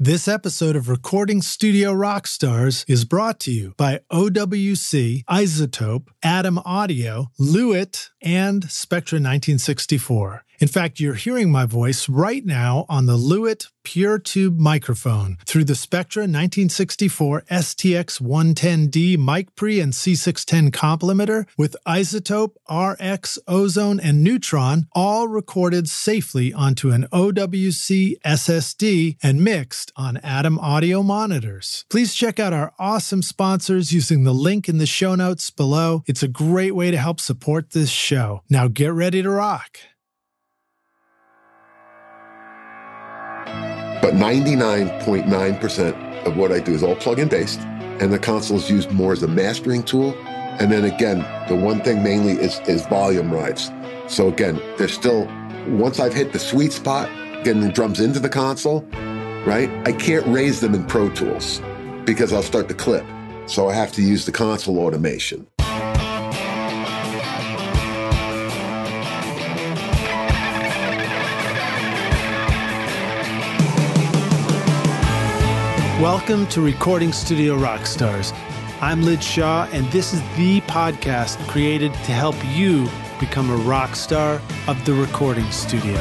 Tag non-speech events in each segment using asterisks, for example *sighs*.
This episode of Recording Studio Rockstars is brought to you by OWC, iZotope, Adam Audio, Lewitt, and Spectra 1964. In fact, you're hearing my voice right now on the Lewitt Pure Tube microphone through the Spectra 1964 STX 110D mic pre and C610 complementer with iZotope, RX, ozone, and neutron, all recorded safely onto an OWC SSD and mixed on Adam audio monitors. Please check out our awesome sponsors using the link in the show notes below. It's a great way to help support this show. Now get ready to rock. But 99.9% of what I do is all plug in based, and the console is used more as a mastering tool. And then again, the one thing mainly is, is volume rides. So again, there's still, once I've hit the sweet spot, getting the drums into the console, right? I can't raise them in Pro Tools because I'll start the clip. So I have to use the console automation. Welcome to Recording Studio Rockstars. I'm Lij Shaw, and this is the podcast created to help you become a rock star of the recording studio.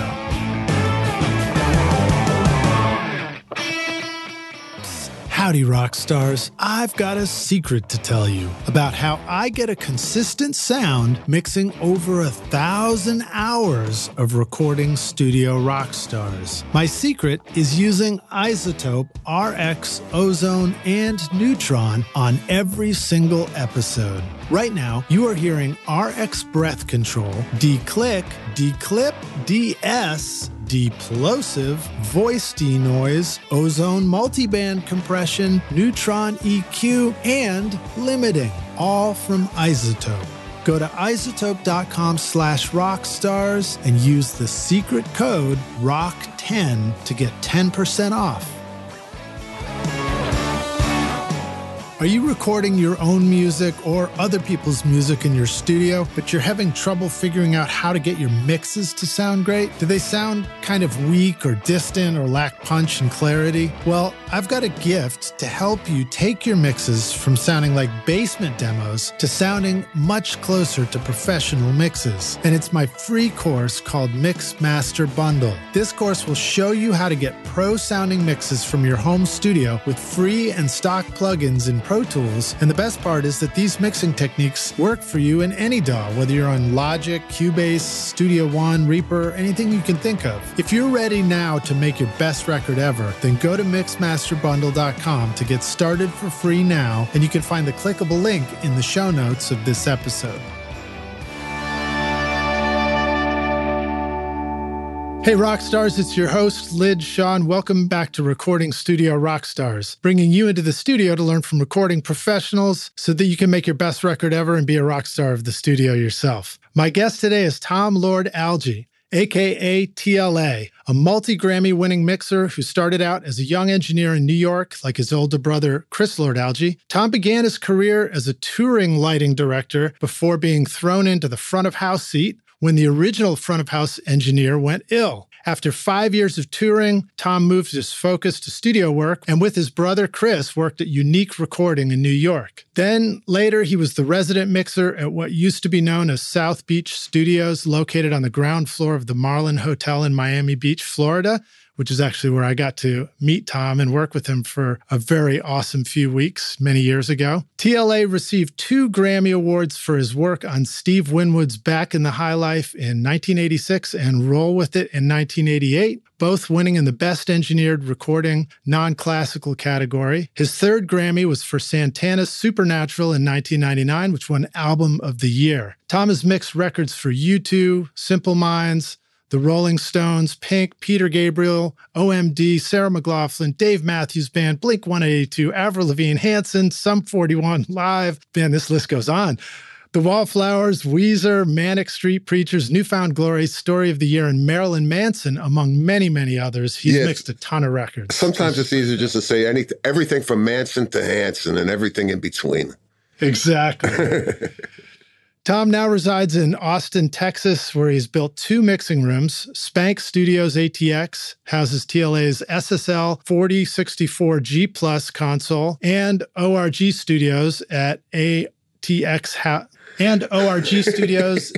Howdy, rock stars. I've got a secret to tell you about how I get a consistent sound mixing over a thousand hours of recording studio rock stars. My secret is using iZotope, RX, Ozone, and Neutron on every single episode. Right now, you are hearing RX breath control, declick, declip, DS, deplosive, voice denoise, ozone multiband compression, neutron EQ, and limiting, all from iZotope. Go to izotope.com slash rockstars and use the secret code ROCK10 to get 10% off. Are you recording your own music or other people's music in your studio, but you're having trouble figuring out how to get your mixes to sound great? Do they sound kind of weak or distant or lack punch and clarity? Well, I've got a gift to help you take your mixes from sounding like basement demos to sounding much closer to professional mixes. And it's my free course called Mix Master Bundle. This course will show you how to get pro sounding mixes from your home studio with free and stock plugins in Pro Tools. And the best part is that these mixing techniques work for you in any DAW, whether you're on Logic, Cubase, Studio One, Reaper, anything you can think of. If you're ready now to make your best record ever, then go to mixmasterbundle.com to get started for free now, and you can find the clickable link in the show notes of this episode. Hey, rock stars! it's your host, Lij Shaw. Welcome back to Recording Studio Rockstars, bringing you into the studio to learn from recording professionals so that you can make your best record ever and be a rock star of the studio yourself. My guest today is Tom Lord Alge, aka TLA, a multi Grammy winning mixer who started out as a young engineer in New York, like his older brother, Chris Lord Alge. Tom began his career as a touring lighting director before being thrown into the front of house seat when the original front of house engineer went ill. After five years of touring, Tom moved his focus to studio work and with his brother Chris worked at Unique Recording in New York. Then later, he was the resident mixer at what used to be known as South Beach Studios, located on the ground floor of the Marlin Hotel in Miami Beach, Florida which is actually where I got to meet Tom and work with him for a very awesome few weeks many years ago. TLA received two Grammy Awards for his work on Steve Winwood's Back in the High Life in 1986 and Roll With It in 1988 both winning in the Best Engineered Recording non classical category. His third Grammy was for Santana's Supernatural in 1999, which won Album of the Year. Tom has mixed records for U2, Simple Minds, the Rolling Stones, Pink, Peter Gabriel, OMD, Sarah McLachlan, Dave Matthews Band, Blink 182, Avril Lavigne, Hanson, Sum 41 Live. Man, this list goes on. The Wallflowers, Weezer, Manic Street Preachers, New Found Glory, Story of the Year, and Marilyn Manson, among many, many others. He's yes. mixed a ton of records. Sometimes it's easier just to say anything, everything from Manson to Hanson and everything in between. Exactly. *laughs* Tom now resides in Austin, Texas, where he's built two mixing rooms. Spank Studios ATX houses TLA's SSL 4064G Plus console, and ORG Studios at ATX ha- and ORG Studios.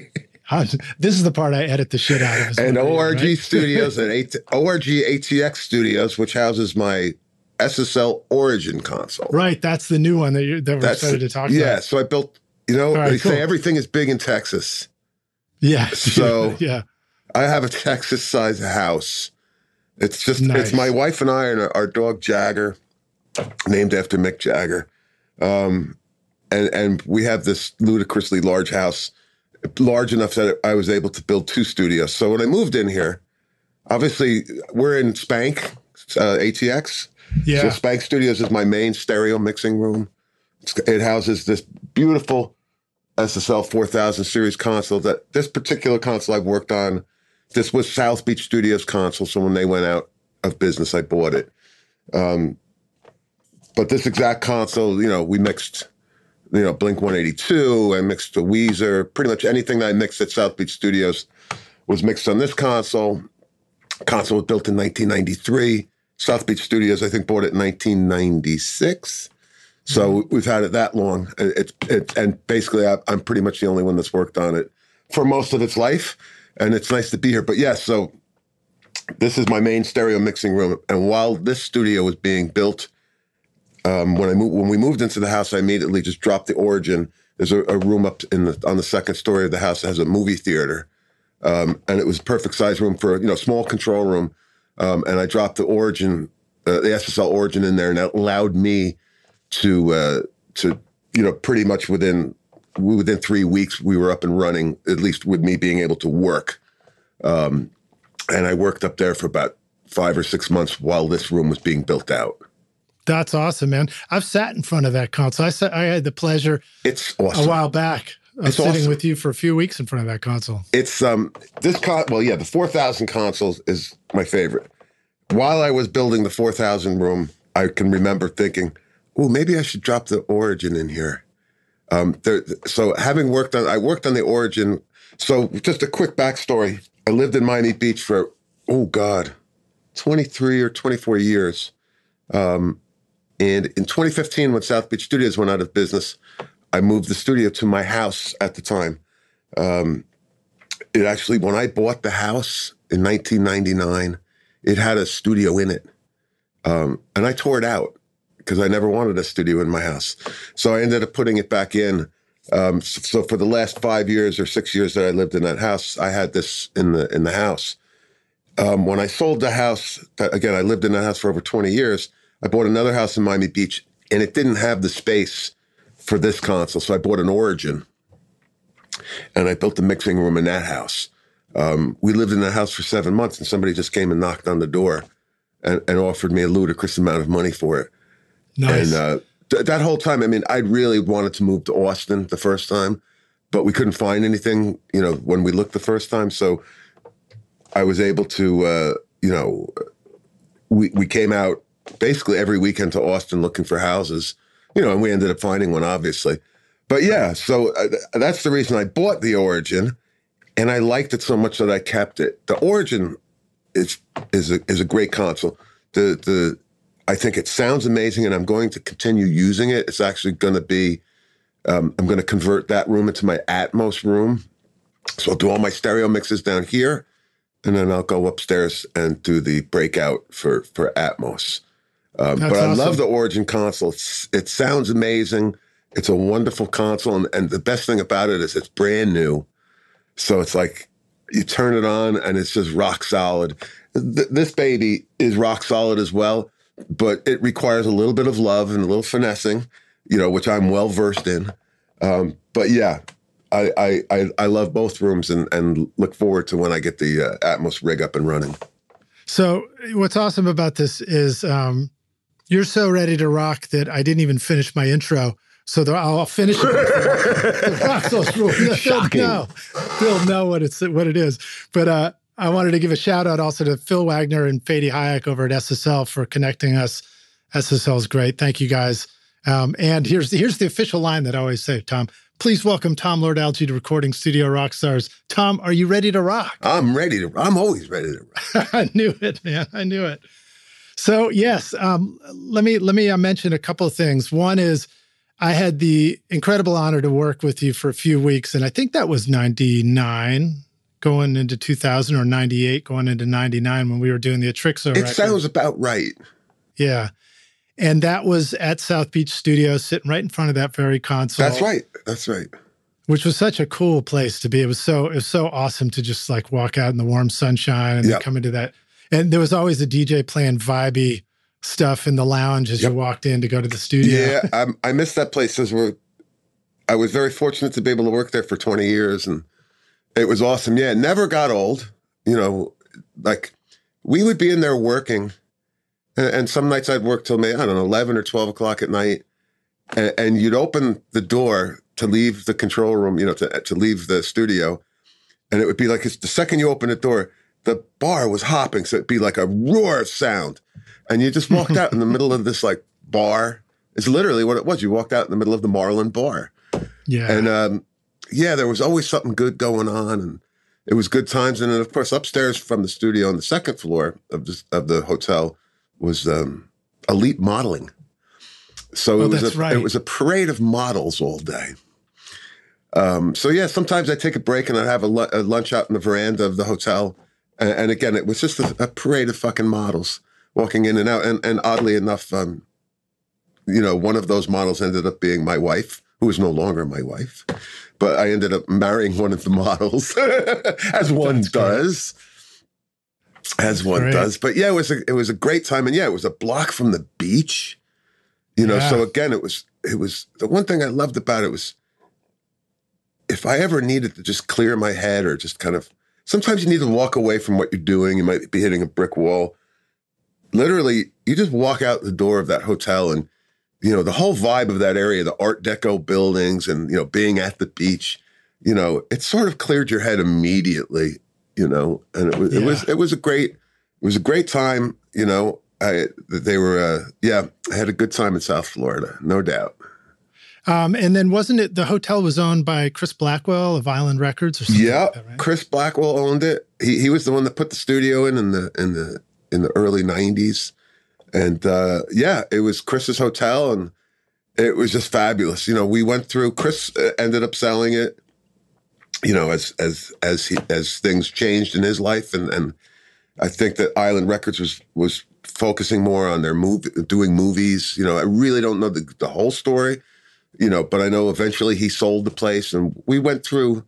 *laughs* this is the part I edit the shit out of. And ORG right? Studios and AT- ORG ATX Studios, which houses my SSL Origin console. Right, that's the new one that you that we're that's, excited to talk yeah, about. Yeah, so I built you know, right, they cool. say everything is big in Texas. Yeah. *laughs* So yeah. I have a Texas sized house. It's just nice. it's my wife and I and our dog Jagger, named after Mick Jagger. Um, and and we have this ludicrously large house, large enough that I was able to build two studios. So when I moved in here, obviously we're in Spank uh, ATX. Yeah. So Spank Studios is my main stereo mixing room. It houses this beautiful SSL 4000 series console that this particular console I've worked on, this was South Beach Studios console. So when they went out of business, I bought it. Um, but this exact console, you know, we mixed, you know, Blink 182, I mixed the Weezer, pretty much anything that I mixed at South Beach Studios was mixed on this console. Console was built in 1993. South Beach Studios, I think, bought it in 1996. So mm-hmm. we've had it that long. It's it, and basically I, am pretty much the only one that's worked on it for most of its life, and it's nice to be here. But yes, yeah, so this is my main stereo mixing room, and while this studio was being built, um, when I moved, when we moved into the house, I immediately just dropped the origin. There's a, a room up in the on the second story of the house that has a movie theater, um, and it was a perfect size room for you know small control room. Um, and I dropped the origin, uh, the SSL origin in there, and that allowed me to uh, to you know pretty much within within three weeks we were up and running. At least with me being able to work, um, and I worked up there for about five or six months while this room was being built out. That's awesome, man. I've sat in front of that console. I sat, I had the pleasure. It's awesome. A while back. I was sitting awesome. with you for a few weeks in front of that console. It's um this con well yeah the four thousand consoles is my favorite. While I was building the four thousand room, I can remember thinking, oh, maybe I should drop the origin in here. Um, there, so having worked on, I worked on the origin. So just a quick backstory. I lived in Miami Beach for, oh God, 23 or 24 years. Um, and in 2015, when South Beach Studios went out of business, I moved the studio to my house at the time. Um, it actually, when I bought the house in 1999, it had a studio in it. Um, and I tore it out because I never wanted a studio in my house. So I ended up putting it back in. Um, so, for the last five years or six years that I lived in that house, I had this in the in the house. Um, when I sold the house, again, I lived in that house for over 20 years. I bought another house in Miami Beach, and it didn't have the space for this console. So I bought an Origin, and I built the mixing room in that house. Um, we lived in that house for seven months, and somebody just came and knocked on the door and, and offered me a ludicrous amount of money for it. Nice. And uh, th- that whole time, I mean, I really wanted to move to Austin the first time, but we couldn't find anything, you know, when we looked the first time. So I was able to, uh, you know, we, we came out basically every weekend to Austin looking for houses, you know, and we ended up finding one, obviously. But yeah, so uh, that's the reason I bought the Origin, and I liked it so much that I kept it. The Origin is is a is a great console. The the I think it sounds amazing, and I'm going to continue using it. It's actually going to be, um, I'm going to convert that room into my Atmos room. So I'll do all my stereo mixes down here, and then I'll go upstairs and do the breakout for for Atmos. Um, but I love the Origin console. It's, it sounds amazing. It's a wonderful console, and, and the best thing about it is it's brand new. So it's like you turn it on, and it's just rock solid. Th- this baby is rock solid as well but it requires a little bit of love and a little finessing, you know, which I'm well versed in. Um, but yeah, I, I, I love both rooms and and look forward to when I get the uh, Atmos rig up and running. So what's awesome about this is um, you're so ready to rock that I didn't even finish my intro. So the, I'll finish it. *laughs* the rock rule. They'll know. They'll know what it's what it is. But uh, I wanted to give a shout out also to Phil Wagner and Fady Hayek over at SSL for connecting us. SSL is great. Thank you guys. Um, and here's here's the official line that I always say, Tom. Please welcome Tom Lord Alge to Recording Studio Rockstars. Tom, are you ready to rock? I'm ready to. I'm always ready to rock. *laughs* I knew it, man. I knew it. So yes, um, let me let me uh, mention a couple of things. One is I had the incredible honor to work with you for a few weeks, and I think that was '99 going into 2000 or 98 going into 99 when we were doing the Atrixo It record. sounds about right. Yeah. And that was at South Beach Studios, sitting right in front of that very console. That's right. That's right. Which was such a cool place to be. It was so it was so awesome to just like walk out in the warm sunshine and yep. come into that. And there was always a DJ playing vibey stuff in the lounge as yep. you walked in to go to the studio. Yeah, um, I, I missed that place as we're. I was very fortunate to be able to work there for 20 years and it was awesome. Yeah, it never got old. You know, like we would be in there working, and, and some nights I'd work till maybe, I don't know, 11 or 12 o'clock at night. And, and, you'd open the door to leave the control room, you know, to, to leave the studio. And it would be like the second you open the door, the bar was hopping. So it'd be like a roar of sound. And you just walked out in the middle of this like bar. It's literally what it was. You walked out in the middle of the Marlin bar. Yeah. And um, yeah, there was always something good going on, and it was good times. And then, of course, upstairs from the studio on the second floor of the of the hotel was um, elite modeling. So oh, it was a right. it was a parade of models all day. Um, so yeah, sometimes I take a break and I have a, a, lunch out in the veranda of the hotel, and, and again, it was just a, a, parade of fucking models walking in and out. And, and oddly enough, um, you know, one of those models ended up being my wife, who is no longer my wife but I ended up marrying one of the models, *laughs* as one That's does. Great. As one great. does. But yeah, it was a it was a great time. And yeah, it was a block from the beach. You know, yeah. so again, it was it was the one thing I loved about it was if I ever needed to just clear my head or just kind of sometimes you need to walk away from what you're doing. You might be hitting a brick wall. Literally, you just walk out the door of that hotel and you know, the whole vibe of that area, the Art Deco buildings and, you know, being at the beach, you know, it sort of cleared your head immediately, you know, and it was, yeah. it was, it was a great, it was a great time, you know, I, they were, uh, yeah, I had a good time in South Florida, no doubt. Um, and then wasn't it the hotel was owned by Chris Blackwell of Island Records or something? Yeah, like right? Chris Blackwell owned it. He he was the one that put the studio in in the in the in the early '90s. And uh, yeah, it was Chris's hotel, and it was just fabulous. You know, we went through. Chris uh, ended up selling it. You know, as as as he as things changed in his life, and and I think that Island Records was was focusing more on their movie, doing movies. You know, I really don't know the, the whole story. You know, but I know eventually he sold the place, and we went through,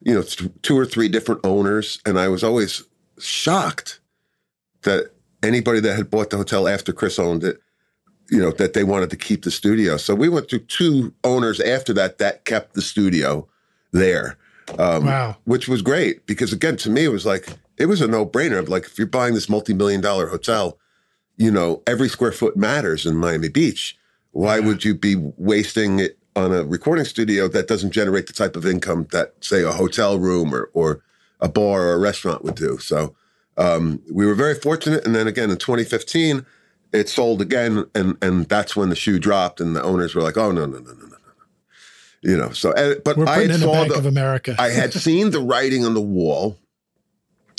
you know, th- two or three different owners, and I was always shocked that anybody that had bought the hotel after Chris owned it, you know, that they wanted to keep the studio. So we went through two owners after that that kept the studio there. Um, wow. Which was great because, again, to me, it was like, it was a no brainer. Like, if you're buying this multi million dollar hotel, you know, every square foot matters in Miami Beach. Why yeah. would you be wasting it on a recording studio that doesn't generate the type of income that, say, a hotel room or, or a bar or a restaurant would do? So, um, we were very fortunate. And then again in 2015, it sold again, and and that's when the shoe dropped, and the owners were like, "Oh no, no, no, no, no, no." You know, so but we're I had in saw the, of America. I had *laughs* seen the writing on the wall.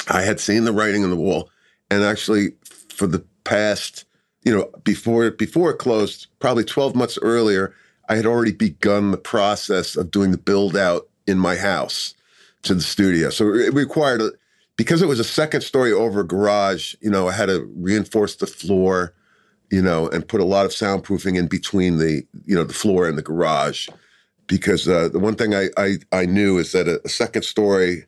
I had seen the writing on the wall, and actually, for the past, you know, before it before it closed, probably 12 months earlier, I had already begun the process of doing the build out in my house to the studio. So it required a because it was a second story over garage, you know, I had to reinforce the floor, you know, and put a lot of soundproofing in between the, you know, the floor and the garage. Because uh, the one thing I, I, I knew is that a, a, second story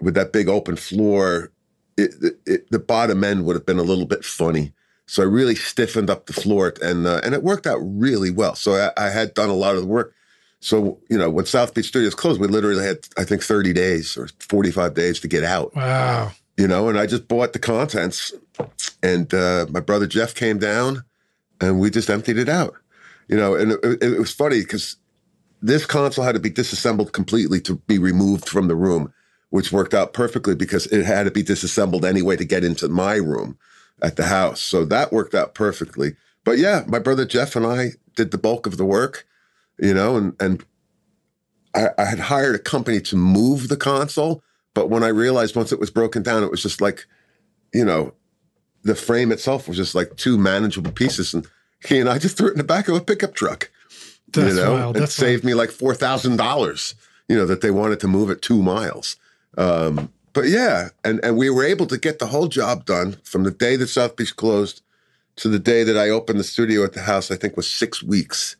with that big open floor, it, it, it, the bottom end would have been a little bit funny. So I really stiffened up the floor, and uh, and it worked out really well. So I, I had done a lot of the work. So, you know, when South Beach Studios closed, we literally had, I think, 30 days or 45 days to get out. Wow. You know, and I just bought the contents. And uh, my brother Jeff came down and we just emptied it out. You know, and it, it was funny because this console had to be disassembled completely to be removed from the room, which worked out perfectly because it had to be disassembled anyway to get into my room at the house. So that worked out perfectly. But yeah, my brother Jeff and I did the bulk of the work you know, and and I, I had hired a company to move the console, but when I realized once it was broken down, it was just like, you know, the frame itself was just like two manageable pieces, and he and I just threw it in the back of a pickup truck. That's you know, wild. it saved me like four thousand dollars. You know that they wanted to move it two miles. Um, but yeah, and and we were able to get the whole job done from the day that South Beach closed to the day that I opened the studio at the house. I think was six weeks.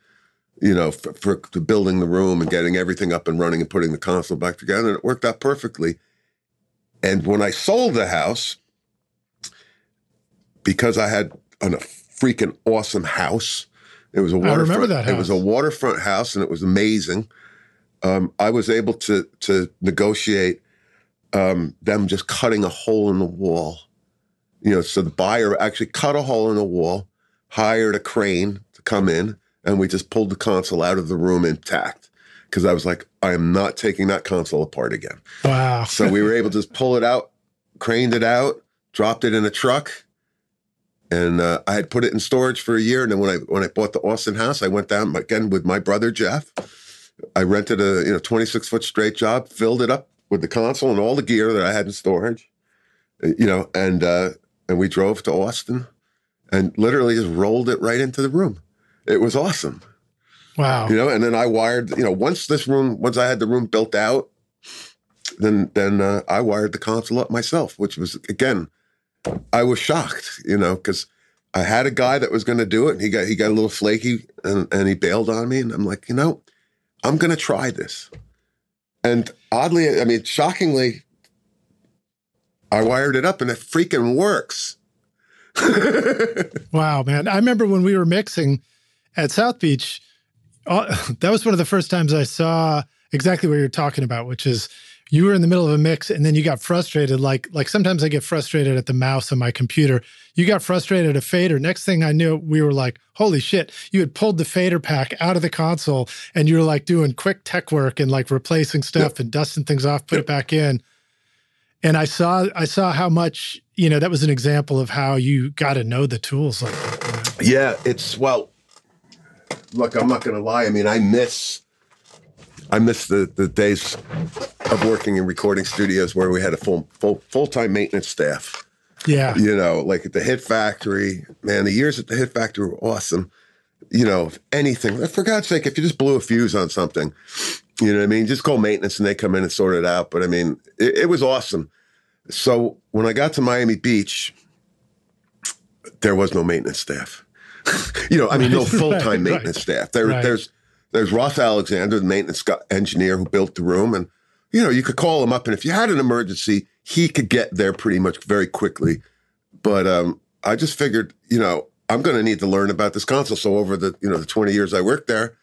You know, for, for to building the room and getting everything up and running and putting the console back together, and it worked out perfectly. And when I sold the house, because I had an, a freaking awesome house. It was a I remember waterfront. that It was a waterfront house, and it was amazing. Um, I was able to to negotiate um, them just cutting a hole in the wall. You know, so the buyer actually cut a hole in the wall, hired a crane to come in, and we just pulled the console out of the room intact. Because I was like, I am not taking that console apart again. wow. So we were able to just pull it out, craned it out, dropped it in a truck, and uh, I had put it in storage for a year. And then when I when I bought the Austin house, I went down again with my brother Jeff. I rented a you know 26 foot straight job, filled it up with the console and all the gear that I had in storage, uh, you know, and uh, and we drove to Austin, and literally just rolled it right into the room. It was awesome wow. you know and then i wired you know once this room once i had the room built out then then uh, i wired the console up myself which was again i was shocked you know because i had a guy that was going to do it and he got he got a little flaky and, and he bailed on me and i'm like you know i'm going to try this and oddly i mean shockingly i wired it up and it freaking works *laughs* Wow, man. I remember when we were mixing at South Beach, uh, *laughs* that was one of the first times I saw exactly what you're talking about, which is you were in the middle of a mix and then you got frustrated. Like, like sometimes I get frustrated at the mouse on my computer. You got frustrated at a fader. Next thing I knew, we were like, holy shit, you had pulled the fader pack out of the console and you were like doing quick tech work and like replacing stuff and dusting things off, put it back in. And I saw I saw how much, you know, that was an example of how you got to know the tools like that. you know? Yeah, it's well. Look, I'm not going to lie. I mean, I miss, I miss the the days of working in recording studios where we had a full full full time maintenance staff. Yeah. You know, like at the Hit Factory. Man, the years at the Hit Factory were awesome. You know, if anything, for God's sake, if you just blew a fuse on something, you know what I mean? Just call maintenance and they come in and sort it out. But I mean, it, it was awesome. So when I got to Miami Beach, there was no maintenance staff. *laughs* you know, I mean, no full time right, maintenance staff. There, Right. there's there's Ross Alexander, the maintenance engineer who built the room, and you know, you could call him up, and if you had an emergency, he could get there pretty much very quickly. But um, I just figured, you know, I'm going to need to learn about this console. So over the you know the 20 years I worked there,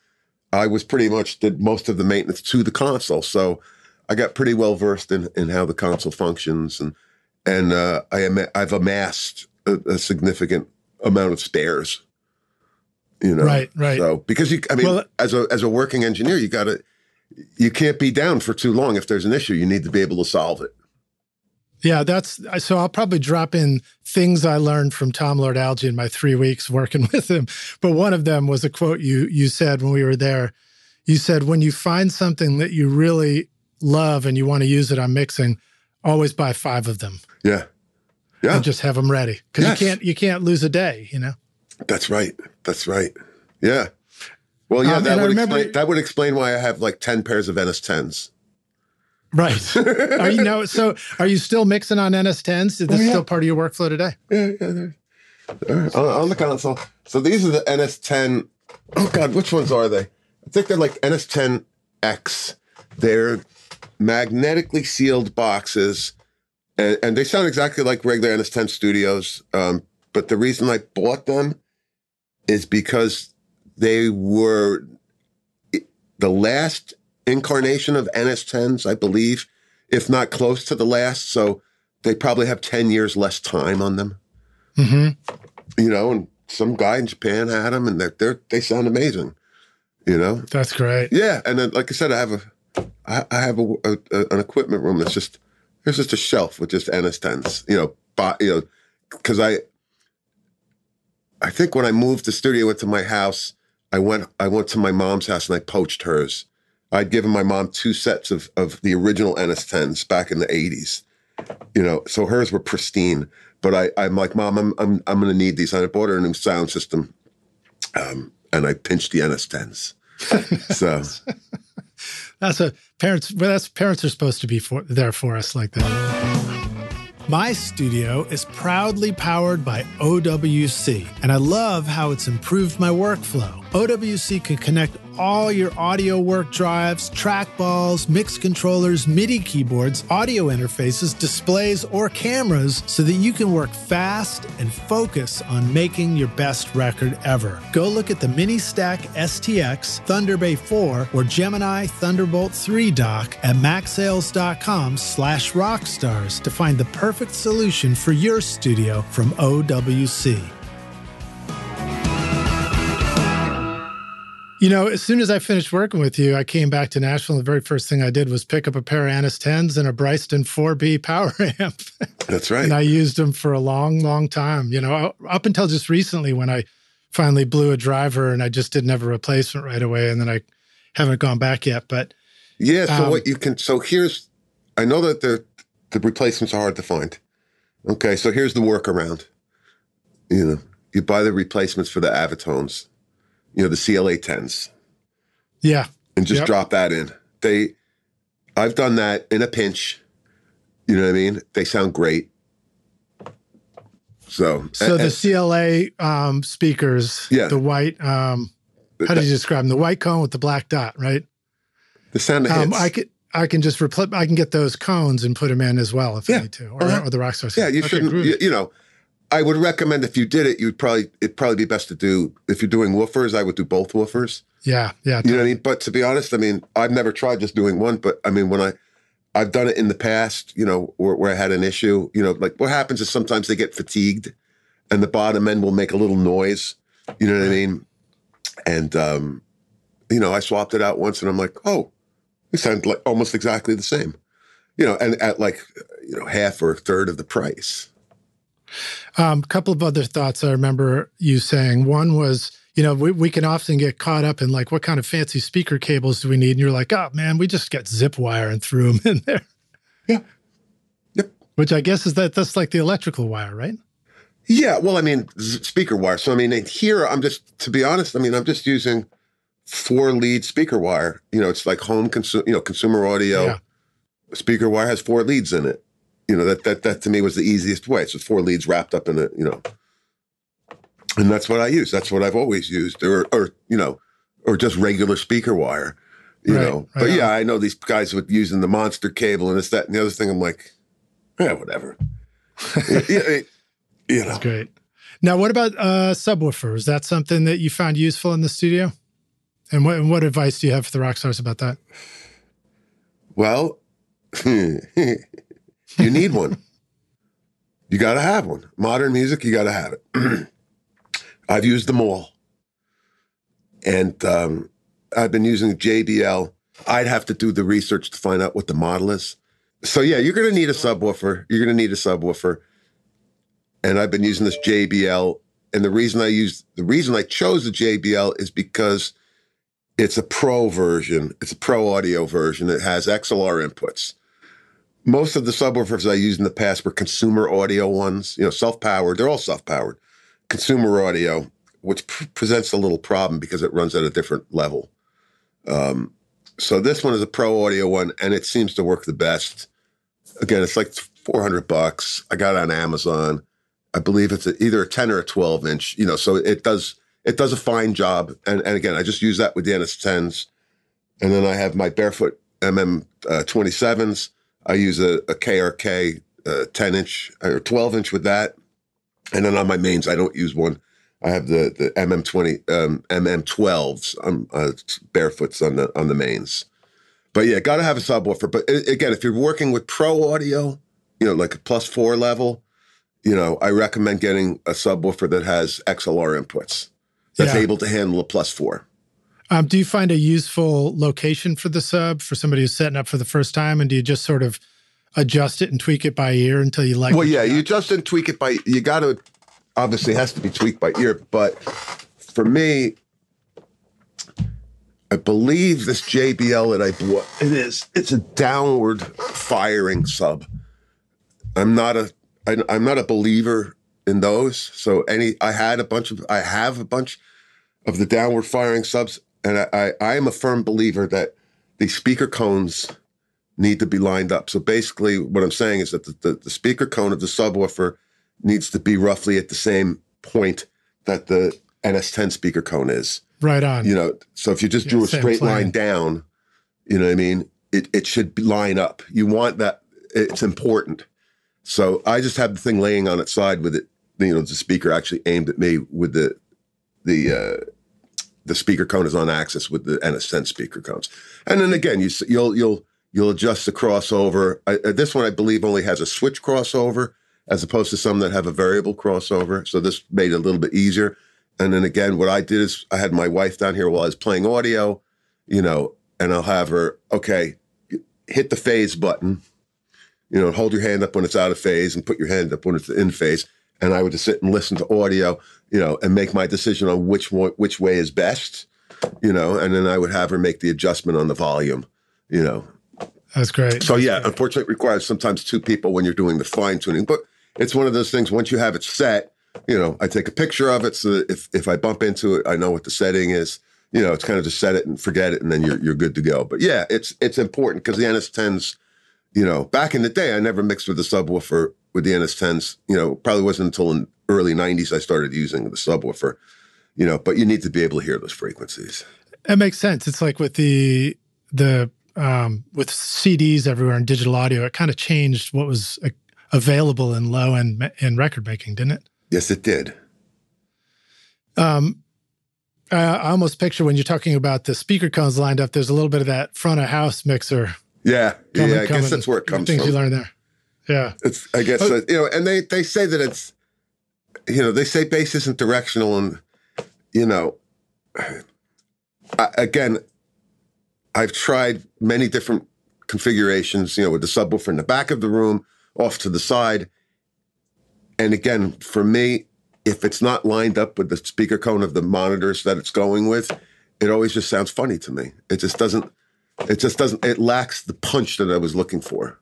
I was pretty much did most of the maintenance to the console. So I got pretty well versed in in how the console functions, and and uh, I am I've amassed a, a significant amount of spares. You know, Right, right. So because you, I mean, Well- as a as a working engineer, you got to you can't be down for too long if there's an issue. You need to be able to solve it. Yeah, that's so I'll probably drop in things I learned from Tom Lord Alge in my three weeks working *laughs* with him. But one of them was a quote you you said when we were there. You said when you find something that you really love and you want to use it on mixing, always buy five of them Yeah, yeah, and just have them ready because Yes. you can't you can't lose a day. You know. That's right. That's right. Yeah. Well, yeah, Um, that would remember- explain, that would explain why I have like ten pairs of NS10s. Right. *laughs* are you now? So are you still mixing on NS10s? Is this Oh, yeah. still part of your workflow today? Yeah, yeah, on, on the console. So these are the NS10. Oh God, which ones are they? I think they're like NS10X. They're magnetically sealed boxes, and, and they sound exactly like regular NS10 Studios. Um, but the reason I bought them is because they were the last incarnation of NS10s, I believe, if not close to the last. So they probably have 10 years less time on them, hmm you know, and some guy in Japan had them and they're, they're, they sound amazing, you know? That's great. Yeah. And then, like I said, I have a, I, I have a, a, a- an equipment room that's just, there's just a shelf with just NS10s, you know, you know, cause I, I think when I moved the studio into my house, I went, I went to my mom's house and I poached hers. I'd given my mom two sets of of the original NS10s back in the 80s. You know, so hers were pristine. But I, I'm like, Mom, I'm I'm I'm gonna need these. And I bought her a new sound system. Um, and I pinched the NS10s. *laughs* so that's what parents well, that's parents are supposed to be for there for us like that. My studio is proudly powered by OWC, and I love how it's improved my workflow. OWC can connect all your audio work drives, trackballs, mix controllers, MIDI keyboards, audio interfaces, displays, or cameras so that you can work fast and focus on making your best record ever. Go look at the Mini Stack STX, Thunderbay 4, or Gemini Thunderbolt 3 dock at macsales.com slash rockstars to find the perfect solution for your studio from OWC. You know, as soon as I finished working with you, I came back to Nashville. And the very first thing I did was pick up a pair of NS10s and a Bryston 4B power amp. *laughs* That's right. and I used them for a long, long time. You know, up until just recently when I finally blew a driver and I just didn't have a replacement right away. And then I haven't gone back yet. But yeah, so um, what you can, so here's, I know that the, the replacements are hard to find. Okay, so here's the workaround. You know, you buy the replacements for the Avantones you know, the CLA 10s. Yeah. And just yep. drop that in. They, I've done that in a pinch. You know what I mean? They sound great. So, so the CLA um, speakers, yeah, the white, um, how do you describe them? The white cone with the black dot, right? The sound of um, I could, I can just replace. I can get those cones and put them in as well if yeah. I need to, or, uh-huh. or the Rockstar. Yeah, you okay, shouldn't. You, you, know, I would recommend if you did it, you'd probably it'd probably be best to do if you're doing woofers. I would do both woofers. Yeah, yeah. You know what I mean? But to be honest, I mean, I've never tried just doing one. But I mean, when I I've done it in the past, you know, where, where I had an issue, you know, like what happens is sometimes they get fatigued, and the bottom end will make a little noise. You know what I mean? And um, you know, I swapped it out once, and I'm like, oh, it sounds like almost exactly the same. You know, and at like you know half or a third of the price. A um, couple of other thoughts I remember you saying. One was, you know, we, we can often get caught up in like, what kind of fancy speaker cables do we need? And you're like, oh man, we just got zip wire and threw them in there. Yeah. Yep. Which I guess is that that's like the electrical wire, right? Yeah. Well, I mean, speaker wire. So, I mean, here I'm just, to be honest, I mean, I'm just using four lead speaker wire. You know, it's like home consumer, you know, consumer audio. Yeah. Speaker wire has four leads in it you know that that that to me was the easiest way. So four leads wrapped up in a you know, and that's what I use. That's what I've always used, or or you know, or just regular speaker wire. You right, know, right but on. yeah, I know these guys with using the monster cable and this, that, and the other thing. I'm like, yeah, whatever. *laughs* you know, that's great. Now, what about uh, subwoofer? Is that something that you found useful in the studio? And what, and what advice do you have for the rock stars about that? Well, *laughs* You need one. You got to have one. Modern music, you got to have it. *clears throat* I've used them all. And um, I've been using JBL. I'd have to do the research to find out what the model is. So, yeah, you're going to need a subwoofer. You're going to need a subwoofer. And I've been using this JBL. And the reason I use the reason I chose the JBL is because it's a pro version. It's a pro audio version. It has XLR inputs most of the subwoofers I used in the past were consumer audio ones, you know, self-powered. They're all self-powered. Consumer audio, which pr- presents a little problem because it runs at a different level. Um, so this one is a pro audio one, and it seems to work the best. Again, it's like 400 bucks. I got it on Amazon. I believe it's a, either a 10 or a 12 inch, you know, so it does, it does a fine job. And, and again, I just use that with the NS10s. And then I have my barefoot MM uh, 27s I use a, a KRK uh, 10 inch or 12 inch with that. And then on my mains, I don't use one. I have the the MM20 um, MM12s. I'm uh, barefoots on the on the mains. But yeah, got to have a subwoofer. But again, if you're working with pro audio, you know, like a plus four level, you know, I recommend getting a subwoofer that has XLR inputs that's yeah. able to handle a plus four. Um, do you find a useful location for the sub for somebody who's setting up for the first time, and do you just sort of adjust it and tweak it by ear until you like? Well, yeah, you, you adjust and tweak it by. You got to obviously has to be tweaked by ear, but for me, I believe this JBL that I bought, it is, it's a downward firing sub. I'm not a, I, I'm not a believer in those. So any, I had a bunch of, I have a bunch of the downward firing subs, and I, I, I am a firm believer that the speaker cones need to be lined up. So basically, what I'm saying is that the, the, the speaker cone of the subwoofer needs to be roughly at the same point that the NS10 speaker cone is. Right on. You know, so if you just Yeah, drew a straight plan. line down, you know what I mean? It it should line up. You want that. It's important. So I just have the thing laying on its side with it. You know, the speaker actually aimed at me with the the uh, the speaker cone is on axis with the NS10 speaker cones. And then again, you you'll you'll you'll adjust the crossover. I, uh, this one I believe only has a switch crossover as opposed to some that have a variable crossover. So this made it a little bit easier. And then again, what I did is I had my wife down here while I was playing audio, you know, and I'll have her, okay, hit the phase button, you know, hold your hand up when it's out of phase and put your hand up when it's in phase. And I would just sit and listen to audio, you know, and make my decision on which one, which way is best, you know, and then I would have her make the adjustment on the volume, you know. That's great. So yeah, unfortunately, it requires sometimes two people when you're doing the fine tuning. But it's one of those things. Once you have it set, you know, I take a picture of it so that if if I bump into it, I know what the setting is. You know, it's kind of just set it and forget it, and then you're you're good to go. But yeah, it's it's important because the NS10s, you know, back in the day, I never mixed with the subwoofer with the NS10s. You know, probably wasn't until in early '90s I started using the subwoofer. You know, but you need to be able to hear those frequencies. It makes sense. It's like with the the um, with CDs everywhere and digital audio, it kind of changed what was uh, available in low end in record making, didn't it? Yes, it did. Um, I, I almost picture when you're talking about the speaker cones lined up. There's a little bit of that front of house mixer. Yeah, coming- yeah. I guess that's where it comes Things from. you learn there. Yeah, It's I guess Oh. uh, you know, and they they say that it's you know they say bass isn't directional, and you know, I, again, I've tried many different configurations. You know, with the subwoofer in the back of the room, off to the side, and again, for me, if it's not lined up with the speaker cone of the monitors that it's going with, it always just sounds funny to me. It just doesn't. It just doesn't. It lacks the punch that I was looking for.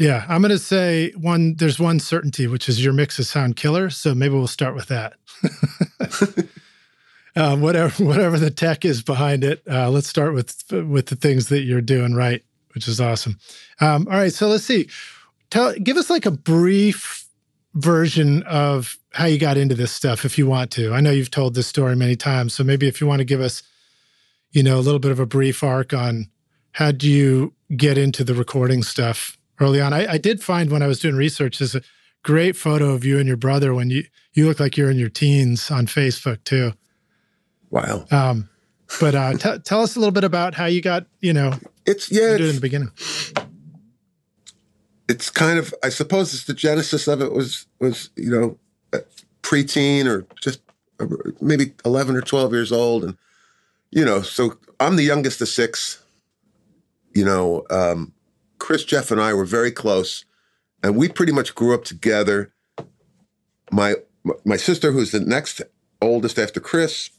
Yeah. I'm going to say one. There's one certainty, which is your mixes sound killer. So maybe we'll start with that. *laughs* um, whatever whatever the tech is behind it, uh, let's start with with the things that you're doing right, which is awesome. Um, all right, so let's see. Tell give us like a brief version of how you got into this stuff, if you want to. I know you've told this story many times, so maybe if you want to give us, you know, a little bit of a brief arc on how do you get into the recording stuff early on. I, I did find when I was doing research, there's a great photo of you and your brother when you you look like you're in your teens on Facebook too. Wow. Um, but uh, t- tell us a little bit about how you got, you know, It's yeah, did in the beginning. it's kind of I suppose it's the genesis of it was was you know uh, preteen or just uh, maybe eleven or twelve years old, and you know so I'm the youngest of six. You know, um, Chris, Jeff, and I were very close, and we pretty much grew up together. My my sister, who's the next oldest after Chris,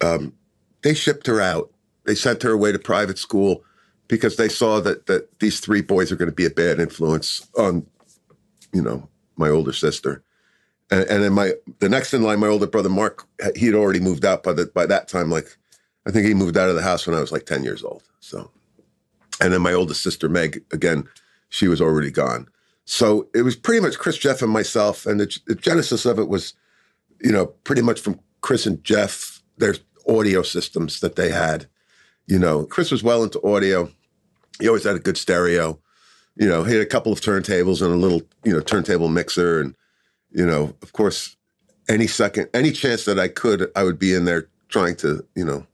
um, they shipped her out. They sent her away to private school because they saw that that these three boys are going to be a bad influence on, you know, my older sister. And, and then my the next in line, my older brother Mark, he had already moved out by the by that time. Like, I think he moved out of the house when I was like ten years old. So, and then my oldest sister Meg, again, she was already gone. So it was pretty much Chris, Jeff, and myself. And the, the genesis of it was, you know, pretty much from Chris and Jeff, their audio systems that they had. You know, Chris was well into audio. He always had a good stereo. You know, he had a couple of turntables and a little, you know, turntable mixer. And, you know, of course, any second, any chance that I could, I would be in there trying to, you know,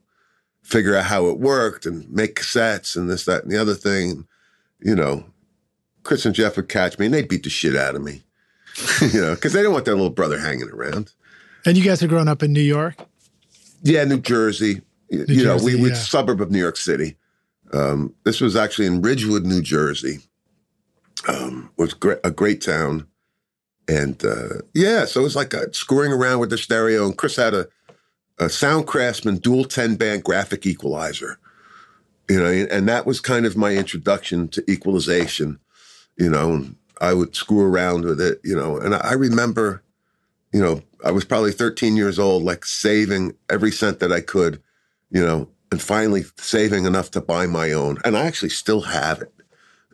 figure out how it worked and make cassettes and this, that, and the other thing. You know, Chris and Jeff would catch me and they'd beat the shit out of me, *laughs* you know, because they didn't want their little brother hanging around. And you guys are growing up in New York. Yeah, New Jersey. Y- you know, we Jersey, we yeah. suburb of New York City. Um, this was actually in Ridgewood, New Jersey. Um, was great, a great town, and uh, yeah, so it was like uh screwing around with the stereo. And Chris had a a Soundcraftsmen dual 10 band graphic equalizer. You know, and that was kind of my introduction to equalization. You know, I would screw around with it, you know, and I remember, you know, I was probably 13 years old, like saving every cent that I could, you know, and finally saving enough to buy my own. And I actually still have it,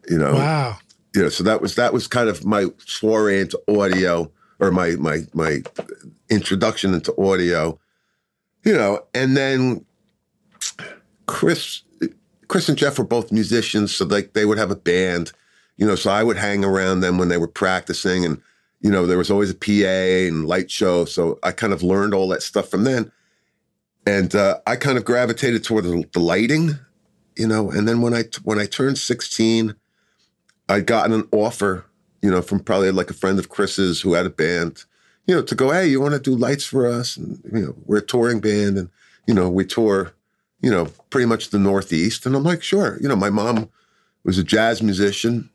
you know. Wow. You know, so that was that was kind of my foray into audio or my my my introduction into audio. You know, and then Chris Chris and Jeff were both musicians, so like they would have a band, you know, so I would hang around them when they were practicing and you know, there was always a PA and light show. So I kind of learned all that stuff from then. And uh, I kind of gravitated toward the, the, lighting, you know. And then when I when I turned 16, I'd gotten an offer, you know, from probably like a friend of Chris's who had a band, you know, to go, hey, you want to do lights for us? And, you know, we're a touring band and, you know, we tour, you know, pretty much the Northeast. And I'm like, sure. You know, my mom was a jazz musician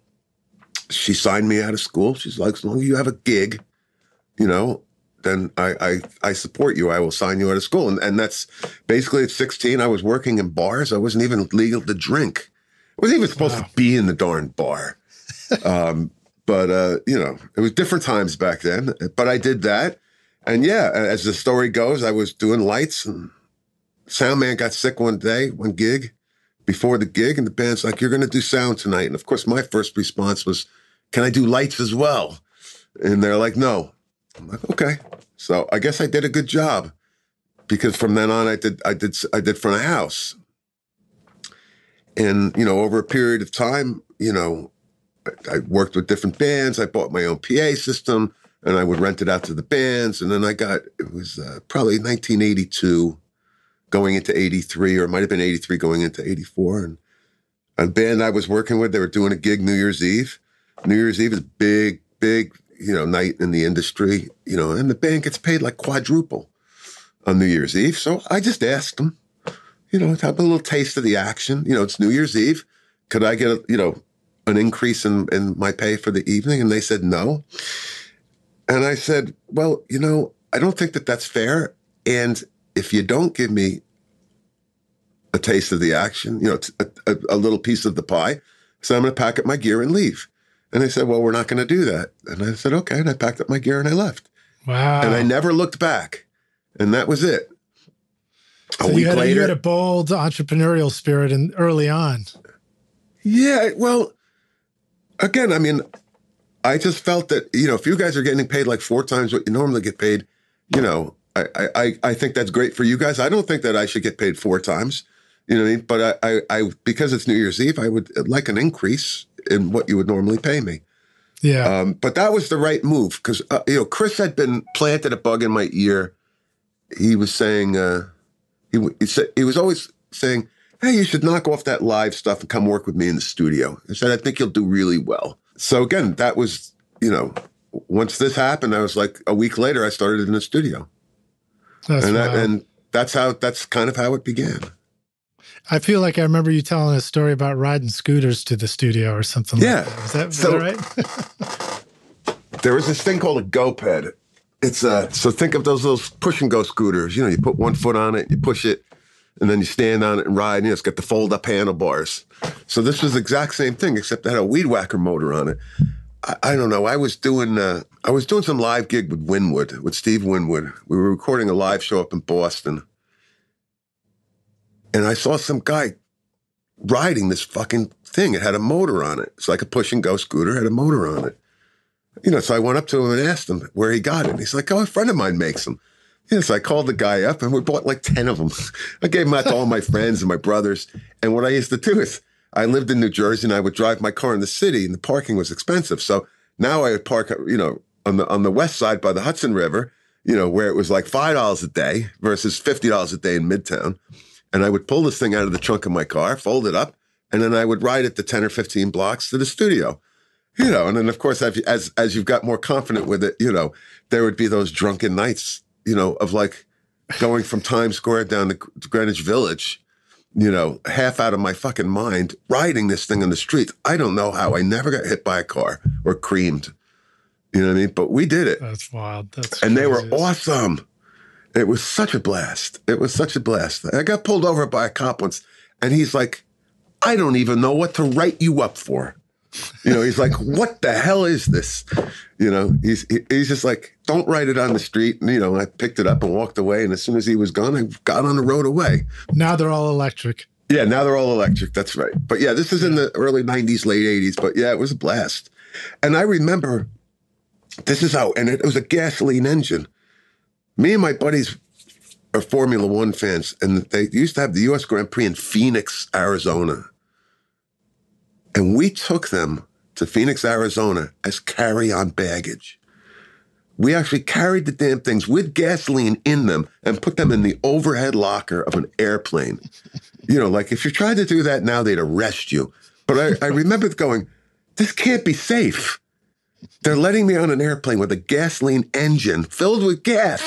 she signed me out of school. She's like, as long as you have a gig, you know, then I, I, I support you. I will sign you out of school. And, and that's basically at 16, I was working in bars. I wasn't even legal to drink. I wasn't even supposed wow. to be in the darn bar. um, but, uh, you know, it was different times back then. But I did that. And yeah, as the story goes, I was doing lights and sound man got sick one day, one gig before the gig, and the band's like, "You're going to do sound tonight." And of course, my first response was, "Can I do lights as well?" And they're like, "No." I'm like, "Okay." So I guess I did a good job because from then on, I did I did I did front of house, and you know, over a period of time, you know, I, worked with different bands. I bought my own PA system, and I would rent it out to the bands. And then I got it was uh, probably 1982 going into 83, or it might have been 83 going into 84. And a band I was working with, they were doing a gig New Year's Eve. New Year's Eve is big, big, you know, night in the industry, you know, and the band gets paid like quadruple on New Year's Eve. So I just asked them, you know, have a little taste of the action. You know, it's New Year's Eve. Could I get a, you know, an increase in, in my pay for the evening? And they said no. And I said, well, you know, I don't think that that's fair. And if you don't give me a taste of the action, you know, a, a, a little piece of the pie, so I'm going to pack up my gear and leave. And they said, well, we're not going to do that. And I said, okay. And I packed up my gear and I left. Wow. And I never looked back. And that was it. So week you had, later. You had a bold entrepreneurial spirit and early on. Yeah. Well, again, I mean, I just felt that, you know, if you guys are getting paid like four times what you normally get paid, you know, I, I, I think that's great for you guys. I don't think that I should get paid four times. You know what I mean? But I, I, I because it's New Year's Eve, I would like an increase in what you would normally pay me. Yeah. Um, but that was the right move because uh, you know Chris had been planted a bug in my ear. He was saying uh, he he, said, he was always saying, "Hey, you should knock off that live stuff and come work with me in the studio." I said, "I think you'll do really well." So again, that was you know once this happened, I was like a week later, I started in the studio. That's and that, and that's how that's kind of how it began. I feel like I remember you telling a story about riding scooters to the studio or something. Yeah, like that. Is that, is so, that right? *laughs* there was this thing called a GoPed. It's uh so think of those little push and go scooters. You know, you put one foot on it, you push it, and then you stand on it and ride. And you know, it's got the fold up handlebars. So this was the exact same thing, except it had a weed whacker motor on it. I, I don't know. I was doing uh, I was doing some live gig with Winwood, with Steve Winwood. We were recording a live show up in Boston. And I saw some guy riding this fucking thing. It had a motor on it. It's like a push and go scooter, had a motor on it. You know, so I went up to him and asked him where he got it. And he's like, oh, a friend of mine makes them. So I called the guy up and we bought like 10 of them. *laughs* I gave them out to all my friends and my brothers. And what I used to do is I lived in New Jersey and I would drive my car in the city and the parking was expensive. So now I would park, you know, on the on the west side by the Hudson River, you know, where it was like five dollars a day versus fifty dollars a day in Midtown. And I would pull this thing out of the trunk of my car, fold it up, and then I would ride it the 10 or 15 blocks to the studio. You know, and then of course as as you've got more confident with it, you know, there would be those drunken nights, you know, of like going from Times Square down to Greenwich Village you know, half out of my fucking mind riding this thing on the streets. I don't know how I never got hit by a car or creamed. You know what I mean? But we did it. That's wild. That's and they were awesome. It was such a blast. It was such a blast. I got pulled over by a cop once, and he's like, I don't even know what to write you up for. You know, he's like, what the hell is this? You know, he's he's just like, don't write it on the street. And, you know, I picked it up and walked away. And as soon as he was gone, I got on the road away. Now they're all electric. Yeah, now they're all electric. That's right. But yeah, this is in the early 90s, late 80s. But yeah, it was a blast. And I remember this is how, and it was a gasoline engine. Me and my buddies are Formula One fans, and they used to have the US Grand Prix in Phoenix, Arizona. And we took them to Phoenix, Arizona as carry on baggage. We actually carried the damn things with gasoline in them and put them in the overhead locker of an airplane. you know, like if you tried to do that now, they'd arrest you. But I, I remember going, this can't be safe. They're letting me on an airplane with a gasoline engine filled with gas.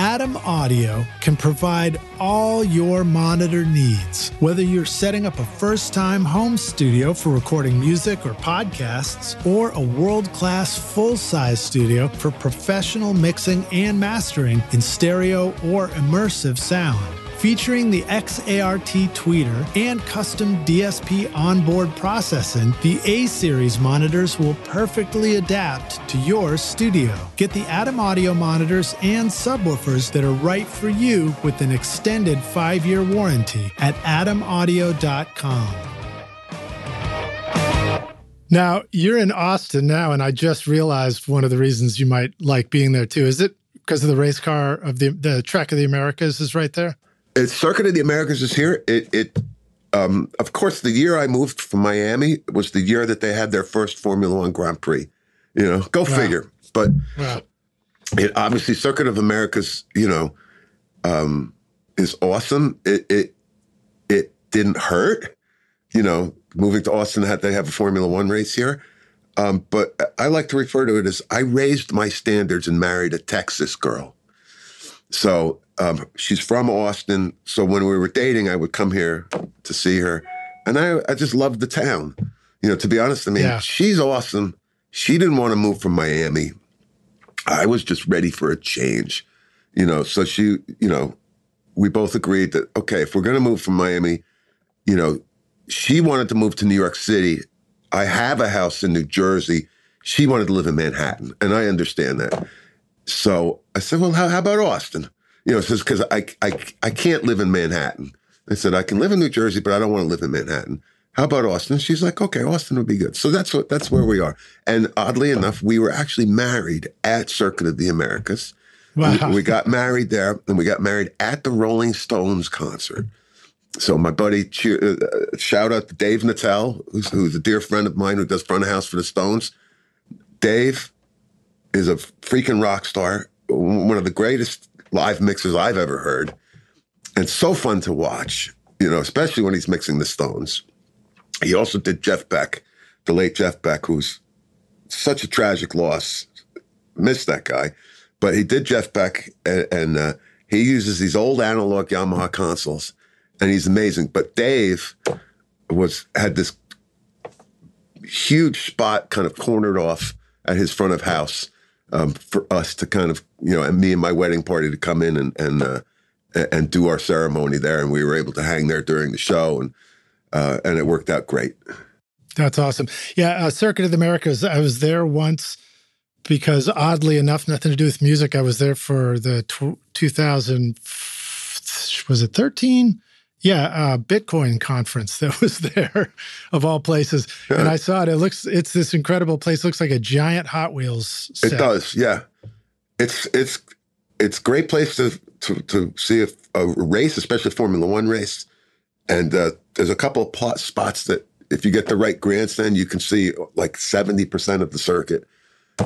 Adam Audio can provide all your monitor needs. Whether you're setting up a first time home studio for recording music or podcasts, or a world class full size studio for professional mixing and mastering in stereo or immersive sound featuring the XART tweeter and custom DSP onboard processing, the A series monitors will perfectly adapt to your studio. Get the Adam Audio monitors and subwoofers that are right for you with an extended five year warranty at adamaudio.com. Now, you're in Austin now, and I just realized one of the reasons you might like being there too. Is it because of the race car of the the Trek of the Americas is right there? It's Circuit of the Americas is here. It, it um, of course, the year I moved from Miami was the year that they had their first Formula One Grand Prix. You know, go wow. figure. But wow. it obviously Circuit of Americas, you know, um, is awesome. It it it didn't hurt. You know, moving to Austin, had they have a Formula One race here. Um, but I like to refer to it as I raised my standards and married a Texas girl. So um, she's from Austin, so when we were dating, I would come here to see her, and I I just loved the town. You know, to be honest, I mean, yeah. she's awesome. She didn't want to move from Miami. I was just ready for a change. You know, so she, you know, we both agreed that okay, if we're going to move from Miami, you know, she wanted to move to New York City. I have a house in New Jersey. She wanted to live in Manhattan, and I understand that. So I said, well, how, how about Austin? you know, says because I, I I can't live in Manhattan. I said I can live in New Jersey, but I don't want to live in Manhattan. How about Austin? She's like, okay, Austin would be good. So that's what that's where we are. And oddly enough, we were actually married at Circuit of the Americas. Wow. We, we got married there, and we got married at the Rolling Stones concert. So my buddy, uh, shout out to Dave Natale, who's, who's a dear friend of mine who does front of house for the Stones. Dave is a freaking rock star, one of the greatest live mixes I've ever heard. And so fun to watch, you know, especially when he's mixing the Stones. He also did Jeff Beck, the late Jeff Beck, who's such a tragic loss. Missed that guy. But he did Jeff Beck, and, and uh, he uses these old analog Yamaha consoles, and he's amazing. But Dave was had this huge spot kind of cornered off at his front of house um, for us to kind of, you know, and me and my wedding party to come in and and uh, and do our ceremony there, and we were able to hang there during the show, and uh, and it worked out great. That's awesome. Yeah, uh, Circuit of the Americas. I was there once because, oddly enough, nothing to do with music. I was there for the tw- 2000. Was it 13? Yeah, uh, Bitcoin conference that *laughs* was there, of all places. And I saw it. It looks, it's this incredible place. It looks like a giant Hot Wheels. Set. It does, yeah. It's it's it's great place to to, to see a, a race, especially a Formula One race. And uh, there's a couple of plot spots that, if you get the right grandstand, you can see like seventy percent of the circuit.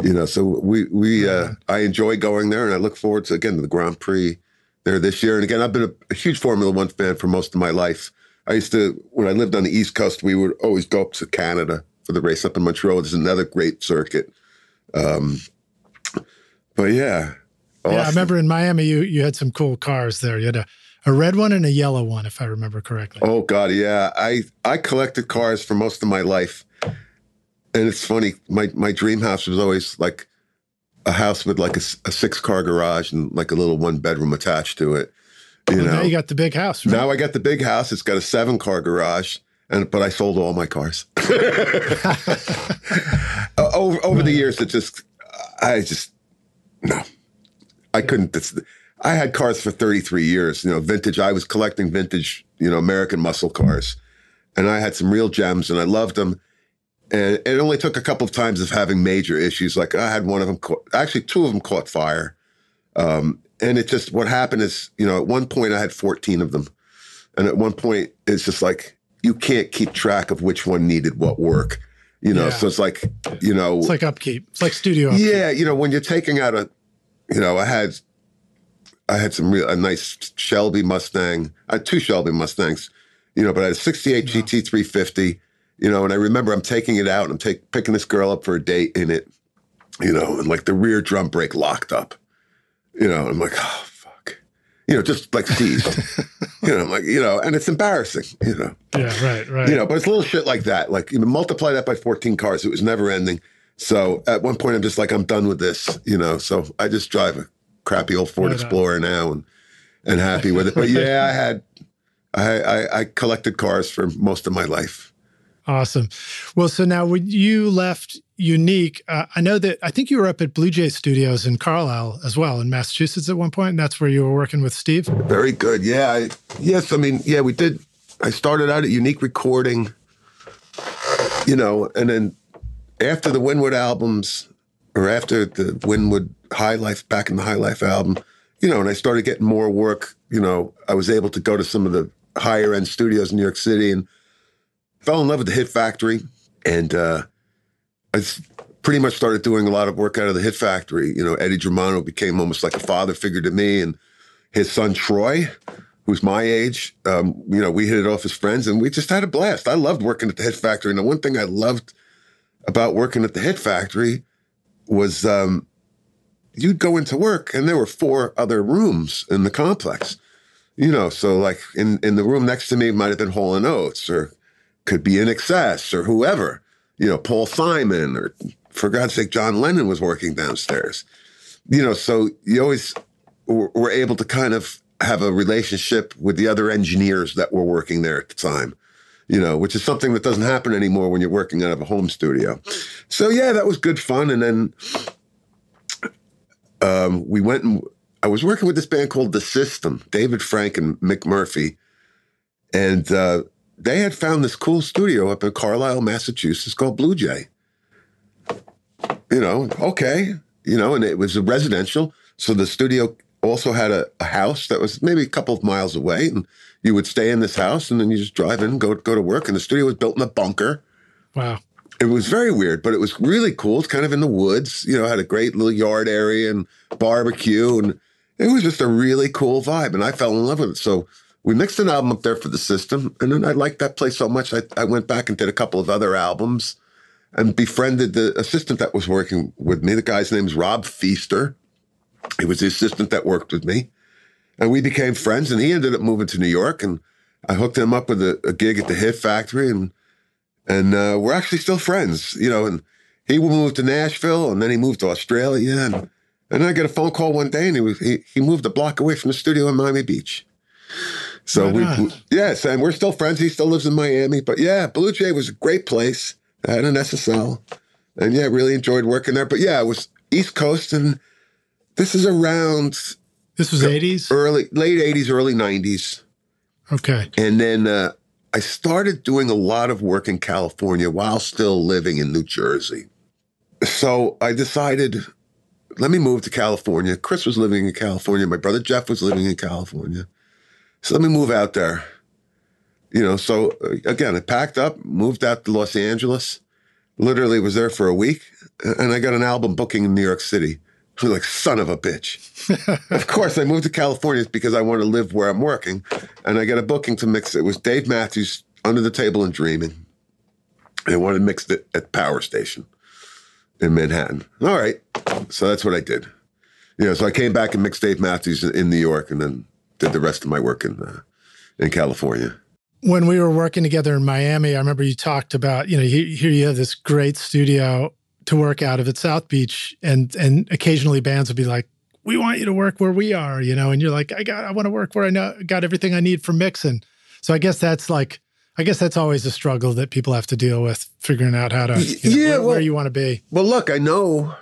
You know, so we we uh, I enjoy going there, and I look forward to again to the Grand Prix there this year. And again, I've been a, a, huge Formula One fan for most of my life. I used to, when I lived on the East Coast, we would always go up to Canada for the race up in Montreal. There's another great circuit. Um, but yeah. Yeah, I remember in Miami, you you had some cool cars there. You had a, a red one and a yellow one, if I remember correctly. Oh God, yeah. I I collected cars for most of my life. and it's funny. My my dream house was always like a house with like a, a six car garage and like a little one bedroom attached to it. You well, know, now you got the big house. Right? Now I got the big house. It's got a seven car garage, and but I sold all my cars. *laughs* over over the years, it just I just no, I couldn't. I had cars for 33 years. You know, vintage. I was collecting vintage, you know, American muscle cars, and I had some real gems, and I loved them. And it only took a couple of times of having major issues. Like I had one of them, caught, actually two of them caught fire. Um, and it just, what happened is, you know, at one point I had 14 of them. And at one point it's just like, you can't keep track of which one needed what work, you know? Yeah. So it's like, you know, it's like upkeep. It's like studio. Upkeep. Yeah. You know, when you're taking out a, you know, I had, I had some real, a nice Shelby Mustang. I had two Shelby Mustangs, you know, but I had a 68 GT 350 you know, and I remember I'm taking it out and I'm take, picking this girl up for a date in it, you know, and like the rear drum brake locked up, you know, I'm like, oh, fuck, you know, just like seized, you know, I'm like, you know, and it's embarrassing, you know. Yeah, right, right. You know, but it's little shit like that. Like, you know, multiply that by 14 cars, it was never ending. So at one point, I'm just like, I'm done with this, you know, so I just drive a crappy old Ford right Explorer on. now and, and happy with it. But yeah, I had, I, I, I collected cars for most of my life. Awesome. Well, so now when you left Unique, uh, I know that I think you were up at Blue Jay Studios in Carlisle as well in Massachusetts at one. And that's where you were working with Steve. Very good. Yeah. I, yes. I mean, yeah, we did. I started out at Unique Recording, you know, and then after the Winwood albums, or after the Winwood High Life, back in the High Life album, you know, and I started getting more work. You know, I was able to go to some of the higher end studios in New York City and fell in love with the Hit Factory, and uh, I pretty much started doing a lot of work out of the Hit Factory. You know, Eddie Germano became almost like a father figure to me, and his son Troy, who's my age, um, you know, we hit it off as friends, and we just had a blast. I loved working at the Hit Factory, and the one thing I loved about working at the Hit Factory was um, you'd go into work, and there were four other rooms in the complex. You know, so like in in the room next to me might have been Hall and Oates or could be INXS or whoever, you know, Paul Simon or for God's sake, John Lennon was working downstairs. You know, so you always were able to kind of have a relationship with the other engineers that were working there at the time, you know, which is something that doesn't happen anymore when you're working out of a home studio. So yeah, that was good fun. And then um, we went and I was working with this band called The System, David Frank and Mick Murphy. And uh, they had found this cool studio up in Carlisle, Massachusetts called Blue Jay. You know, okay, you know, and it was a residential. So the studio also had a, a, house that was maybe a couple of miles away, and you would stay in this house, and then you just drive in and go go to work. And the studio was built in a bunker. Wow. It was very weird, but it was really cool. It's kind of in the woods, you know, had a great little yard area and barbecue, and it was just a really cool vibe. And I fell in love with it. So we mixed an album up there for the system. And then I liked that place so much, I, I went back and did a couple of other albums and befriended the assistant that was working with me. The guy's name is Rob Feaster. He was the assistant that worked with me. And we became friends. And he ended up moving to New York. And I hooked him up with a, a gig at the Hit Factory. And and uh, we're actually still friends, you know. And he moved to Nashville and then he moved to Australia. And, and then I get a phone call one day and he, was, he, he moved a block away from the studio in Miami Beach. So we, we, yes, and we're still friends. He still lives in Miami, but yeah, Blue Jay was a great place. I had an SSL, and yeah, really enjoyed working there. But yeah, it was East Coast, and this is around. This was eighties, early late eighties, early nineties. Okay, and then uh, I started doing a lot of work in California while still living in New Jersey. So I decided, let me move to California. Chris was living in California. My brother Jeff was living in California. So let me move out there. You know, so uh, again, I packed up, moved out to Los Angeles, literally was there for a week, and I got an album booking in New York City. I was like, son of a bitch. *laughs* of course, I moved to California because I want to live where I'm working. And I got a booking to mix it. It was Dave Matthews, Under the Table and Dreaming. They wanted to mix it at Power Station in Manhattan. All right. So that's what I did. You know, so I came back and mixed Dave Matthews in New York and then did the rest of my work in uh, in California. when we were working together in Miami, I remember you talked about, you know, here you have this great studio to work out of at South Beach, and and occasionally bands would be like, "We want you to work where we are," you know, and you're like, "I got, I want to work where I know got everything I need for mixing." So I guess that's like, I guess that's always a struggle that people have to deal with, figuring out how to, you know, yeah, where, well, where you want to be. Well, look, I know,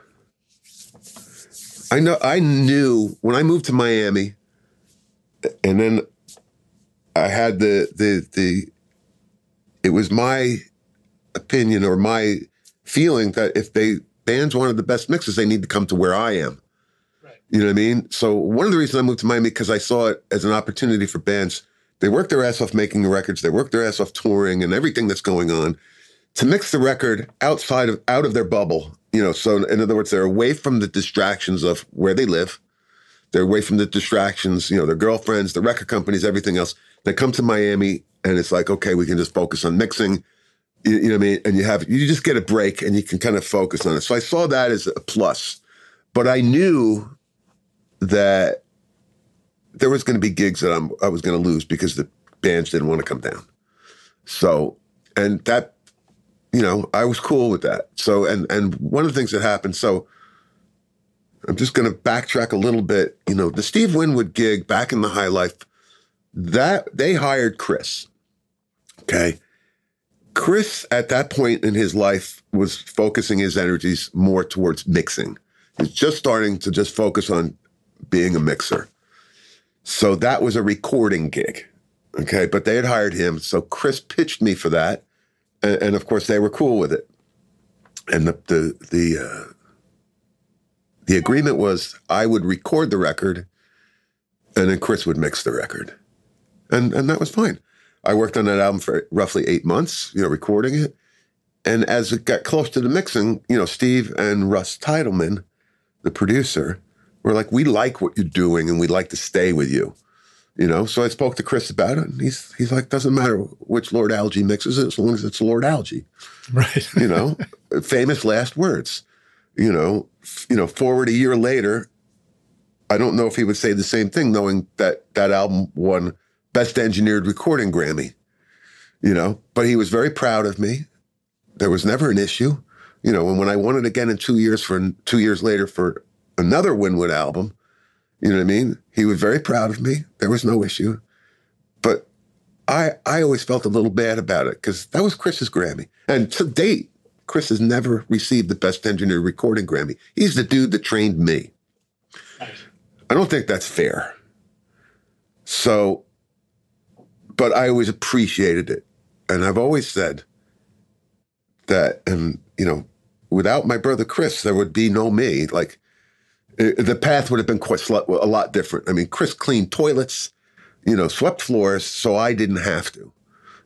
I know, I knew when I moved to Miami, and then I had the the the. It was my opinion or my feeling that if they bands wanted the best mixes, they need to come to where I am. Right. You know what I mean? So one of the reasons I moved to Miami because I saw it as an opportunity for bands. They work their ass off making the records. They work their ass off touring and everything that's going on to mix the record outside of out of their bubble. You know, so in other words, they're away from the distractions of where they live. They're away from the distractions, you know, their girlfriends, the record companies, everything else. They come to Miami and it's like, okay, we can just focus on mixing. You, you know what I mean? And you have you just get a break and you can kind of focus on it. So I saw that as a plus. But I knew that there was going to be gigs that I'm, I was going to lose because the bands didn't want to come down. So, and that, you know, I was cool with that. So, and and one of the things that happened, so I'm just going to backtrack a little bit. You know, the Steve Winwood gig back in the High Life, that they hired Chris. Okay. Chris, at that point in his life, was focusing his energies more towards mixing. He's just starting to just focus on being a mixer. So that was a recording gig. Okay. But they had hired him. So Chris pitched me for that. And, and of course, they were cool with it. And the, the, the, uh, the agreement was I would record the record and then Chris would mix the record. And, and that was fine. I worked on that album for roughly eight months, you know, recording it. And as it got close to the mixing, you know, Steve and Russ Titelman, the producer, were like, we like what you're doing and we'd like to stay with you. You know, so I spoke to Chris about it, and he's he's like, doesn't matter which Lord Alge mixes it as long as it's Lord Alge. Right. you know, *laughs* famous last words. You know, you know, forward a year later, I don't know if he would say the same thing, knowing that that album won Best Engineered Recording Grammy. You know, but he was very proud of me. There was never an issue. You know, and when I won it again in two years for two years later for another Winwood album, you know what I mean? He was very proud of me. There was no issue. But I I always felt a little bad about it because that was Chris's Grammy. And to date, Chris has never received the Best Engineer Recording Grammy. He's the dude that trained me. I don't think that's fair. So, but I always appreciated it. And I've always said that, and, you know, without my brother Chris, there would be no me. Like, it, the path would have been quite a lot different. I mean, Chris cleaned toilets, you know, swept floors, so I didn't have to.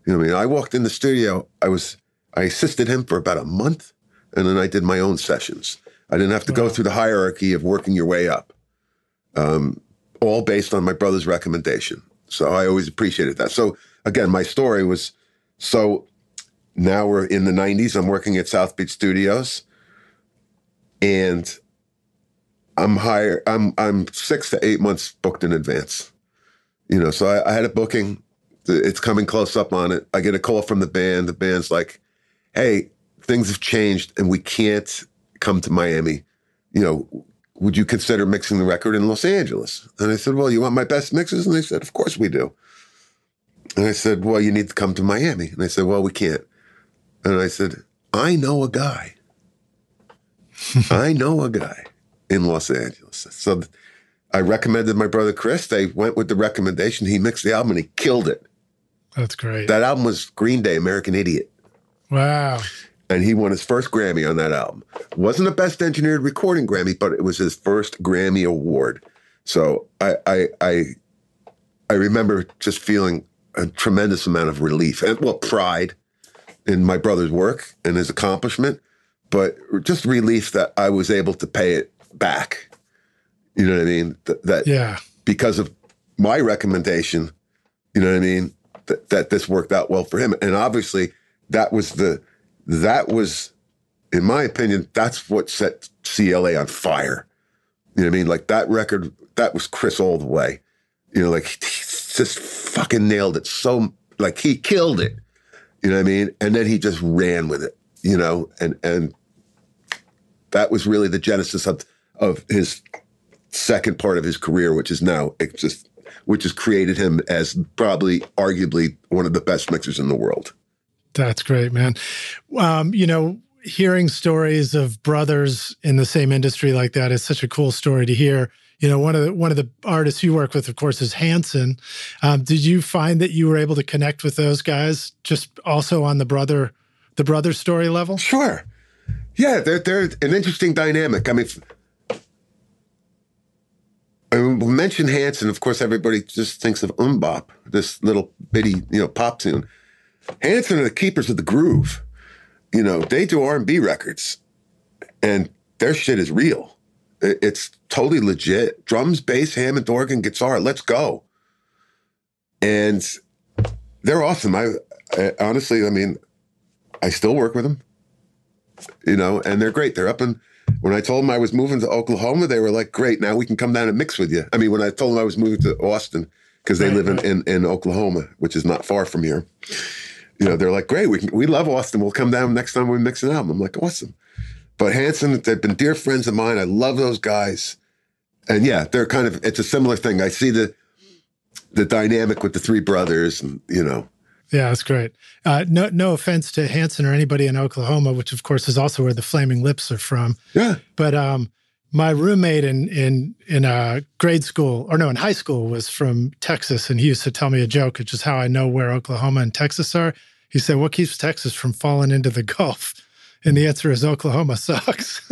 You know, I mean, I walked in the studio. I was, I assisted him for about a month, and then I did my own sessions. I didn't have to go through the hierarchy of working your way up. Um, all based on my brother's recommendation. So I always appreciated that. So again, my story was so now we're in the 90s. I'm working at South Beach Studios, and I'm higher. I'm I'm six to eight months booked in advance. You know, so I, I had a booking. It's coming close up on it. I get a call from the band. The band's like, "Hey, things have changed, and we can't come to Miami. You know, would you consider mixing the record in Los Angeles?" And I said, "Well, you want my best mixes?" And they said, "Of course we do." And I said, "Well, you need to come to Miami." And they said, "Well, we can't." And I said, "I know a guy. I know a guy." in Los Angeles. So I recommended my brother Chris. They went with the recommendation. He mixed the album and he killed it. That's great. That album was Green Day, American Idiot. Wow. And he won his first Grammy on that album. Wasn't a best engineered recording Grammy, but it was his first Grammy award. So I I I, I remember just feeling a tremendous amount of relief and well, pride in my brother's work and his accomplishment, but just relief that I was able to pay it back. You know what I mean? That, that Yeah. because of my recommendation, you know what I mean? That, that this worked out well for him. And obviously that was the, that was, in my opinion, that's what set CLA on fire. You know what I mean? Like that record, that was Chris all the way. You know, like he just fucking nailed it so like he killed it. You know what I mean? And then he just ran with it, you know, and and that was really the genesis of of his second part of his career, which is now it just which has created him as probably arguably one of the best mixers in the world. That's great, man. Um, you know, hearing stories of brothers in the same industry like that is such a cool story to hear. You know, one of the one of the artists you work with, of course, is Hanson. Um, did you find that you were able to connect with those guys just also on the brother the brother story level? Sure. Yeah, they're they're an interesting dynamic. I mean, I we mention Hanson. Of course, everybody just thinks of MMMBop, this little bitty you know pop tune. Hanson are the keepers of the groove. You know, they do R and B records, and their shit is real. It's totally legit. Drums, bass, Hammond organ, guitar. Let's go. And they're awesome. I, I, honestly, I mean, I still work with them. You know, and they're great. They're up in. When I told them I was moving to Oklahoma, they were like, "Great, now we can come down and mix with you." I mean, when I told them I was moving to Austin because they right, live in, in in Oklahoma, which is not far from here. You know, they're like, "Great, we can, we love Austin. We'll come down next time we mix an album." I'm like, "Awesome." But Hanson, they've been dear friends of mine. I love those guys. And yeah, they're kind of it's a similar thing. I see the the dynamic with the three brothers and you know. Yeah, that's great. Uh, no, no offense to Hanson or anybody in Oklahoma, which of course is also where the Flaming Lips are from. Yeah. But um, my roommate in in in uh, grade school or no, in high school was from Texas, and he used to tell me a joke, which is how I know where Oklahoma and Texas are. He said, "What keeps Texas from falling into the Gulf?" And the answer is Oklahoma sucks. *laughs*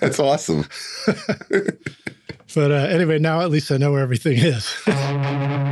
That's awesome. *laughs* but uh, anyway, now at least I know where everything is. *laughs*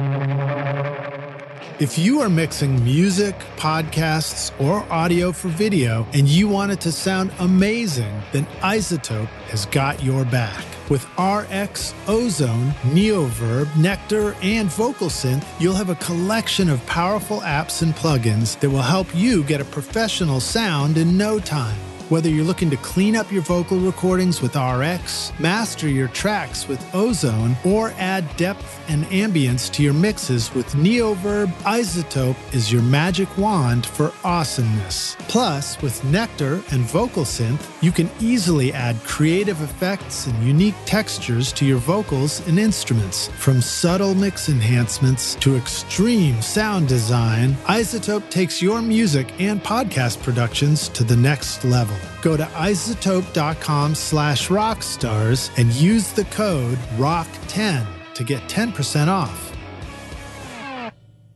If you are mixing music, podcasts, or audio for video and you want it to sound amazing, then iZotope has got your back. With RX, Ozone, Neoverb, Nectar, and Vocal Synth, you'll have a collection of powerful apps and plugins that will help you get a professional sound in no time. Whether you're looking to clean up your vocal recordings with RX, master your tracks with Ozone, or add depth and ambience to your mixes with Neoverb, iZotope is your magic wand for awesomeness. Plus, with Nectar and Vocal Synth, you can easily add creative effects and unique textures to your vocals and instruments. From subtle mix enhancements to extreme sound design, iZotope takes your music and podcast productions to the next level. Go to izotope.com slash rockstars and use the code ROCK10 to get 10% off.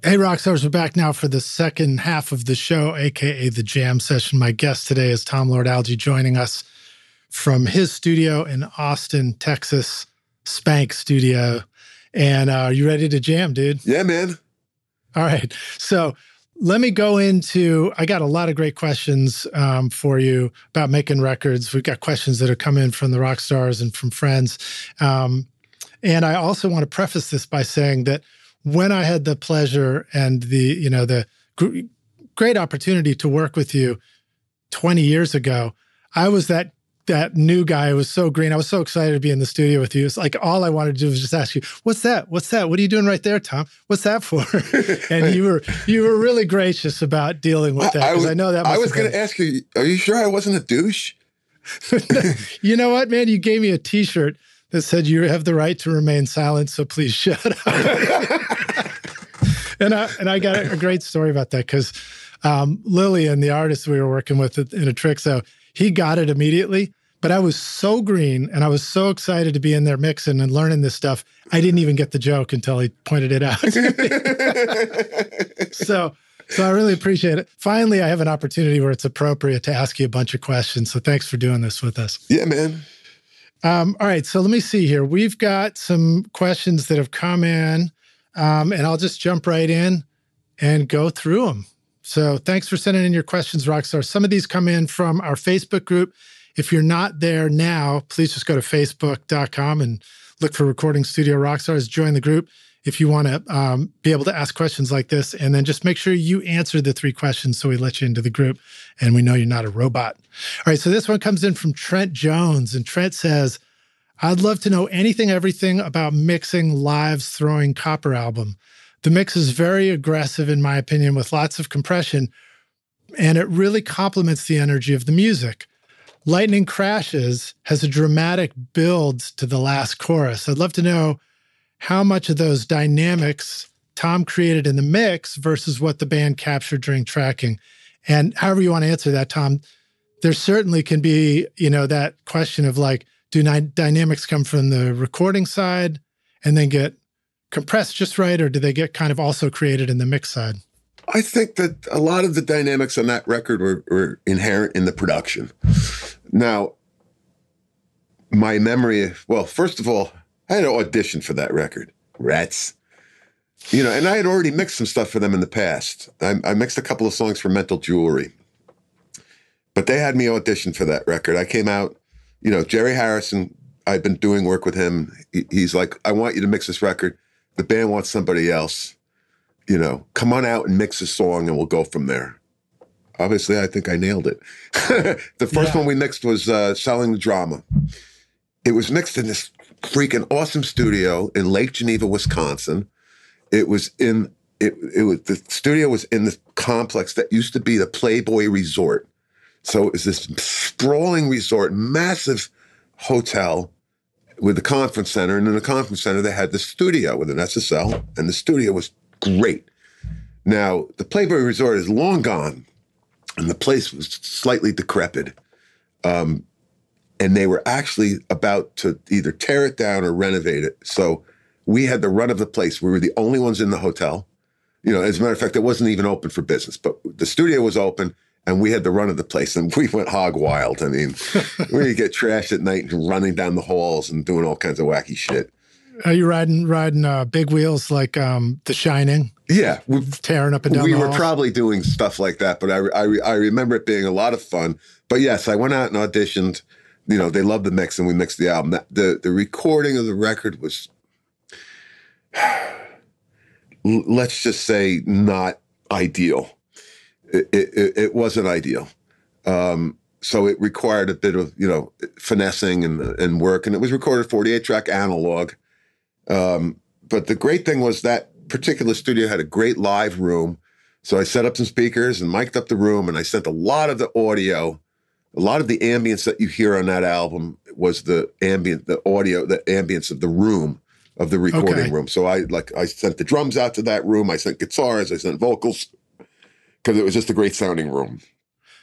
Hey, Rockstars, we're back now for the second half of the show, aka the jam session. My guest today is Tom Lord Alge joining us from his studio in Austin, Texas, Spank Studio. And uh, are you ready to jam, dude? Yeah, man. All right. So let me go into i got a lot of great questions um, for you about making records. We've got questions that have come in from the rock stars and from friends. Um, and i also want to preface this by saying that when i had the pleasure and the you know the gr- great opportunity to work with you 20 years ago i was that that new guy was so green. I was so excited to be in the studio with you. It's like all I wanted to do was just ask you, "What's that? What's that? What are you doing right there, Tom? What's that for?" *laughs* and you were you were really gracious about dealing with that because I, I, know that. I was going to ask you, "Are you sure I wasn't a douche?" *laughs* you know what, man? You gave me a T-shirt that said you have the right to remain silent, so please shut up. *laughs* and I and I got a great story about that because um, Lillian, the artist we were working with in a trick, so he got it immediately. But I was so green and I was so excited to be in there mixing and learning this stuff. I didn't even get the joke until he pointed it out. *laughs* so, so I really appreciate it. Finally, I have an opportunity where it's appropriate to ask you a bunch of questions. So thanks for doing this with us. Yeah, man. Um, all right. So let me see here. We've got some questions that have come in, um, and I'll just jump right in and go through them. So thanks for sending in your questions, Rockstar. Some of these come in from our Facebook group. If you're not there now, please just go to facebook.com and look for Recording Studio Rockstars. Join the group if you want to um, be able to ask questions like this. And then just make sure you answer the three questions so we let you into the group and we know you're not a robot. All right. So this one comes in from Trent Jones. And Trent says, I'd love to know anything, everything about mixing Live's Throwing Copper album. The mix is very aggressive, in my opinion, with lots of compression, and it really complements the energy of the music. Lightning Crashes has a dramatic build to the last chorus. I'd love to know how much of those dynamics Tom created in the mix versus what the band captured during tracking. And however you want to answer that, Tom, there certainly can be, you know, that question of like, do dynamics come from the recording side and then get compressed just right, or do they get kind of also created in the mix side? I think that a lot of the dynamics on that record were, were inherent in the production. Now, my memory, well, first of all, I had to audition for that record, Rats. You know, and I had already mixed some stuff for them in the past. I, I mixed a couple of songs for Mental Jewelry, but they had me audition for that record. I came out you know, Jerry Harrison, I've been doing work with him. He, he's like, I want you to mix this record. The band wants somebody else. You know, come on out and mix a song and we'll go from there. Obviously, I think I nailed it. *laughs* the first yeah. one we mixed was uh, Selling the Drama. It was mixed in this freaking awesome studio in Lake Geneva, Wisconsin. It was in it, it was the studio was in the complex that used to be the Playboy Resort so it was this sprawling resort, massive hotel with the conference center. And in the conference center, they had the studio with an SSL, and the studio was great. Now, the Playboy Resort is long gone, and the place was slightly decrepit. Um, and they were actually about to either tear it down or renovate it. So we had the run of the place. We were the only ones in the hotel. You know, as a matter of fact, it wasn't even open for business, but the studio was open and we had the run of the place and we went hog wild. I mean, *laughs* we get trashed at night and running down the halls and doing all kinds of wacky shit. Are you riding riding uh, big wheels like um, The Shining? Yeah, we, tearing up and down. We were halls? probably doing stuff like that, but I, I I remember it being a lot of fun. But yes, I went out and auditioned. You know, they loved the mix, and we mixed the album. The the recording of the record was, *sighs* let's just say, not ideal it, it, it wasn't ideal. Um, so it required a bit of you know finessing and and work, and it was recorded 48 track analog. Um, but the great thing was that particular studio had a great live room. So I set up some speakers and mic'd up the room, and I sent a lot of the audio, a lot of the ambience that you hear on that album was the ambient, the audio, the ambience of the room of the recording okay. room. So I like I sent the drums out to that room. I sent guitars. I sent vocals because it was just a great sounding room.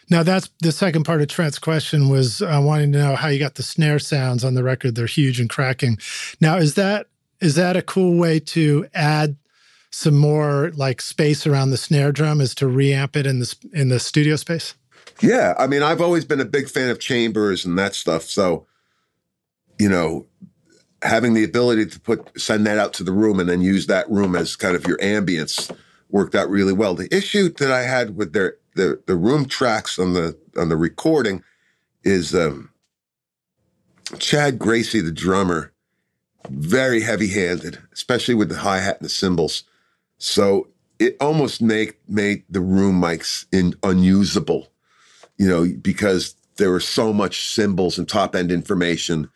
Now that's the second part of Trent's question was uh, wanting to know how you got the snare sounds on the record. They're huge and cracking. Now is that is that a cool way to add some more like space around the snare drum? Is to reamp it in the in the studio space? Yeah, I mean I've always been a big fan of chambers and that stuff. So you know, having the ability to put send that out to the room and then use that room as kind of your ambience worked out really well. The issue that I had with their the the room tracks on the on the recording is um, Chad Gracey, the drummer, very heavy handed, especially with the hi hat and the cymbals. So it almost make made the room mics in unusable, you know, because there were so much cymbals and top end information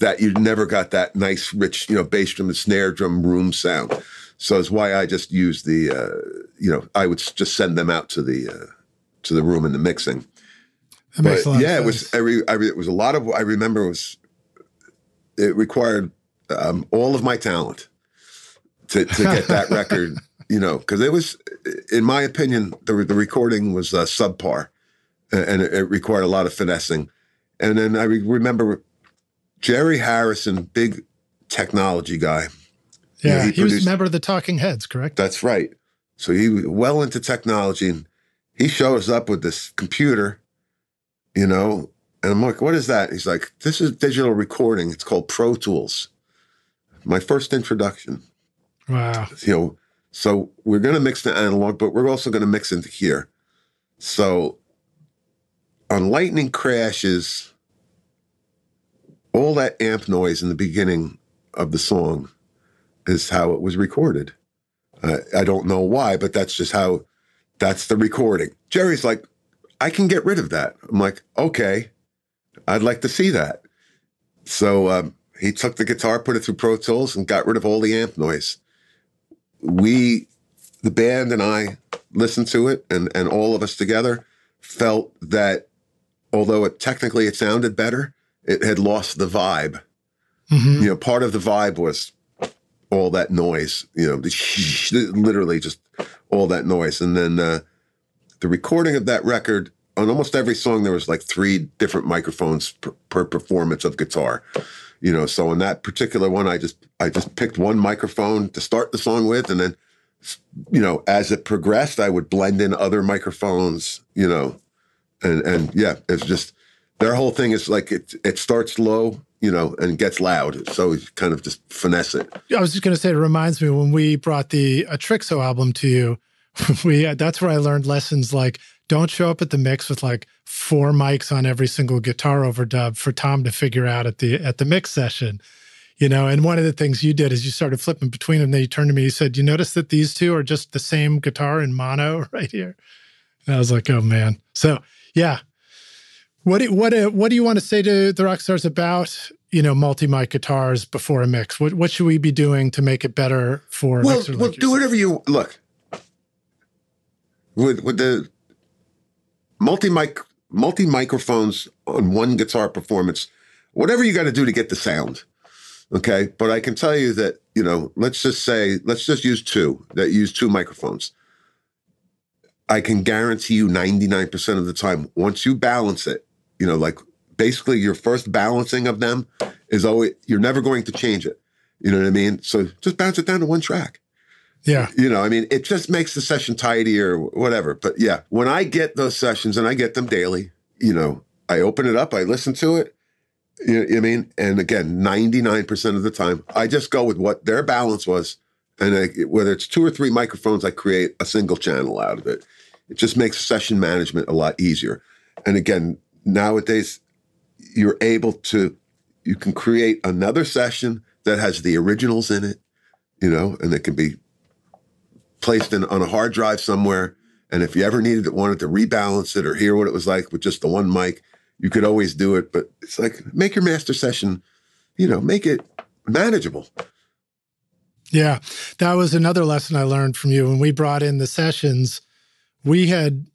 that you never got that nice, rich, you know, bass drum and snare drum room sound. So it's why I just use the, uh, you know, I would just send them out to the uh, to the room in the mixing. That but yeah, it was. I, re, I re, it was a lot of. I remember it was. It required um, all of my talent to to get that *laughs* record. You know, because it was, in my opinion, the the recording was uh, subpar, and it, it, required a lot of finessing. And then I re- remember Jerry Harrison, big technology guy yeah, you know, he, he was a member of the Talking Heads, correct? That's right. So he was well into technology, and he shows up with this computer, you know, and I'm like, "What is that?" He's like, "This is digital recording. It's called Pro Tools." My first introduction. Wow. You know, so we're going to mix the analog, but we're also going to mix into here. So on Lightning Crashes, all that amp noise in the beginning of the song is how it was recorded. Uh, I don't know why, but that's just how. That's the recording. Jerry's like, I can get rid of that. I'm like, okay, I'd like to see that. So um, he took the guitar, put it through Pro Tools, and got rid of all the amp noise. We, the band and I, listened to it, and and all of us together felt that although it technically it sounded better, it had lost the vibe. Mm-hmm. You know, part of the vibe was all that noise. You know, *laughs* literally just all that noise, and then uh, the recording of that record on almost every song there was like three different microphones per, per, performance of guitar you know. So in that particular one i just i just picked one microphone to start the song with. And then you know as it progressed i would blend in other microphones you know. And and yeah it's just their whole thing is like it it starts low you know and gets loud so you kind of just finesse it i was just going to say it reminds me when we brought the Atrixo album to you *laughs* we uh, that's where i learned lessons like don't show up at the mix with like four mics on every single guitar overdub for Tom to figure out at the at the mix session. You know, and one of the things you did is you started flipping between them. Then you turned to me, you said, You notice that these two are just the same guitar in mono *laughs* right here? And I was like, Oh man. So yeah. What do, what uh, what do you want to say to the rock stars about you know multi mic guitars before a mix? What what should we be doing to make it better for? Well, well, like do whatever you look. With with the multi mic multi microphones on one guitar performance, whatever you got to do to get the sound. Okay. But I can tell you that, you know, let's just say, let's just use two that use two microphones. I can guarantee you 99% of the time, once you balance it, you know, like basically your first balancing of them is always, you're never going to change it. You know what I mean? So just bounce it down to one track. Yeah. You know, I mean, it just makes the session tidier, whatever. But yeah, when I get those sessions and I get them daily, you know, I open it up, I listen to it. You know I mean? And again, 99% of the time, I just go with what their balance was. And I, whether it's two or three microphones, I create a single channel out of it. It just makes session management a lot easier. And again, nowadays, you're able to, you can create another session that has the originals in it, you know, and it can be placed in on a hard drive somewhere. And if you ever needed it, wanted to rebalance it or hear what it was like with just the one mic, you could always do it. But it's like make your master session, you know, make it manageable. Yeah, that was another lesson I learned from you when we brought in the sessions. We had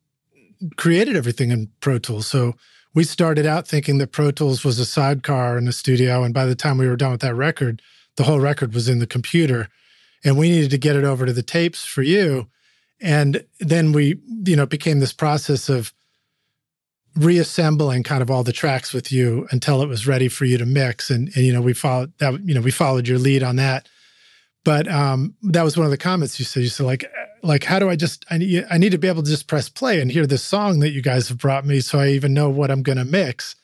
created everything in Pro Tools, so we started out thinking that Pro Tools was a sidecar in the studio, and by the time we were done with that record, the whole record was in the computer and we needed to get it over to the tapes for you. And then we, you know, became this process of reassembling kind of all the tracks with you until it was ready for you to mix. And, and you know, we followed that, you know, we followed your lead on that. But um, that was one of the comments you said. You said like, like, how do I just? I need, I need to be able to just press play and hear this song that you guys have brought me, so I even know what I'm going to mix.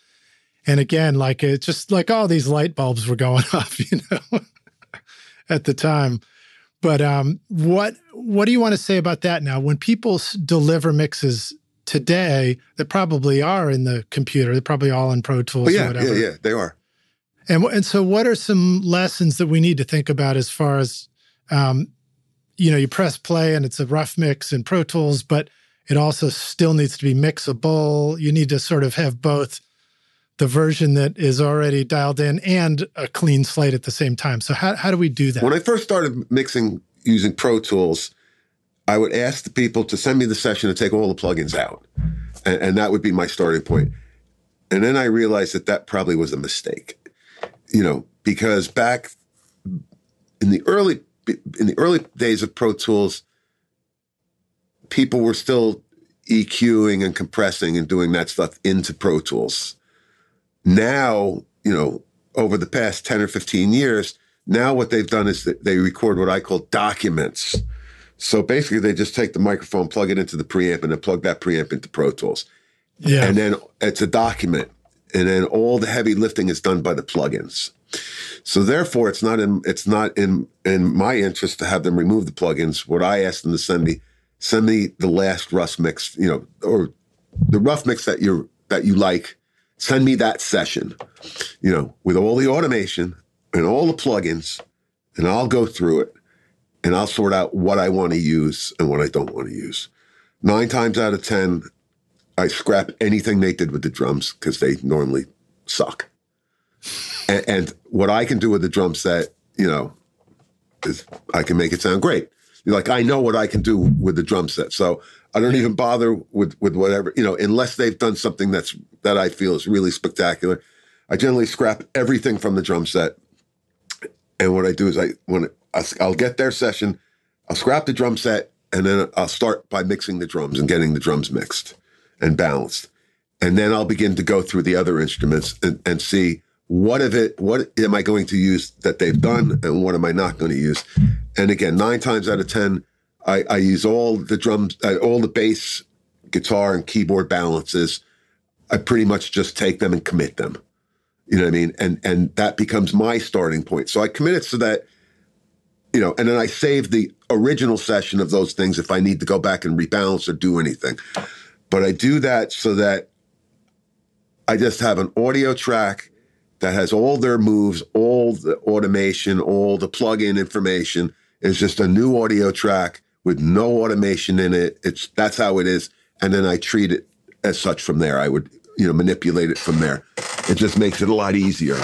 And again, like it's just like all these light bulbs were going *laughs* off, you know, at the time. But um, what what do you want to say about that now? When people deliver mixes today, that probably are in the computer. They're probably all in Pro Tools. Oh, yeah, or whatever. yeah, yeah, they are. And and so, what are some lessons that we need to think about as far as, um, you know, you press play and it's a rough mix in Pro Tools, but it also still needs to be mixable. You need to sort of have both the version that is already dialed in and a clean slate at the same time. So how, how do we do that? When I first started mixing using Pro Tools, I would ask the people to send me the session to take all the plugins out. And, and that would be my starting point. And then I realized that that probably was a mistake, you know, because back in the early in the early days of Pro Tools, people were still EQing and compressing and doing that stuff into Pro Tools. Now, you know, over the past 10 or 15 years, now what they've done is that they record what I call documents. So basically, they just take the microphone, plug it into the preamp, and then plug that preamp into Pro Tools. Yeah. And then it's a document. And then all the heavy lifting is done by the plugins. So therefore, it's not in it's not in in my interest to have them remove the plugins. What I asked them to send me, send me the last rough mix, you know, or the rough mix that you that you like send me that session, you know, with all the automation and all the plugins, and I'll go through it and I'll sort out what I want to use and what I don't want to use. Nine times out of 10, I scrap anything they did with the drums because they normally suck. And, and what I can do with the drum set, you know, is I can make it sound great. Like I know what I can do with the drum set, so I don't even bother with with whatever you know, unless they've done something that's that I feel is really spectacular. I generally scrap everything from the drum set, and what I do is I when I'll get their session, I'll scrap the drum set, and then I'll start by mixing the drums and getting the drums mixed and balanced, and then I'll begin to go through the other instruments and, and see what of it what am i going to use that they've done and what am i not going to use? And again nine times out of ten i, I use all the drums uh, all the bass guitar and keyboard balances. I pretty much just take them and commit them. You know what i mean? And and that becomes my starting point. So i commit it so that you know and then i save the original session of those things if i need to go back and rebalance or do anything. But i do that so that i just have an audio track that has all their moves, all the automation, all the plug-in information. It's just a new audio track with no automation in it. It's that's how it is, and then I treat it as such from there. I would you know manipulate it from there. It just makes it a lot easier.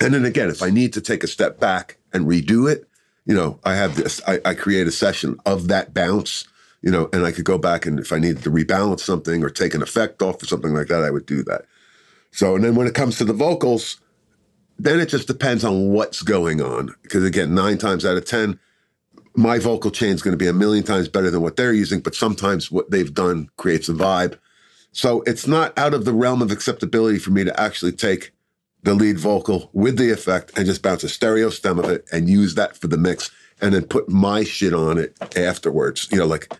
And then again, if I need to take a step back and redo it, you know, I have this. I, I create a session of that bounce you know, and I could go back and if I needed to rebalance something or take an effect off or something like that, I would do that. So, and then when it comes to the vocals, then it just depends on what's going on. Because again, nine times out of 10, my vocal chain is going to be a million times better than what they're using, but sometimes what they've done creates a vibe. So it's not out of the realm of acceptability for me to actually take the lead vocal with the effect and just bounce a stereo stem of it and use that for the mix and then put my shit on it afterwards. You know, like,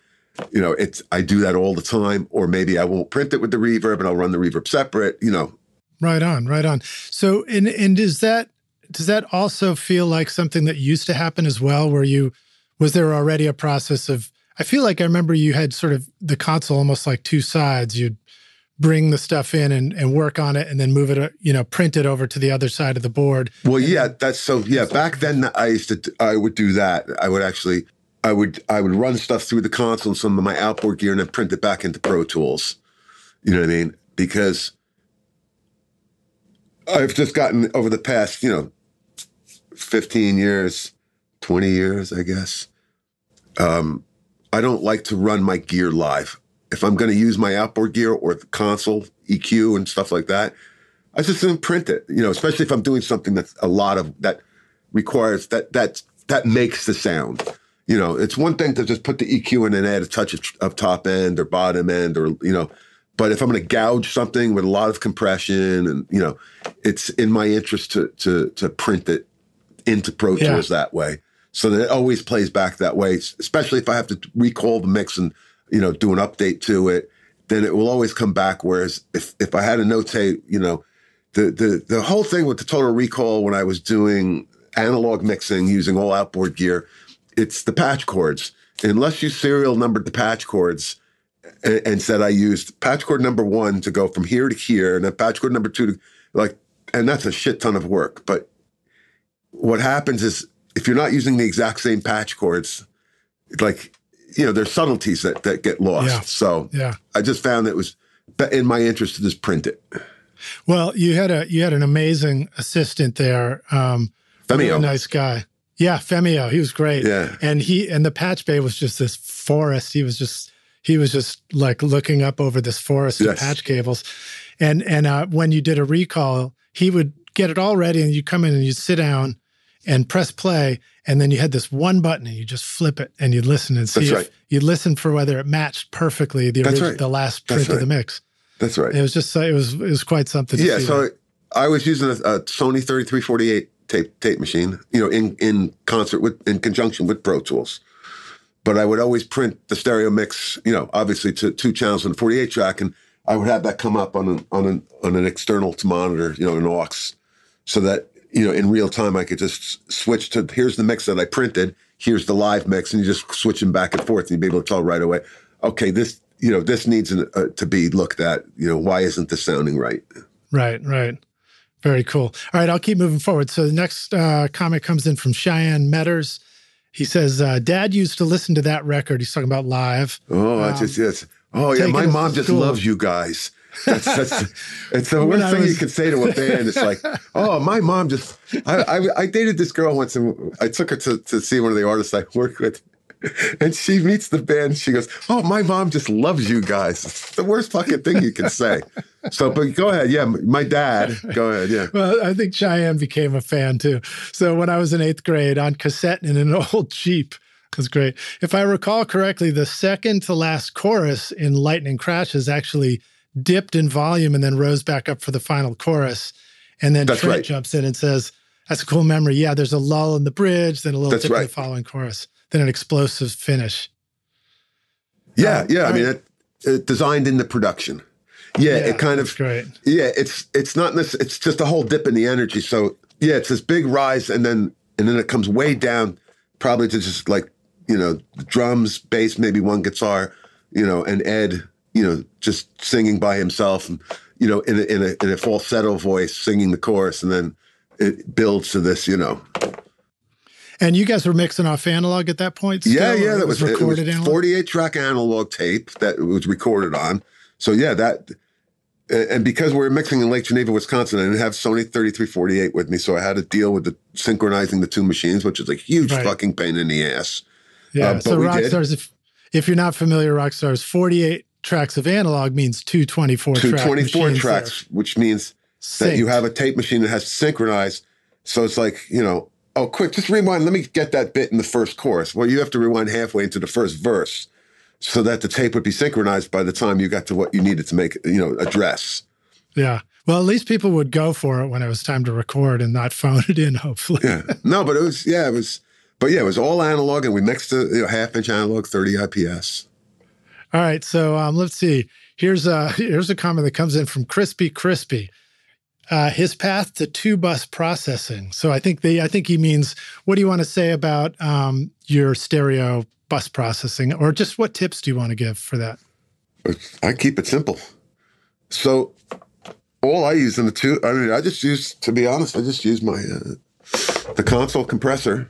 you know, it's I do that all the time, or maybe I won't print it with the reverb and I'll run the reverb separate, you know, Right on, right on. So, and and does that does that also feel like something that used to happen as well, where you was there already a process of? I feel like I remember you had sort of the console almost like two sides. You'd bring the stuff in and, and work on it and then move it, uh, you know, print it over to the other side of the board. Well, yeah, that's so, yeah, back then I used to, I would do that. I would actually, I would, I would run stuff through the console and some of my outboard gear and then print it back into Pro Tools. You know what I mean? Because I've just gotten over the past, you know, 15 years, 20 years, I guess. Um, I don't like to run my gear live. If I'm going to use my outboard gear or the console, EQ and stuff like that, I just don't print it, you know, especially if I'm doing something that's a lot of that requires that, that, that makes the sound. You know, it's one thing to just put the EQ in and add a touch of, of top end or bottom end or, you know, but if I'm going to gouge something with a lot of compression, and you know, it's in my interest to to to print it into Pro Tools yeah. that way, so that it always plays back that way. Especially if I have to recall the mix and you know do an update to it, then it will always come back. Whereas if if I had a notate, you know, the the the whole thing with the Total Recall when I was doing analog mixing using all outboard gear, it's the patch cords. Unless you serial numbered the patch cords, and, and, said I used patch cord number one to go from here to here, and then patch cord number two to like, and that's a shit ton of work. But what happens is if you're not using the exact same patch cords, like you know, there's subtleties that that get lost. Yeah. So yeah, I just found that it was in my interest to just print it. Well, you had a you had an amazing assistant there. Um, Femio, nice guy. Yeah, Femio, he was great. Yeah, and he and the patch bay was just this forest. He was just he was just like looking up over this forest yes. of patch cables. And and uh, when you did a recall, he would get it all ready, and you come in and you sit down and press play, and then you had this one button, and you just flip it, and you'd listen and see. Right. You'd listen for whether it matched perfectly the original, right. the last print right. of the mix. That's right. It was just it was it was quite something. yeah. so that. I was using a, a Sony thirty three forty eight tape tape machine, you know, in in concert with in conjunction with Pro Tools but I would always print the stereo mix, you know, obviously to two channels on the 48 track, and I would have that come up on an on an on an external monitor, you know, an aux, so that you know in real time I could just switch to here's the mix that I printed, here's the live mix, and you just switch them back and forth, and you'd be able to tell right away, okay, this you know this needs an, uh, to be looked at. You know, why isn't this sounding right? Right, right. Very cool. All right, I'll keep moving forward. So the next uh, comment comes in from Cheyenne Metters. He says, uh, Dad used to listen to that record. He's talking about live. Oh, um, just, yes. Oh, yeah. My mom just school. loves you guys. *laughs* That's, that's it's the worst thing was... you can say to a *laughs* band. It's like, oh, my mom just. I, I, I dated this girl once, and I took her to to see one of the artists I work with, *laughs* and she meets the band. She goes, "Oh, my mom just loves you guys." It's the worst fucking thing you can say. So, but go ahead. Yeah, my dad. Go ahead. Yeah. *laughs* Well, I think Cheyenne became a fan too. So when I was in eighth grade on cassette in an *laughs* old Jeep, was great. If I recall correctly, the second to last chorus in Lightning Crashes actually dipped in volume and then rose back up for the final chorus. And then That's Trent right. jumps in and says, "That's a cool memory." Yeah, there's a lull in the bridge, then a little That's dip right. in the following chorus, then an explosive finish. Yeah, Um, yeah. I mean, it, it designed in the production. Yeah, it kind of great. Yeah, it's it's not this. It's just a whole dip in the energy. So yeah, it's this big rise, and then and then it comes way down, probably to just like you know drums, bass, maybe one guitar, you know, and Ed, you know, just singing by himself, and you know, in a, in a in a falsetto voice, singing the chorus, and then it builds to this, you know. And you guys were mixing off analog at that point. Still, yeah, yeah, that it was, it recorded was 48 track analog tape that it was recorded on. So yeah, that and because we were mixing in Lake Geneva, Wisconsin, I didn't have Sony 3348 with me, so I had to deal with the synchronizing the two machines, which is a huge Right. fucking pain in the ass. Yeah. Uh, so. Rockstars, if if you're not familiar, Rockstars, 48 tracks of analog means two 24 Two track 24 tracks, which means there. that you have a tape machine that has synchronized. So it's like, you know, oh, quick, just rewind. Let me get that bit in the first chorus. Well, you have to rewind halfway into the first verse so that the tape would be synchronized by the time you got to what you needed to make, you know, address. Yeah. Well, at least people would go for it when it was time to record and not *laughs* phone it in, hopefully. Yeah. No, but it was, yeah, it was, but yeah, it was all analog and we mixed the you know, half inch analog, 30 IPS. All right. So um, let's see. Here's a *laughs* here's a comment that comes in from Crispy Crispy. Uh, his path to two bus processing. So I think they I think he means what do you want to say about um, your stereo bus processing, or just what tips do you want to give for that? I keep it simple. So all I use in the two, I mean, I just use, to be honest, I just use my, uh, the console compressor.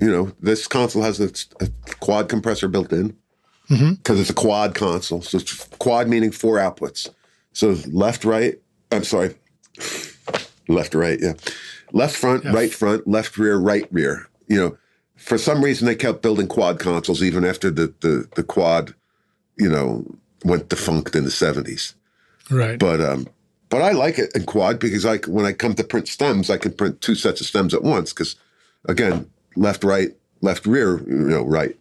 You know, this console has a, a quad compressor built in because it's a quad console. So it's quad meaning four outputs. So left, right, I'm sorry, left, right, yeah. Left front, right front, left rear, right rear. You know, for some reason they kept building quad consoles even after the the, the quad, you know, went defunct in the 70s. Right. But um, but I like it in quad because I when I come to print stems, I can print two sets of stems at once. Because again, left, right, left, rear, you know, right,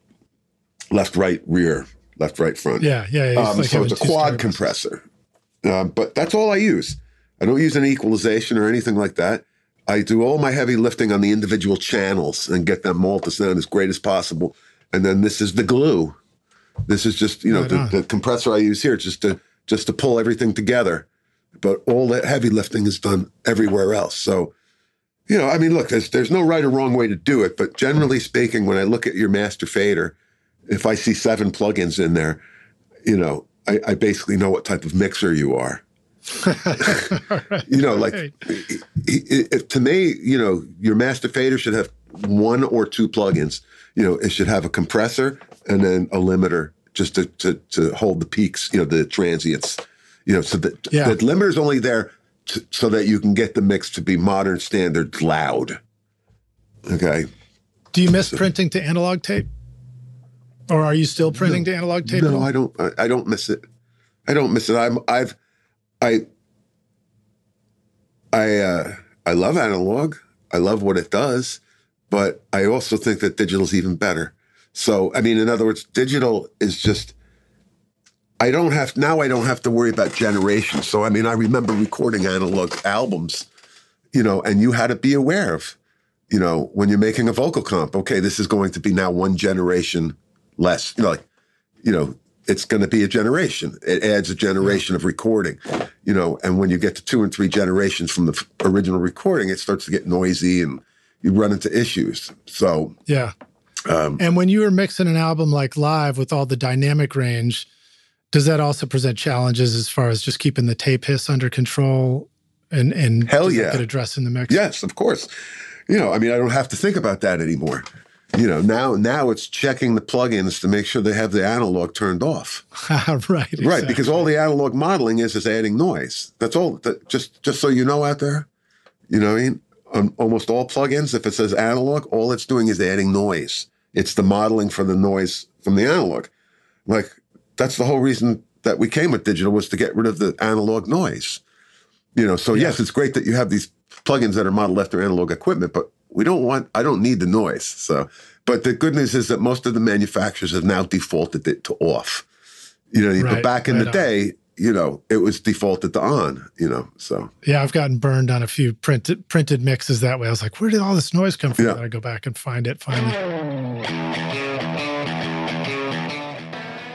left, right, rear, left, right, front. yeah. Yeah. yeah. Um, like so it's a quad compressor. Um, but that's all I use. I don't use any equalization or anything like that. I do all my heavy lifting on the individual channels and get them all to sound as great as possible. And then this is the glue. This is just you know Right the, the compressor I use here just to just to pull everything together. But all that heavy lifting is done everywhere else. So you know, I mean, look, there's there's no right or wrong way to do it. But generally speaking, when I look at your master fader, if I see seven plugins in there, you know, I, I basically know what type of mixer you are. *laughs* You know, like Right. to me, you know, your master fader should have one or two plugins. You know, it should have a compressor and then a limiter just to to, to hold the peaks. You know, the transients. You know, so that Yeah. the limiter is only there to, so that you can get the mix to be modern standards loud. Okay. Do you miss printing to analog tape? Or are you still printing to analog tape? No. I don't. I, I don't miss it. I don't miss it. I'm. I've. I. I. Uh, I love analog. I love what it does, but I also think that digital is even better. So, I mean, in other words, digital is just. I don't have now. I don't have to worry about generations. So, I mean, I remember recording analog albums, you know, and you had to be aware of, you know, when you're making a vocal comp. Okay, this is going to be now one generation less. You know, like you know, it's going to be a generation. It adds a generation of recording, you know, and when you get to two and three generations from the f- original recording, it starts to get noisy and you run into issues. So, Yeah. um, And when you were mixing an album like live with all the dynamic range, does that also present challenges as far as just keeping the tape hiss under control and and Hell yeah. get addressed in the mix? yes, of course. You know, I mean, I don't have to think about that anymore. You know, now now it's checking the plugins to make sure they have the analog turned off. *laughs* right, exactly. right, because all the analog modeling is is adding noise. That's all. That, just just so you know out there, you know, what I mean, on almost all plugins, if it says analog, all it's doing is adding noise. It's the modeling for the noise from the analog. Like that's the whole reason that we came with digital was to get rid of the analog noise. You know, so yeah. yes, it's great that you have these plugins that are modeled after analog equipment, but we don't want I don't need the noise. So but the good news is that most of the manufacturers have now defaulted it to off. You know, right, but back in right the day, you know, it was defaulted to on, you know. So Yeah, I've gotten burned on a few printed printed mixes that way. I was like, where did all this noise come from? Yeah. I go back and find it finally.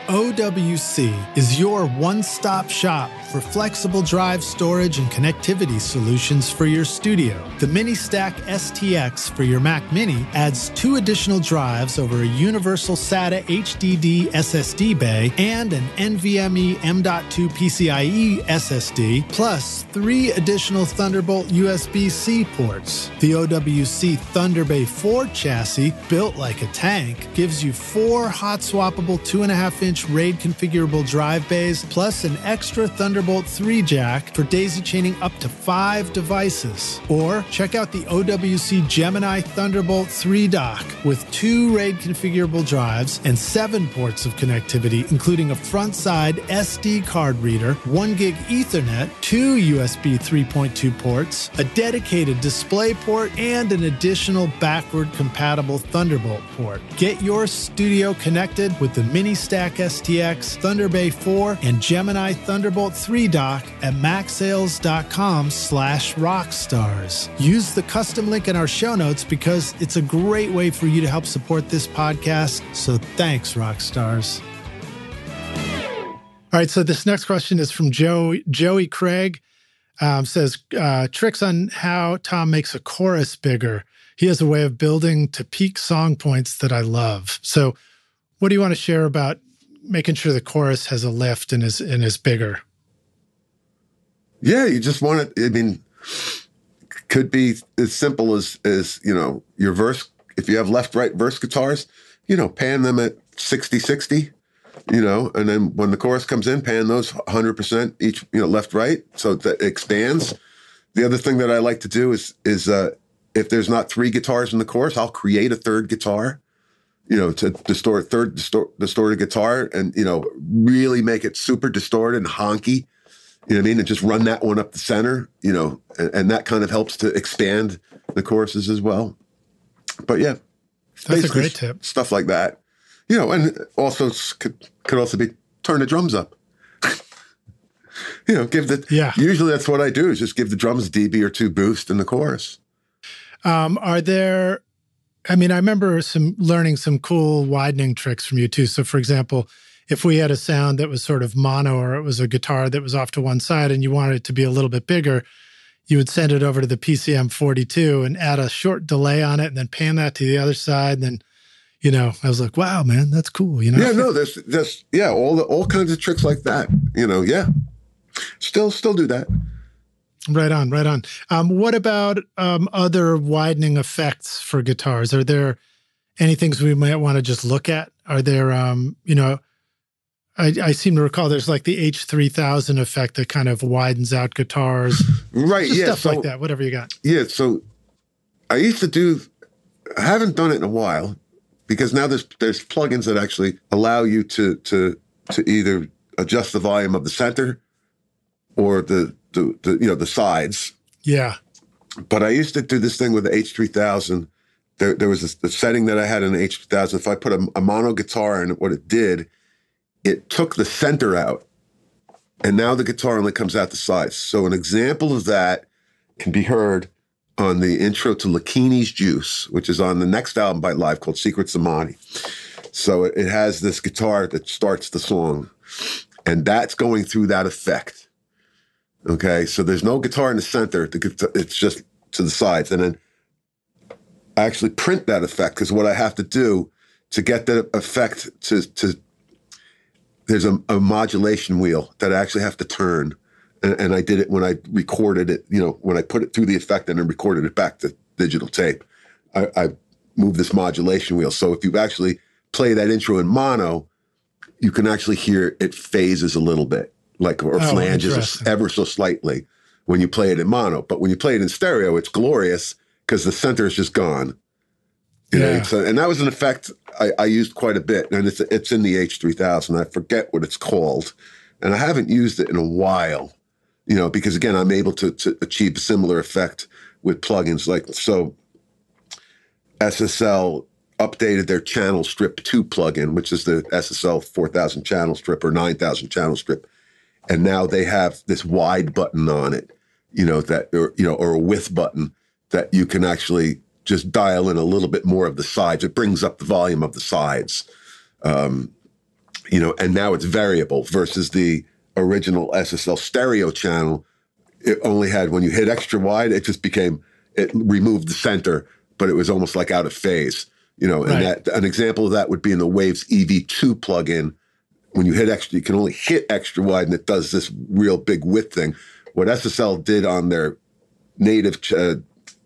Oh, OWC is your one stop shop for flexible drive storage and connectivity solutions for your studio. The Mini Stack STX for your Mac Mini adds two additional drives over a universal SATA HDD SSD bay and an NVMe M.2 PCIe SSD, plus three additional Thunderbolt USB C ports. The OWC Thunder Bay 4 chassis, built like a tank, gives you four hot swappable 2.5 inch Configurable drive bays, plus an extra Thunderbolt Thunderbolt 3 jack for daisy chaining up to five devices. Or check out the OWC Gemini Thunderbolt 3 dock with two RAID configurable drives and seven ports of connectivity, including a front side SD card reader, 1 gig Ethernet, two USB 3.2 ports, a dedicated display port, and an additional backward compatible Thunderbolt port. Get your studio connected with the Mini Stack STX, Thunder 4, and Gemini Thunderbolt 3 free doc at macsales.com slash rockstars. Use the custom link in our show notes because it's a great way for you to help support this podcast. So thanks, Rockstars. All right, so this next question is from Joe, Joey Craig. Um, says uh, tricks on how Tom makes a chorus bigger. He has a way of building to peak song points that I love. So, what do you want to share about making sure the chorus has a lift and is and is bigger? Yeah, you just want it. I mean, could be as simple as as you know your verse. If you have left right verse guitars, you know, pan them at 60 60 you know, and then when the chorus comes in, pan those 100% each, you know, left, right, so that it expands. The other thing that I like to do is, is uh, if there's not three guitars in the chorus, I'll create a third guitar, you know, to distort, third distort, distorted guitar and, you know, really make it super distorted and honky you know what I mean? And just run that one up the center, you know, and, and that kind of helps to expand the choruses as well. But yeah, that's a great tip. Stuff like that, you know, and also could, could also be turn the drums up. *laughs* you know, give the yeah. Usually that's what I do is just give the drums a dB or two boost in the chorus. Um, are there? I mean, I remember some learning some cool widening tricks from you too. So, for example, if we had a sound that was sort of mono or it was a guitar that was off to one side and you wanted it to be a little bit bigger, you would send it over to the PCM 42 and add a short delay on it and then pan that to the other side. And then, you know, I was like, wow, man, that's cool. You know? Yeah, no, there's, there's, yeah, all the, all kinds of tricks like that, you know, yeah. Still, still do that. Right on, right on. Um, what about um, other widening effects for guitars? Are there any things we might want to just look at? Are there, um, you know, I, I, seem to recall there's like the H3000 effect that kind of widens out guitars. *laughs* right. Just yeah. Stuff so, like that, whatever you got. Yeah. So I used to do, I haven't done it in a while because now there's, there's plugins that actually allow you to, to, to either adjust the volume of the center or the, the, the you know, the sides. Yeah. But I used to do this thing with the H3000. There, there was a, a setting that I had in the H3000. If I put a, a mono guitar in, what it did it took the center out and now the guitar only comes out the sides. So an example of that can be heard on the intro to Lakini's Juice, which is on the next album by Live called Secret Samadhi. So it has this guitar that starts the song, and that's going through that effect. Okay, so there's no guitar in the center. it's just to the sides, and then I actually print that effect because what I have to do to get that effect to to there's a, a, modulation wheel that I actually have to turn. And, and, I did it when I recorded it, you know, when I put it through the effect and then recorded it back to digital tape. I, I move this modulation wheel. So if you actually play that intro in mono, you can actually hear it phases a little bit, like or oh, flanges ever so slightly when you play it in mono. But when you play it in stereo, it's glorious because the center is just gone. You yeah. Know, and that was an effect I, I, used quite a bit, and it's it's in the H3000. I forget what it's called, and I haven't used it in a while. You know, because again, I'm able to, to achieve a similar effect with plugins. Like so, SSL updated their channel strip 2 plugin, which is the SSL 4000 channel strip or 9000 channel strip. And now they have this wide button on it, you know, that, or, you know, or a width button that you can actually just dial in a little bit more of the sides. It brings up the volume of the sides. Um, you know, and now it's variable versus the original SSL stereo channel. It only had when you hit extra wide, it just became it removed the center, but it was almost like out of phase. You know, and right. that an example of that would be in the Waves EV2 plugin. When you hit extra, you can only hit extra wide, and it does this real big width thing. What SSL did on their native ch- uh,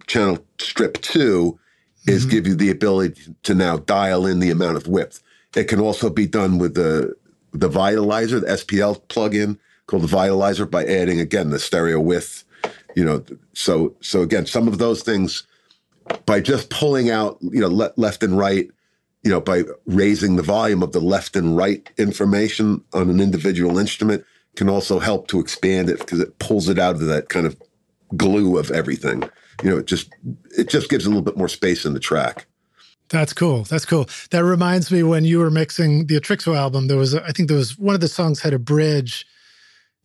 channel strip 2 is mm-hmm. give you the ability to now dial in the amount of width. It can also be done with the the Vitalizer, the SPL plugin called the Vitalizer by adding again the stereo width. You know, so so again, some of those things by just pulling out, you know, le- left and right, you know, by raising the volume of the left and right information on an individual instrument can also help to expand it because it pulls it out of that kind of glue of everything you know, it just it just gives a little bit more space in the track. That's cool. That's cool. That reminds me when you were mixing the Atrixo album, there was I think there was one of the songs had a bridge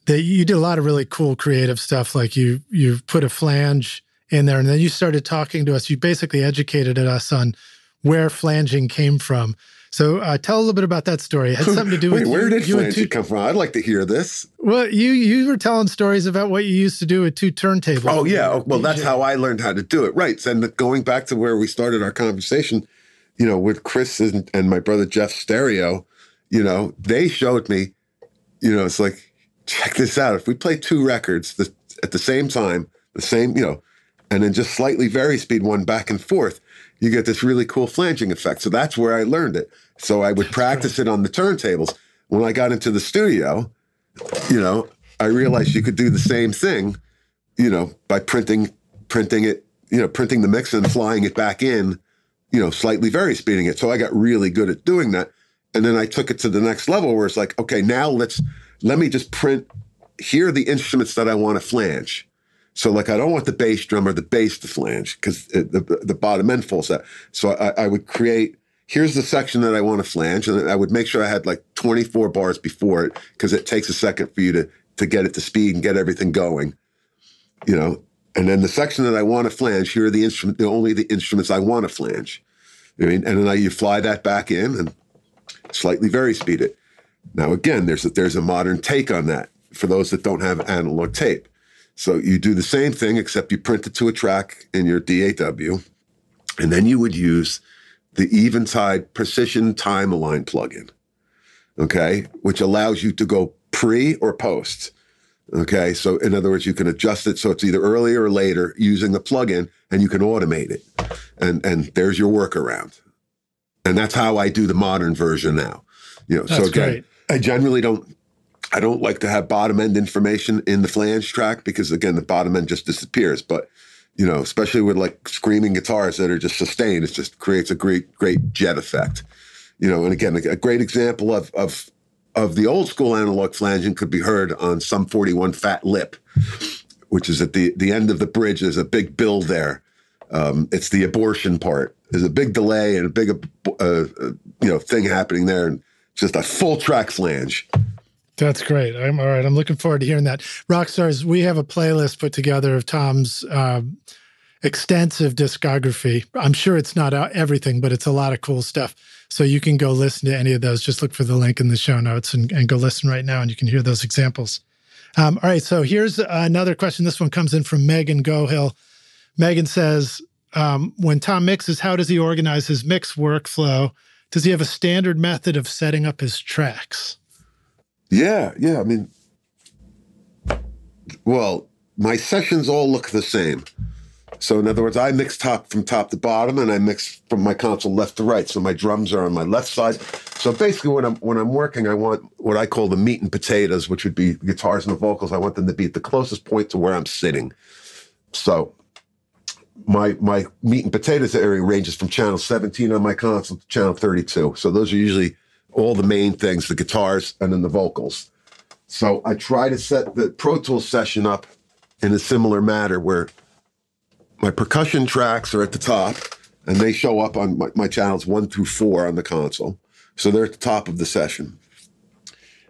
that you did a lot of really cool creative stuff. Like you you put a flange in there, and then you started talking to us. You basically educated us on where flanging came from. So uh, tell a little bit about that story. It had *laughs* something to do Wait, with where you, did you two, come from? I'd like to hear this. Well, you you were telling stories about what you used to do with two turntables. Oh yeah, oh, well that's how I learned how to do it. Right, and going back to where we started our conversation, you know, with Chris and, and my brother Jeff Stereo, you know, they showed me, you know, it's like check this out. If we play two records the, at the same time, the same, you know, and then just slightly vary speed one back and forth, you get this really cool flanging effect. So that's where I learned it. So I would practice it on the turntables. When I got into the studio, you know, I realized you could do the same thing, you know, by printing printing it, you know, printing the mix and flying it back in, you know, slightly vary speeding it. So I got really good at doing that. And then I took it to the next level where it's like, okay, now let's let me just print here are the instruments that I want to flange. So like I don't want the bass drum or the bass to flange because the, the bottom end falls out. So I, I would create here's the section that I want to flange, and I would make sure I had like 24 bars before it because it takes a second for you to to get it to speed and get everything going, you know. And then the section that I want to flange, here are the instrument, the only the instruments I want to flange. I mean, and then I, you fly that back in and slightly vary speed it. Now again, there's a, there's a modern take on that for those that don't have analog tape. So you do the same thing except you print it to a track in your DAW, and then you would use the Eventide Precision Time Align plugin, okay, which allows you to go pre or post. Okay, so in other words, you can adjust it so it's either earlier or later using the plugin, and you can automate it, and and there's your workaround, and that's how I do the modern version now. You know, that's so again, great. I generally don't I don't like to have bottom end information in the flange track because again, the bottom end just disappears. But you know, especially with like screaming guitars that are just sustained, it just creates a great, great jet effect. You know, and again, a, great example of of of the old school analog flanging could be heard on Sum 41 Fat Lip, which is at the the end of the bridge. There's a big build there. Um, it's the abortion part. There's a big delay and a big, uh, uh, you know, thing happening there, and just a full track flange. That's great. I'm all right. I'm looking forward to hearing that. Rockstars, we have a playlist put together of Tom's um, extensive discography. I'm sure it's not everything, but it's a lot of cool stuff. So you can go listen to any of those. Just look for the link in the show notes and, and go listen right now, and you can hear those examples. Um, all right. So here's another question. This one comes in from Megan Gohill. Megan says, um, when Tom mixes, how does he organize his mix workflow? Does he have a standard method of setting up his tracks? Yeah, yeah. I mean, well, my sessions all look the same. So in other words, I mix top from top to bottom, and I mix from my console left to right. So my drums are on my left side. So basically, when I'm when I'm working, I want what I call the meat and potatoes, which would be guitars and the vocals. I want them to be at the closest point to where I'm sitting. So my my meat and potatoes area ranges from channel 17 on my console to channel 32. So those are usually all the main things, the guitars and then the vocals. So I try to set the Pro Tools session up in a similar manner where my percussion tracks are at the top and they show up on my, my, channels one through four on the console. So they're at the top of the session.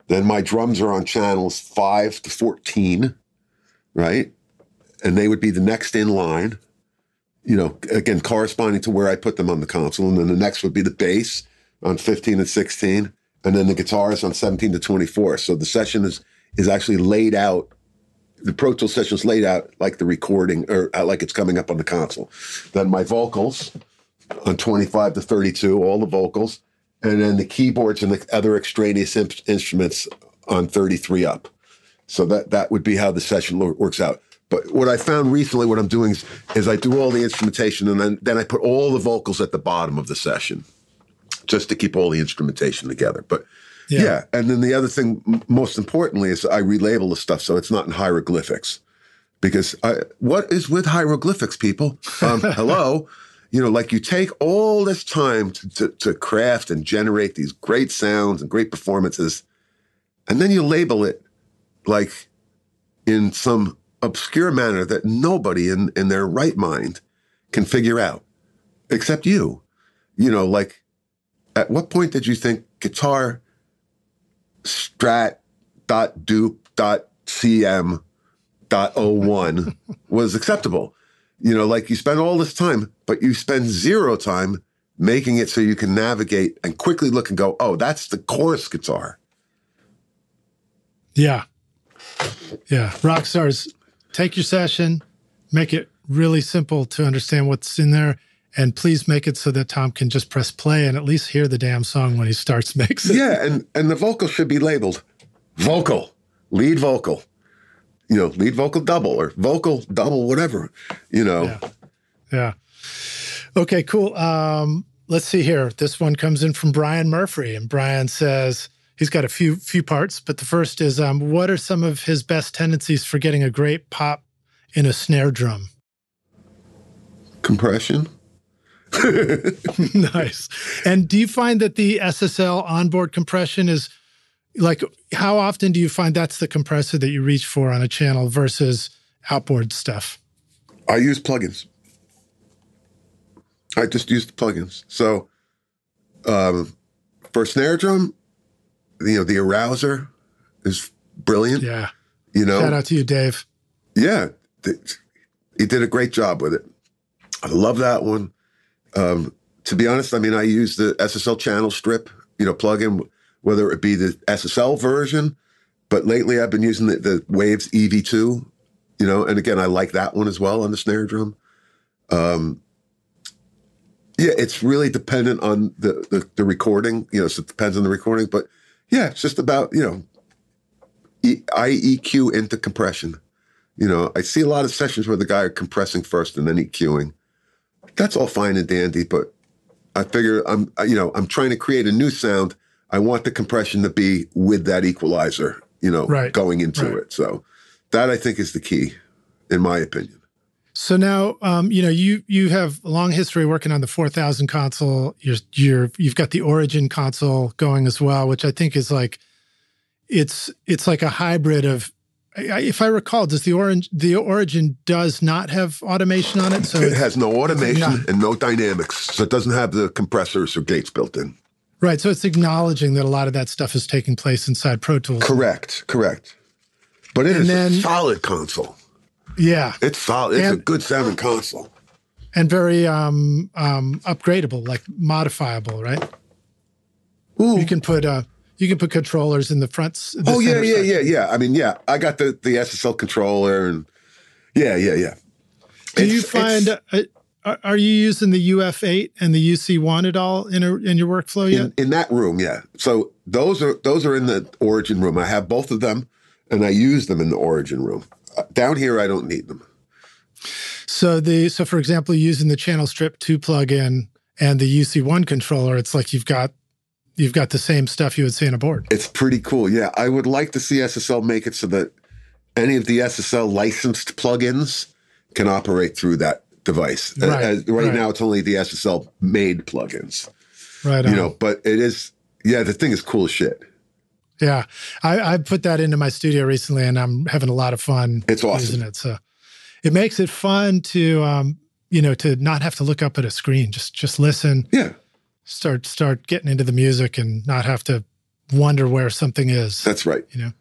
Then my drums are on channels five to 14, right? And they would be the next in line, you know, again, corresponding to where I put them on the console. And then the next would be the bass on 15 and 16, and then the guitars on 17 to 24. So the session is is actually laid out the Pro Tools session is laid out like the recording or uh, like it's coming up on the console. Then my vocals on 25 to 32, all the vocals, and then the keyboards and the other extraneous in- instruments on 33 up. So that that would be how the session lo- works out. But what I found recently, what I'm doing is, is I do all the instrumentation and then then I put all the vocals at the bottom of the session, just to keep all the instrumentation together. But yeah. yeah. And then the other thing, most importantly, is I relabel the stuff so it's not in hieroglyphics. Because I, what is with hieroglyphics, people? Um, *laughs* hello? You know, like you take all this time to, to, to craft and generate these great sounds and great performances, and then you label it like in some obscure manner that nobody in, in their right mind can figure out, except you. You know, like at what point did you think guitar strat.dupe.cm.01 *laughs* was acceptable. You know, like you spend all this time, but you spend zero time making it so you can navigate and quickly look and go, oh, that's the chorus guitar. Yeah. Yeah. Rock stars, take your session, make it really simple to understand what's in there and please make it so that Tom can just press play and at least hear the damn song when he starts *laughs* mixing. Yeah, and and the vocal should be labeled vocal, lead vocal, you know, lead vocal double or vocal double, whatever, you know. Yeah. yeah. Okay, cool. Um, let's see here. This one comes in from Brian Murphy, and Brian says he's got a few few parts, but the first is um, what are some of his best tendencies for getting a great pop in a snare drum? Compression. *laughs* nice. And do you find that the SSL onboard compression is like how often do you find that's the compressor that you reach for on a channel versus outboard stuff? I use plugins. I just use the plugins. So um, for snare drum, you know, the arouser is brilliant. Yeah. You know, shout out to you, Dave. Yeah. He did a great job with it. I love that one. Um, to be honest, I mean, I use the SSL channel strip, you know, plugin, whether it be the SSL version, but lately I've been using the, the Waves EV2, you know, and again, I like that one as well on the snare drum. Um, yeah, it's really dependent on the, the, the recording, you know, so it depends on the recording, but yeah, it's just about, you know, e- IEQ into compression. You know, I see a lot of sessions where the guy are compressing first and then EQing that's all fine and dandy, but I figure I'm, you know, I'm trying to create a new sound. I want the compression to be with that equalizer, you know, right. going into right. it. So that I think is the key, in my opinion. So now, um, you know, you you have a long history working on the 4000 console. You're you're you've got the Origin console going as well, which I think is like, it's it's like a hybrid of if I recall, does the orange the origin does not have automation on it? So it has no automation and no dynamics, so it doesn't have the compressors or gates built in. Right. So it's acknowledging that a lot of that stuff is taking place inside Pro Tools. Correct. Correct. But it and is then, a solid console. Yeah. It's solid. It's and, a good sounding console. And very um, um, upgradable, like modifiable, right? Ooh. You can put uh, you can put controllers in the front. The oh yeah, yeah, yeah, yeah. I mean, yeah, I got the the SSL controller, and yeah, yeah, yeah. Do it's, you find? Uh, are you using the UF8 and the UC1 at all in a, in your workflow yet? In, in, that room, yeah. So those are those are in the Origin room. I have both of them, and I use them in the Origin room. Uh, down here, I don't need them. So the so for example, using the Channel Strip 2 plugin and the UC1 controller, it's like you've got you've got the same stuff you would see on a board. It's pretty cool. Yeah, I would like to see SSL make it so that any of the SSL licensed plugins can operate through that device. Right, As- right, right. now, it's only the SSL made plugins. Right. You know, but it is. Yeah, the thing is cool as shit. Yeah, I, I put that into my studio recently, and I'm having a lot of fun It's awesome. using it. So it makes it fun to, um, you know, to not have to look up at a screen. Just just listen, Yeah, start start getting into the music, and not have to wonder where something is. that's right. You know.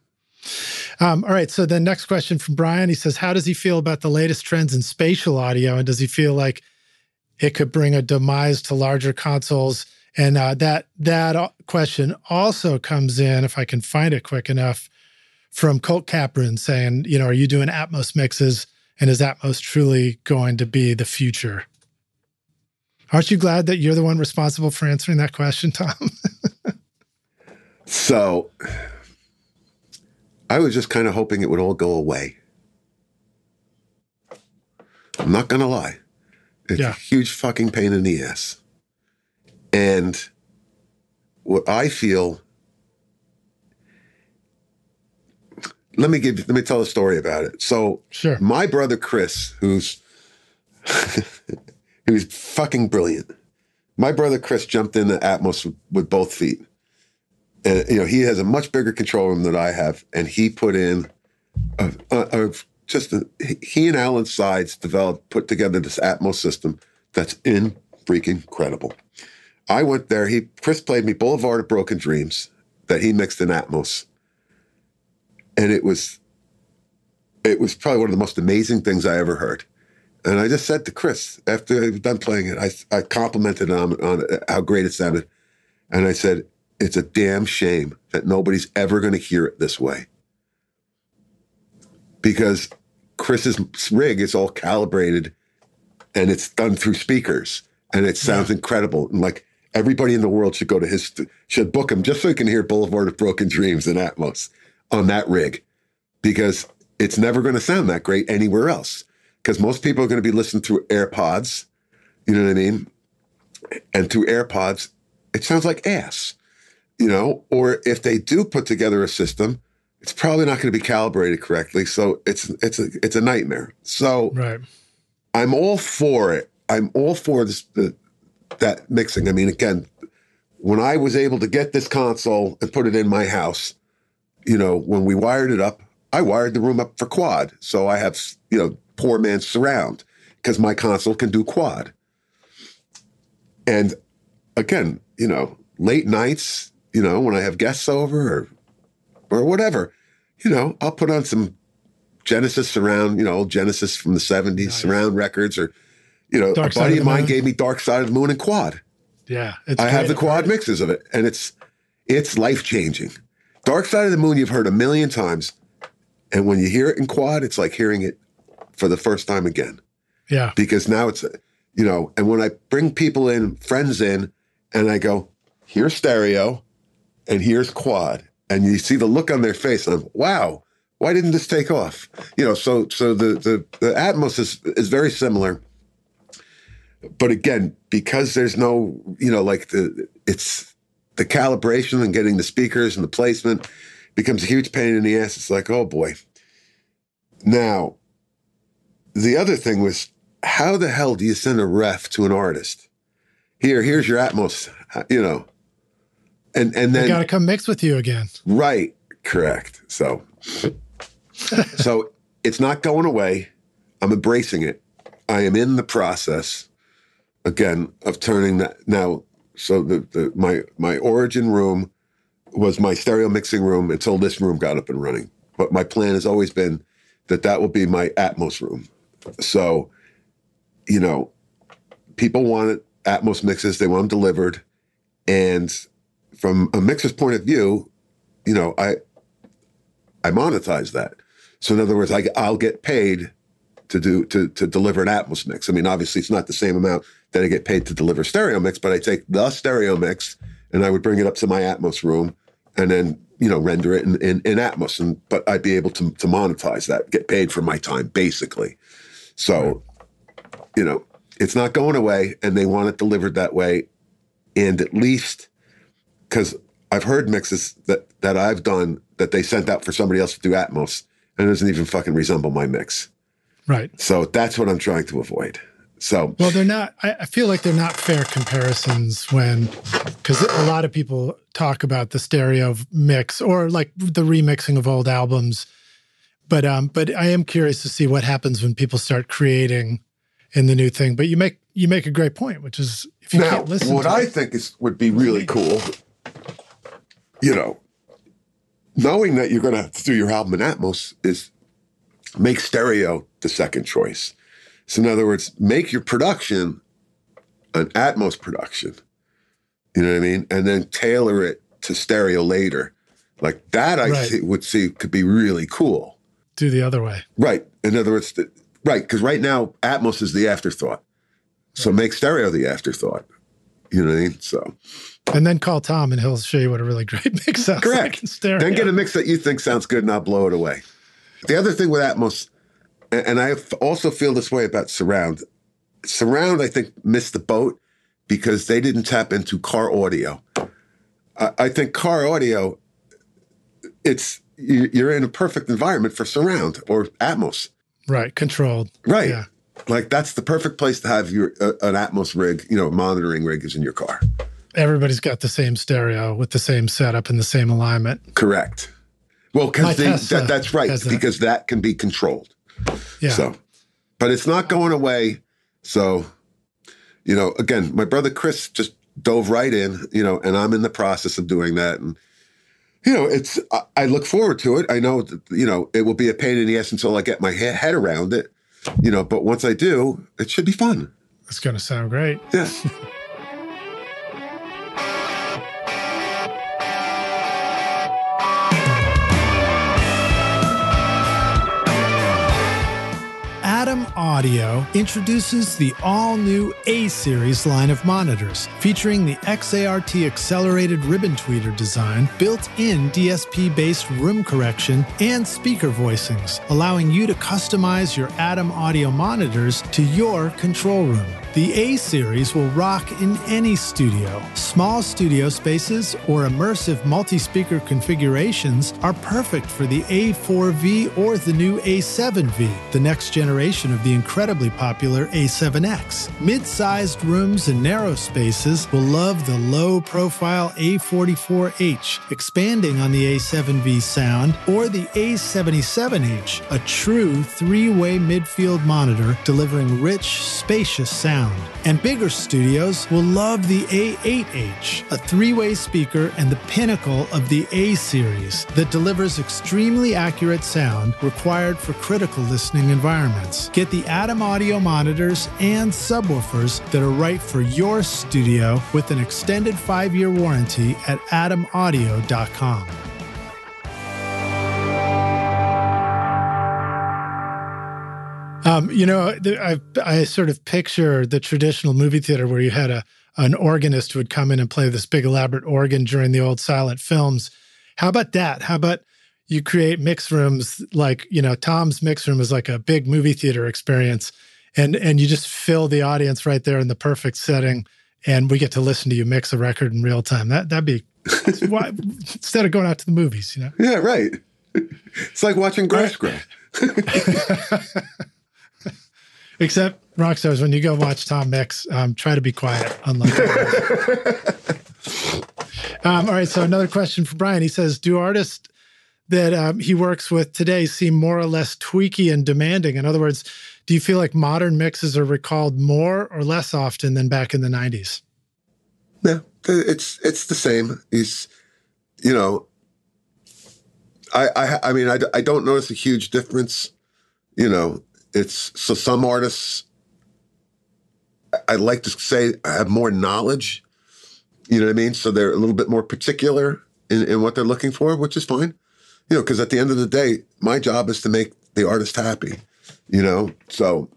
Um, all right. So the next question from Brian. He says, "How does he feel about the latest trends in spatial audio, and does he feel like it could bring a demise to larger consoles?" And uh, that that question also comes in, if I can find it quick enough, from Colt Capron saying, "You know, are you doing Atmos mixes, and is Atmos truly going to be the future?" Aren't you glad that you're the one responsible for answering that question, Tom? So I was just kind of hoping it would all go away. I'm not gonna lie. It's Yeah. a huge fucking pain in the ass. And what I feel let me give let me tell a story about it. So sure. my brother Chris, who's *laughs* who's fucking brilliant. My brother Chris jumped in the Atmos with, both feet. And you know, he has a much bigger control room than I have, and he put in a, a, a just a, he and Allen Sides developed put together this Atmos system that's in freaking incredible. I went there. He Chris played me Boulevard of Broken Dreams that he mixed in Atmos, and it was it was probably one of the most amazing things I ever heard. And I just said to Chris after I was done playing it, I, I complimented him on, on how great it sounded. And I said, it's a damn shame that nobody's ever going to hear it this way. Because Chris's rig is all calibrated and it's done through speakers and it sounds incredible. And like everybody in the world should go to his, should book him just so he can hear Boulevard of Broken Dreams in Atmos on that rig because it's never going to sound that great anywhere else. Because most people are going to be listening through AirPods, you know what I mean? And through AirPods, it sounds like ass, you know? Or if they do put together a system, it's probably not going to be calibrated correctly. So it's it's a it's a nightmare. So Right. I'm all for it. I'm all for this the, that mixing. I mean, again, when I was able to get this console and put it in my house, you know, when we wired it up, I wired the room up for quad. So I have, you know, poor man's surround because my console can do quad. And again, you know, late nights, you know, when I have guests over or or whatever, you know, I'll put on some Genesis surround, you know, old Genesis from the 70s, Nice. surround records, or you know, Dark a buddy of of mine Moon. gave me Dark Side of the Moon and Quad. Yeah. It's I have the quad mixes of it, and it's it's life changing. Dark Side of the Moon, you've heard a million times, and when you hear it in quad, it's like hearing it for the first time again Yeah. because now it's you know. And when I bring people in, friends in, and I go, here's stereo, and here's quad, and you see the look on their face, and I'm wow. Why didn't this take off? You know, so so the the, the Atmos is is very similar but again, because there's no, you know, like the it's the calibration and getting the speakers and the placement becomes a huge pain in the ass. It's like, oh boy. Now, the other thing was, how the hell do you send a ref to an artist? Here, here's your Atmos, you know, and and then got to come mix with you again. Right. Correct. So, *laughs* so it's not going away. I'm embracing it. I am in the process again of turning that now. So the, the my my origin room was my stereo mixing room until this room got up and running. But my plan has always been that that will be my Atmos room. So, you know, people wanted Atmos mixes. They want them delivered, and from a mixer's point of view, you know, I I monetize that. So in other words, I, I'll get paid to do to to deliver an Atmos mix. I mean, obviously, it's not the same amount that I get paid to deliver stereo mix, but I take the stereo mix and I would bring it up to my Atmos room and then you know render it in, in, in Atmos, and but I'd be able to to monetize that, get paid for my time, basically. So you know, it's not going away and they want it delivered that way. And at least because I've heard mixes that, that I've done that they sent out for somebody else to do Atmos and it doesn't even fucking resemble my mix. Right. So that's what I'm trying to avoid. So, well, they're not, I, I feel like they're not fair comparisons when, because a lot of people talk about the stereo mix or like the remixing of old albums. But, um, but I am curious to see what happens when people start creating in the new thing. But you make, you make a great point, which is if you now, can't listen what I it, think is would be really cool, you know, knowing that you're going to have to do your album in Atmos is make stereo the second choice. So, in other words, make your production an Atmos production. You know what I mean? And then tailor it to stereo later. Like that, I Right. see, would see could be really cool. Do the other way. Right. In other words, the, right. Because right now, Atmos is the afterthought. So make stereo the afterthought. You know what I mean? So And then call Tom and he'll show you what a really great *laughs* mix sounds like correct. stereo. Then get a mix that you think sounds good, and I'll blow it away. The other thing with Atmos, and I also feel this way about Surround. Surround, I think, missed the boat because they didn't tap into car audio. I, I think car audio, it's you're in a perfect environment for surround or Atmos. right. Controlled. Right. Yeah. Like that's the perfect place to have your uh, an Atmos rig, you know, monitoring rig is in your car. Everybody's got the same stereo with the same setup and the same alignment. Correct. Well, because that, that's right, has that. because that can be controlled. Yeah. So, but it's not going away. So, you know, again, my brother Chris just dove right in, you know, and I'm in the process of doing that. And, you know, it's, I, I look forward to it. I know, that, you know, it will be a pain in the ass until I get my he- head around it, you know, but once I do, it should be fun. It's going to sound great. Yeah. *laughs* Adam Audio introduces the all new A Series line of monitors, featuring the XART accelerated ribbon tweeter design, built in DSP based room correction, and speaker voicings, allowing you to customize your Adam Audio monitors to your control room. The A series will rock in any studio. Small studio spaces or immersive multi speaker configurations are perfect for the A4V or the new A7V, the next generation of the incredibly popular A7X. Mid sized rooms and narrow spaces will love the low profile A44H, expanding on the A7V sound, or the A77H, a true three way midfield monitor delivering rich, spacious sound. And bigger studios will love the A8H, a three way speaker and the pinnacle of the A series that delivers extremely accurate sound required for critical listening environments. Get the Adam Audio monitors and subwoofers that are right for your studio with an extended five year warranty at adamaudio.com. Um, you know, I I sort of picture the traditional movie theater where you had a an organist who would come in and play this big elaborate organ during the old silent films. How about that? How about you create mix rooms like you know Tom's mix room is like a big movie theater experience, and and you just fill the audience right there in the perfect setting, and we get to listen to you mix a record in real time. That that'd be *laughs* why, instead of going out to the movies, you know. Yeah, right. *laughs* It's like watching grass grow. *laughs* Except rock stars when you go watch Tom Mix, um, try to be quiet. Unlike um, all right. So another question for Brian. He says, "Do artists that um, he works with today seem more or less tweaky and demanding? In other words, do you feel like modern mixes are recalled more or less often than back in the '90s?" Yeah, it's it's the same. He's, you know, I I I mean I, I don't notice a huge difference. You know, it's so some artists. I- I'd like to say have more knowledge. You know what I mean? So they're a little bit more particular in, in what they're looking for, which is fine. You know, because at the end of the day, my job is to make the artist happy. You know, so,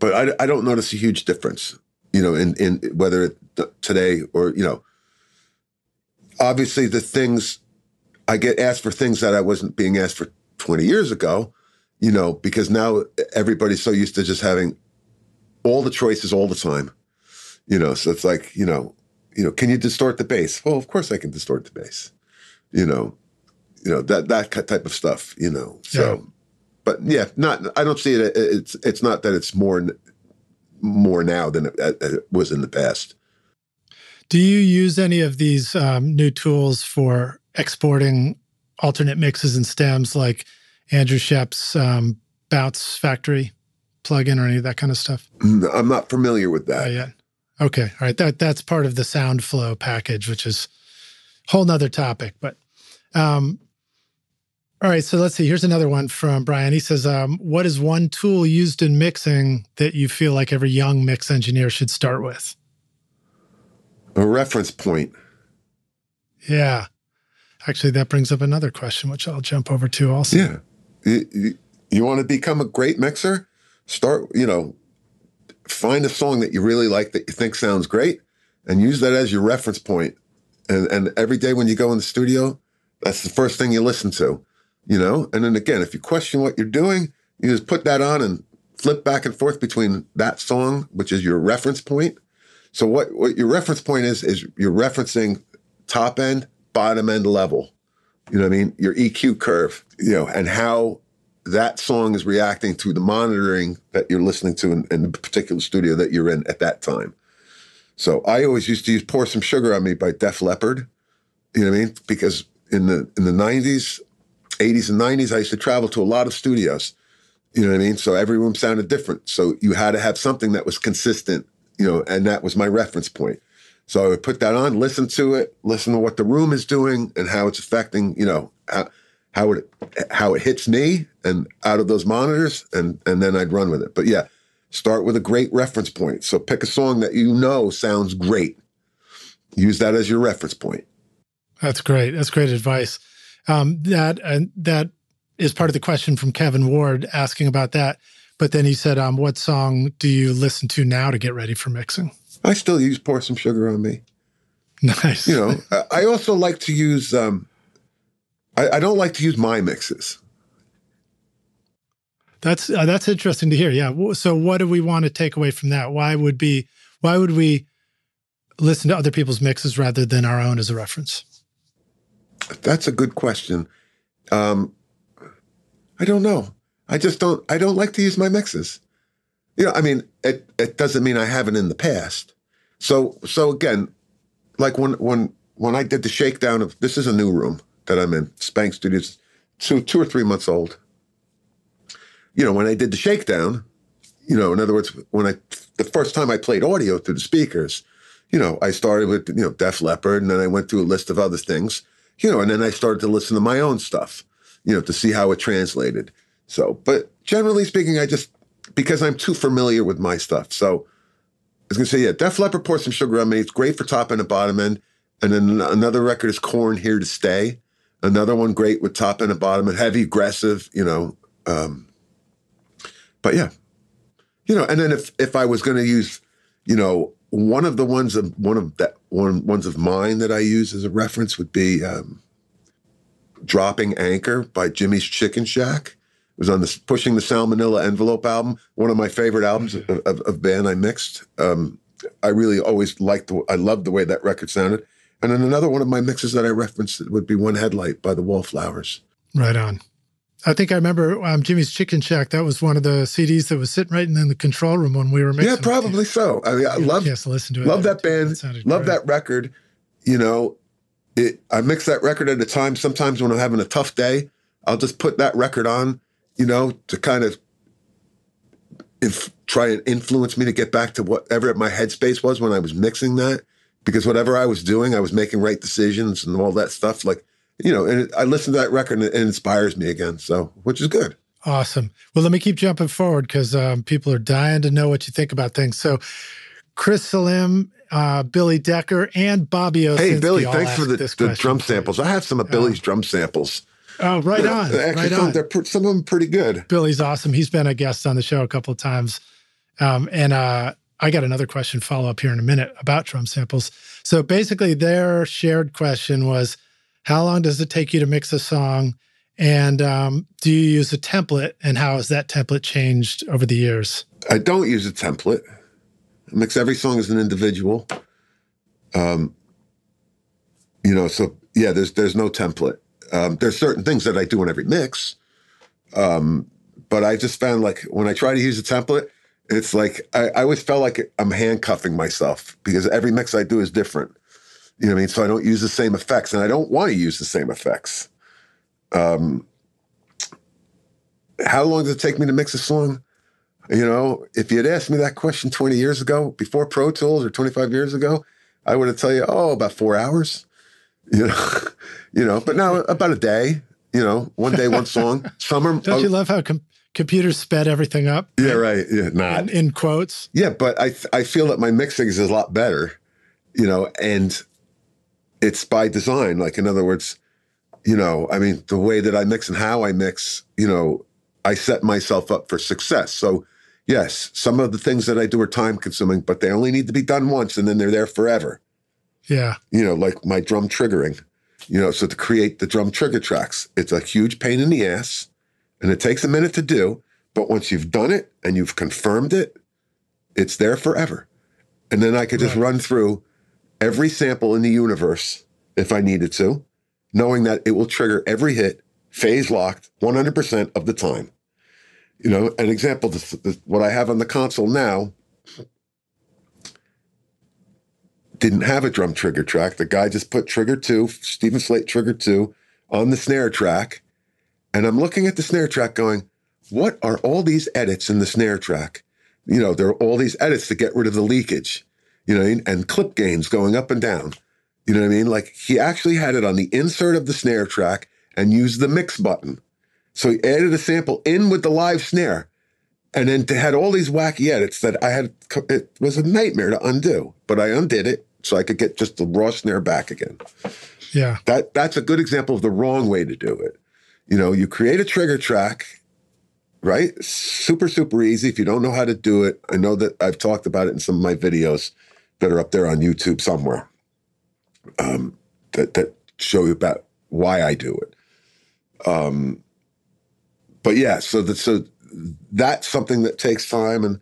but I, I don't notice a huge difference. You know, in in whether it today or you know, obviously the things I get asked for things that I wasn't being asked for 20 years ago, you know, because now everybody's so used to just having all the choices all the time. You know, so it's like, you know, you know, can you distort the bass? Well, of course I can distort the bass. You know, you know that that type of stuff. You know, so. Yeah. But yeah, not. I don't see it. It's it's not that it's more more now than it, it was in the past. Do you use any of these um, new tools for exporting alternate mixes and stems, like Andrew Scheps' um, Bounce Factory plugin or any of that kind of stuff? I'm not familiar with that. yet. Okay. All right. That that's part of the SoundFlow package, which is a whole nother topic. But um, all right. So let's see. Here's another one from Brian. He says, um, what is one tool used in mixing that you feel like every young mix engineer should start with? A reference point. Yeah. Actually, that brings up another question, which I'll jump over to also. Yeah. You, you, you want to become a great mixer? Start, you know, find a song that you really like that you think sounds great and use that as your reference point. And, and every day when you go in the studio, that's the first thing you listen to, you know? And then again, if you question what you're doing, you just put that on and flip back and forth between that song, which is your reference point. So what, what your reference point is, is you're referencing top end, bottom end level. You know what I mean? Your EQ curve, you know, and how that song is reacting to the monitoring that you're listening to in, in, the particular studio that you're in at that time. So I always used to use "Pour Some Sugar on Me" by Def Leppard. You know what I mean? Because in the in the '90s, '80s, and '90s, I used to travel to a lot of studios. You know what I mean? So every room sounded different. So you had to have something that was consistent. You know, and that was my reference point. So I would put that on, listen to it, listen to what the room is doing and how it's affecting. You know. How, how it how it hits me and out of those monitors and and then I'd run with it. But yeah, start with a great reference point. So pick a song that you know sounds great. Use that as your reference point. That's great. That's great advice. Um, that and that is part of the question from Kevin Ward asking about that. But then he said, um, "What song do you listen to now to get ready for mixing?" I still use "Pour Some Sugar on Me." *laughs* Nice. You know, I also like to use um, I, I don't like to use my mixes. That's uh, that's interesting to hear. Yeah. So what do we want to take away from that? Why would be why would we listen to other people's mixes rather than our own as a reference? That's a good question. Um, I don't know. I just don't. I don't like to use my mixes. You know, I mean, it it doesn't mean I haven't in the past. So so again, like when when when I did the shakedown of this is a new room that I'm in, Spank Studios, two two or three months old. You know, when I did the shakedown, you know, in other words, when I the first time I played audio through the speakers, you know, I started with you know Def Leppard, and then I went through a list of other things, you know, and then I started to listen to my own stuff, you know, to see how it translated. So, but generally speaking, I just because I'm too familiar with my stuff. So I was gonna say, yeah, Def Leppard pour some sugar on me. It's great for top end and bottom end. And then another record is Korn Here to Stay. Another one great with top end and bottom and heavy, aggressive, you know. Um, but yeah, you know. And then if if I was going to use, you know, one of the ones of one of that one ones of mine that I use as a reference would be um, "Dropping Anchor" by Jimmy's Chicken Shack. It was on the Pushing the Salmonella Envelope album, one of my favorite albums of, of, of band I mixed. Um, I really always liked the, I loved the way that record sounded. And then another one of my mixes that I referenced would be One Headlight by the Wallflowers. Right on. I think I remember um, Jimmy's Chicken Shack. That was one of the CDs that was sitting right in the control room when we were mixing. Yeah, probably so. I mean, I love yes, listen to it. Love that band. Love great. that record. You know, it. I mix that record at a time. Sometimes when I'm having a tough day, I'll just put that record on. You know, to kind of if, try and influence me to get back to whatever my headspace was when I was mixing that because whatever I was doing, I was making right decisions and all that stuff. Like, you know, and I listen to that record and it, inspires me again. So, which is good. Awesome. Well, let me keep jumping forward because um, people are dying to know what you think about things. So, Chris Salim, uh, Billy Decker, and Bobby Owsinski Hey, Billy, thanks for the, the drum samples. I have some of Billy's drum samples. Oh, right on. They're actually, right on. They're, some of them pretty good. Billy's awesome. He's been a guest on the show a couple of times. Um, and uh, I got another question follow up here in a minute about drum samples. So basically, their shared question was, how long does it take you to mix a song, And um, do you use a template and how has that template changed over the years? I don't use a template. I mix every song as an individual. Um, you know, so yeah, there's there's no template. Um, there's certain things that I do in every mix. Um, but I just found like when I try to use a template, it's like I, I always felt like I'm handcuffing myself because every mix I do is different. You know what I mean? So I don't use the same effects and I don't want to use the same effects. Um, how long does it take me to mix a song? You know, if you had asked me that question 20 years ago, before Pro Tools or 25 years ago, I would have tell you, oh, about four hours. *laughs* You know, you know, but now about a day, you know, one day, one song. Summer. *laughs* Don't you love how com- computers sped everything up? Yeah, right. Yeah, not in, in quotes. Yeah, but I I feel that my mixing is a lot better, you know, and it's by design. Like in other words, you know, I mean, the way that I mix and how I mix, you know, I set myself up for success. So yes, some of the things that I do are time consuming, but they only need to be done once and then they're there forever. Yeah. You know, like my drum triggering. You know, so to create the drum trigger tracks, it's a huge pain in the ass and it takes a minute to do. But once you've done it and you've confirmed it, it's there forever. And then I could just right. run through every sample in the universe if I needed to, knowing that it will trigger every hit, phase locked 100% of the time. You know, an example, what I have on the console now didn't have a drum trigger track. The guy just put trigger two, Steven Slate trigger two on the snare track. And I'm looking at the snare track going, what are all these edits in the snare track? You know, there are all these edits to get rid of the leakage, you know, and clip gains going up and down. You know what I mean? Like he actually had it on the insert of the snare track and used the mix button. So he added a sample in with the live snare and then had all these wacky edits that I had, it was a nightmare to undo, but I undid it so I could get just the raw snare back again. Yeah. That that's a good example of the wrong way to do it. You know, you create a trigger track, right? Super, super easy. If you don't know how to do it, I know that I've talked about it in some of my videos that are up there on YouTube somewhere. Um, that that show you about why I do it. Um, but yeah, so that so that's something that takes time, and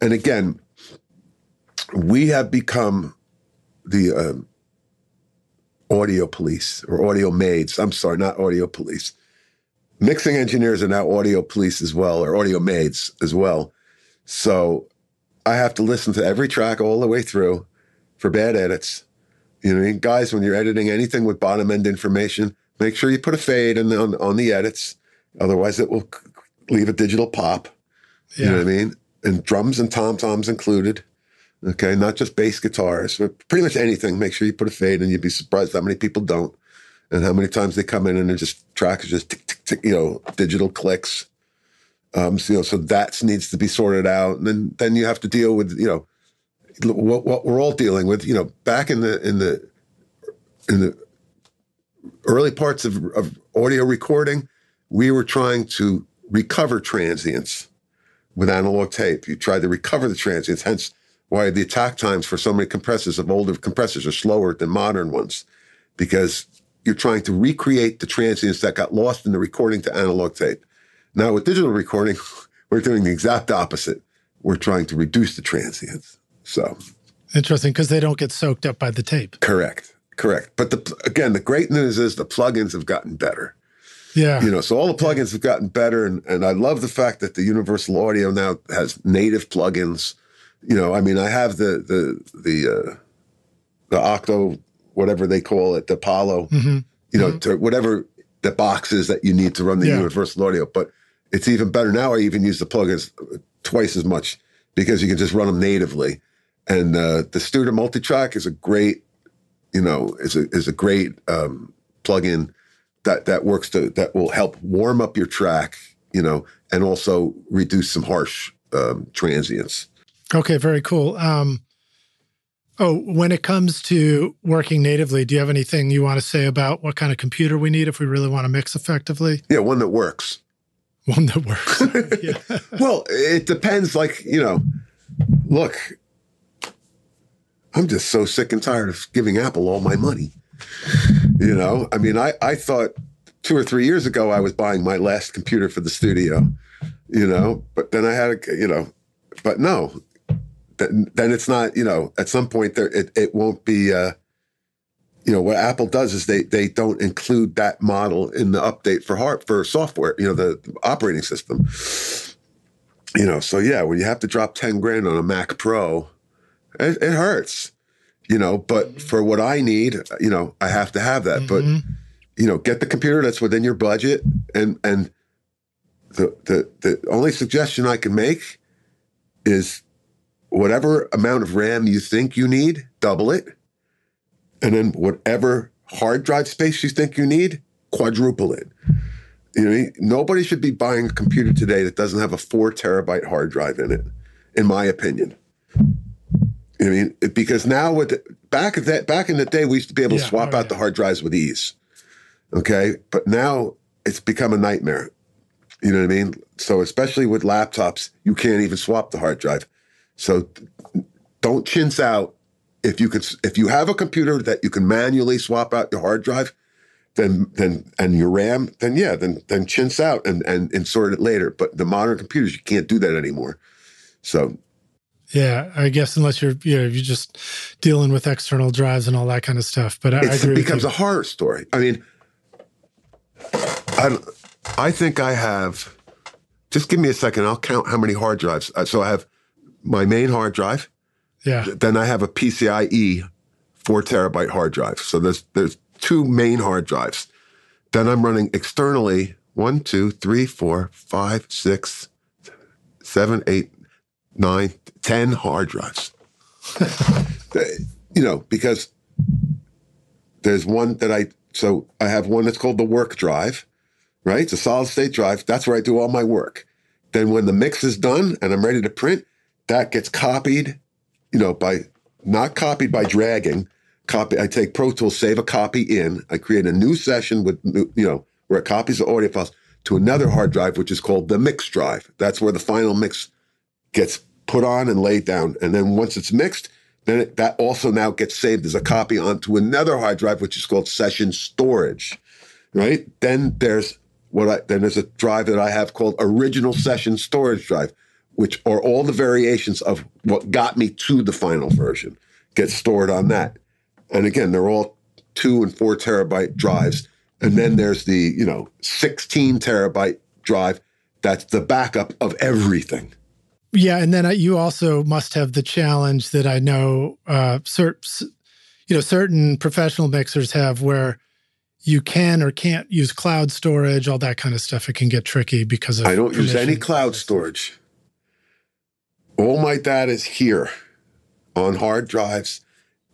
and again, we have become the um, audio police or audio maids. I'm sorry, not audio police. Mixing engineers are now audio police as well, or audio maids as well. So I have to listen to every track all the way through for bad edits. You know, I mean? guys, when you're editing anything with bottom end information, make sure you put a fade on, on, on the edits. Otherwise, it will leave a digital pop. Yeah. You know what I mean? And drums and tom toms included. Okay, not just bass guitars, but pretty much anything. Make sure you put a fade, and you'd be surprised how many people don't, and how many times they come in and they're just tracks just tick tick tick, you know, digital clicks. Um, so, you know, so that needs to be sorted out, and then then you have to deal with you know what, what we're all dealing with. You know, back in the in the in the early parts of, of audio recording, we were trying to recover transients with analog tape. You tried to recover the transients, hence why the attack times for so many compressors of older compressors are slower than modern ones, because you're trying to recreate the transients that got lost in the recording to analog tape. Now with digital recording, *laughs* we're doing the exact opposite. We're trying to reduce the transients. So interesting because they don't get soaked up by the tape. Correct. Correct. But the, again, the great news is the plugins have gotten better. Yeah. You know, so all the plugins have gotten better. And, and I love the fact that the Universal Audio now has native plugins you know, I mean, I have the the the uh, the Octo, whatever they call it, the Apollo, mm-hmm. you know, mm-hmm. to whatever the boxes that you need to run the yeah. Universal Audio. But it's even better now. I even use the plugins twice as much because you can just run them natively. And uh, the Studer Multitrack is a great, you know, is a is a great um, plugin that that works to that will help warm up your track, you know, and also reduce some harsh um, transients. Okay, very cool. Um, oh, when it comes to working natively, do you have anything you want to say about what kind of computer we need if we really want to mix effectively? Yeah, one that works. One that works. *laughs* well, it depends. Like, you know, look, I'm just so sick and tired of giving Apple all my money. You know, I mean, I, I thought two or three years ago, I was buying my last computer for the studio, you know, but then I had a, you know, but no, then, then it's not, you know, at some point there, it, it won't be, uh, you know, what Apple does is they, they don't include that model in the update for hard, for software, you know, the, the operating system, you know, so yeah, when you have to drop 10 grand on a Mac Pro, it, it hurts, you know, but mm-hmm. for what I need, you know, I have to have that, mm-hmm. but, you know, get the computer that's within your budget and, and, the, the the only suggestion I can make is whatever amount of RAM you think you need, double it. And then whatever hard drive space you think you need, quadruple it. You know, nobody should be buying a computer today that doesn't have a four terabyte hard drive in it, in my opinion. I mean, because now with the, back at that back in the day, we used to be able to swap oh, out yeah. the hard drives with ease. Okay, but now it's become a nightmare. You know what I mean? So especially with laptops, you can't even swap the hard drive. So don't chintz out. If you could, if you have a computer that you can manually swap out your hard drive, then then and your RAM, then yeah, then then chintz out and and insert it later. But the modern computers, you can't do that anymore. So yeah, I guess unless you're you know, you're just dealing with external drives and all that kind of stuff. But I, I it becomes a horror story. I mean, I I think I have. Just give me a second. I'll count how many hard drives. Uh, so I have my main hard drive. Yeah. Then I have a PCIe four terabyte hard drive. So there's there's two main hard drives. Then I'm running externally one, two, three, four, five, six, seven, eight, nine, ten hard drives. *laughs* you know, because there's one that I so I have one that's called the work drive, right? It's a solid state drive. That's where I do all my work. Then when the mix is done and I'm ready to print, that gets copied, you know, by not copied by dragging. Copy. I take Pro Tools, save a copy in. I create a new session with, you know, where it copies the audio files to another hard drive, which is called the mix drive. That's where the final mix gets put on and laid down. And then once it's mixed, then it, that also now gets saved as a copy onto another hard drive, which is called session storage. Right? Then there's what I then there's a drive that I have called original session storage drive, which are all the variations of what got me to the final version, get stored on that. And again, they're all two and four terabyte drives. And then there's the, you know, 16 terabyte drive. That's the backup of everything. Yeah. And then you also must have the challenge that I know, uh, cert, you know, certain professional mixers have where you can or can't use cloud storage, all that kind of stuff. It can get tricky because of. I don't use any cloud storage all my data is here on hard drives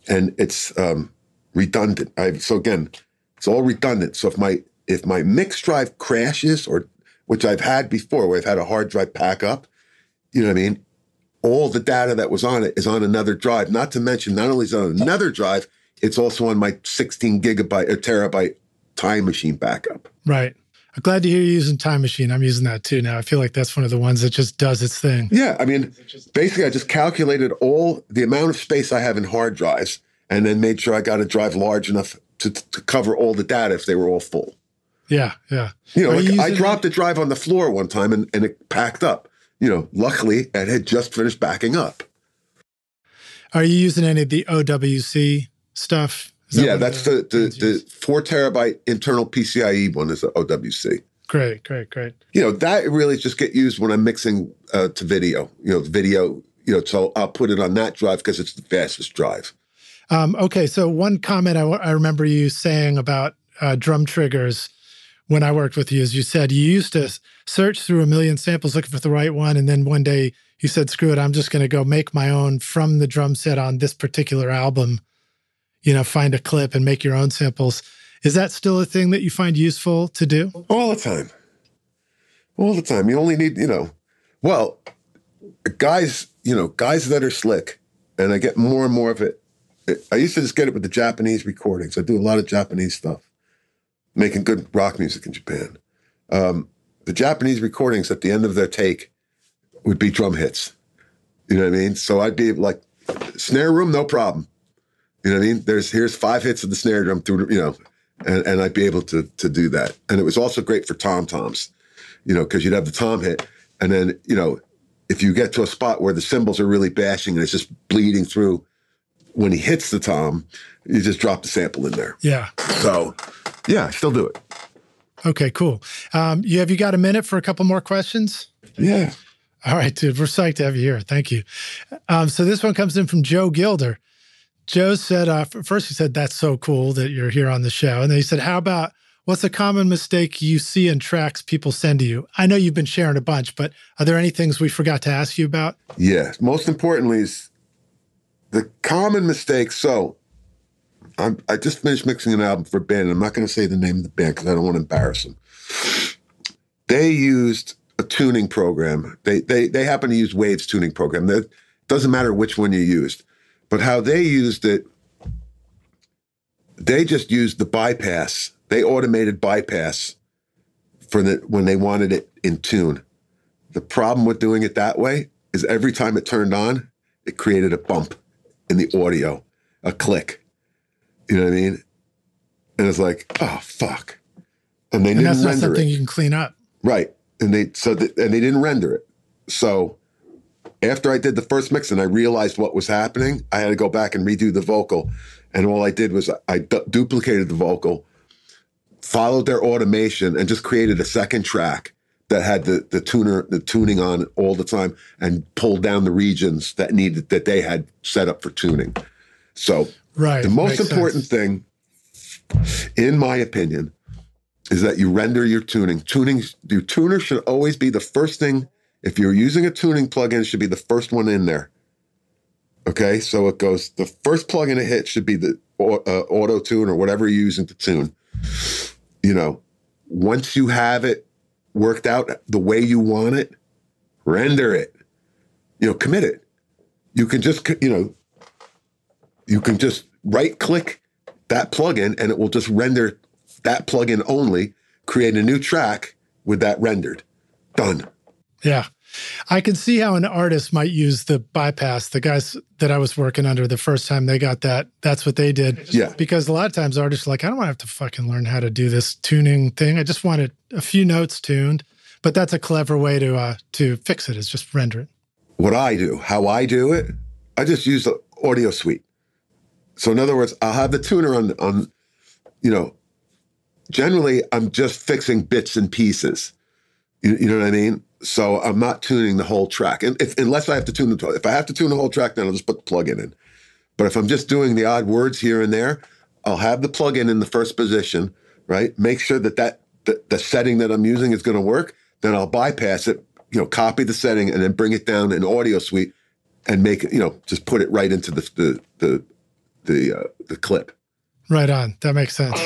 and it's um, redundant. I, so again, it's all redundant. So if my if my mix drive crashes or which I've had before, where I've had a hard drive pack up, you know what I mean? All the data that was on it is on another drive. Not to mention, not only is it on another drive, it's also on my 16 gigabyte or terabyte time machine backup. Right. I'm glad to hear you using Time Machine. I'm using that too now. I feel like that's one of the ones that just does its thing. Yeah, I mean, basically, I just calculated all the amount of space I have in hard drives, and then made sure I got a drive large enough to, to cover all the data if they were all full. Yeah, yeah. You know, like you I dropped a drive on the floor one time and, and it packed up. You know, luckily it had just finished backing up. Are you using any of the OWC stuff? That yeah, that's the, the, the four terabyte internal PCIe one is the OWC. Great, great, great. You know, that really just get used when I'm mixing uh, to video, you know, video, you know, so I'll put it on that drive because it's the fastest drive. Um, okay, so one comment I, I remember you saying about uh, drum triggers when I worked with you is you said you used to search through a million samples looking for the right one. And then one day you said, screw it, I'm just going to go make my own from the drum set on this particular album you know, find a clip and make your own samples. Is that still a thing that you find useful to do? All the time. All the time. You only need, you know, well, guys, you know, guys that are slick, and I get more and more of it. I used to just get it with the Japanese recordings. I do a lot of Japanese stuff, making good rock music in Japan. Um, the Japanese recordings at the end of their take would be drum hits. You know what I mean? So I'd be like, snare room, no problem. You know what I mean? There's here's five hits of the snare drum through, you know, and, and I'd be able to to do that. And it was also great for tom toms, you know, because you'd have the tom hit, and then you know, if you get to a spot where the cymbals are really bashing and it's just bleeding through, when he hits the tom, you just drop the sample in there. Yeah. So, yeah, I still do it. Okay, cool. Um, you have you got a minute for a couple more questions? Yeah. All right, dude. We're psyched to have you here. Thank you. Um, so this one comes in from Joe Gilder. Joe said, uh, first he said, that's so cool that you're here on the show. And then he said, how about what's a common mistake you see in tracks people send to you? I know you've been sharing a bunch, but are there any things we forgot to ask you about? Yeah. Most importantly is the common mistake. So I'm, i just finished mixing an album for a band. I'm not going to say the name of the band because I don't want to embarrass them. They used a tuning program. They they they happen to use Waves tuning program. It doesn't matter which one you used, but how they used it, they just used the bypass. They automated bypass for the when they wanted it in tune. The problem with doing it that way is every time it turned on, it created a bump in the audio, a click. You know what I mean? And it's like, oh fuck. And they and didn't that's not something it. you can clean up. Right and they so and they didn't render it. So after I did the first mix and I realized what was happening, I had to go back and redo the vocal. And all I did was I du- duplicated the vocal, followed their automation, and just created a second track that had the the tuner the tuning on all the time and pulled down the regions that needed that they had set up for tuning. So right, the most important sense. thing, in my opinion, is that you render your tuning. Tuning, your tuner should always be the first thing. If you're using a tuning plugin, it should be the first one in there. Okay, so it goes. The first plugin it hits should be the uh, auto tune or whatever you're using to tune. You know, once you have it worked out the way you want it, render it. You know, commit it. You can just, you know, you can just right click that plugin and it will just render that plugin only, create a new track with that rendered. Done. Yeah. I can see how an artist might use the bypass. The guys that I was working under the first time they got that, that's what they did. Yeah. Because a lot of times artists are like, I don't want to have to fucking learn how to do this tuning thing. I just wanted a few notes tuned. But that's a clever way to uh to fix it is just render it. What I do, how I do it, I just use the audio suite. So in other words, I'll have the tuner on on, you know, generally I'm just fixing bits and pieces. You, you, know what I mean? So I'm not tuning the whole track, and if, unless I have to tune the if I have to tune the whole track, then I'll just put the plug-in in. But if I'm just doing the odd words here and there, I'll have the plug-in in the first position, right? Make sure that that the, the setting that I'm using is going to work. Then I'll bypass it, you know, copy the setting, and then bring it down in Audio Suite, and make it, you know, just put it right into the the the the, uh, the clip. Right on. That makes sense.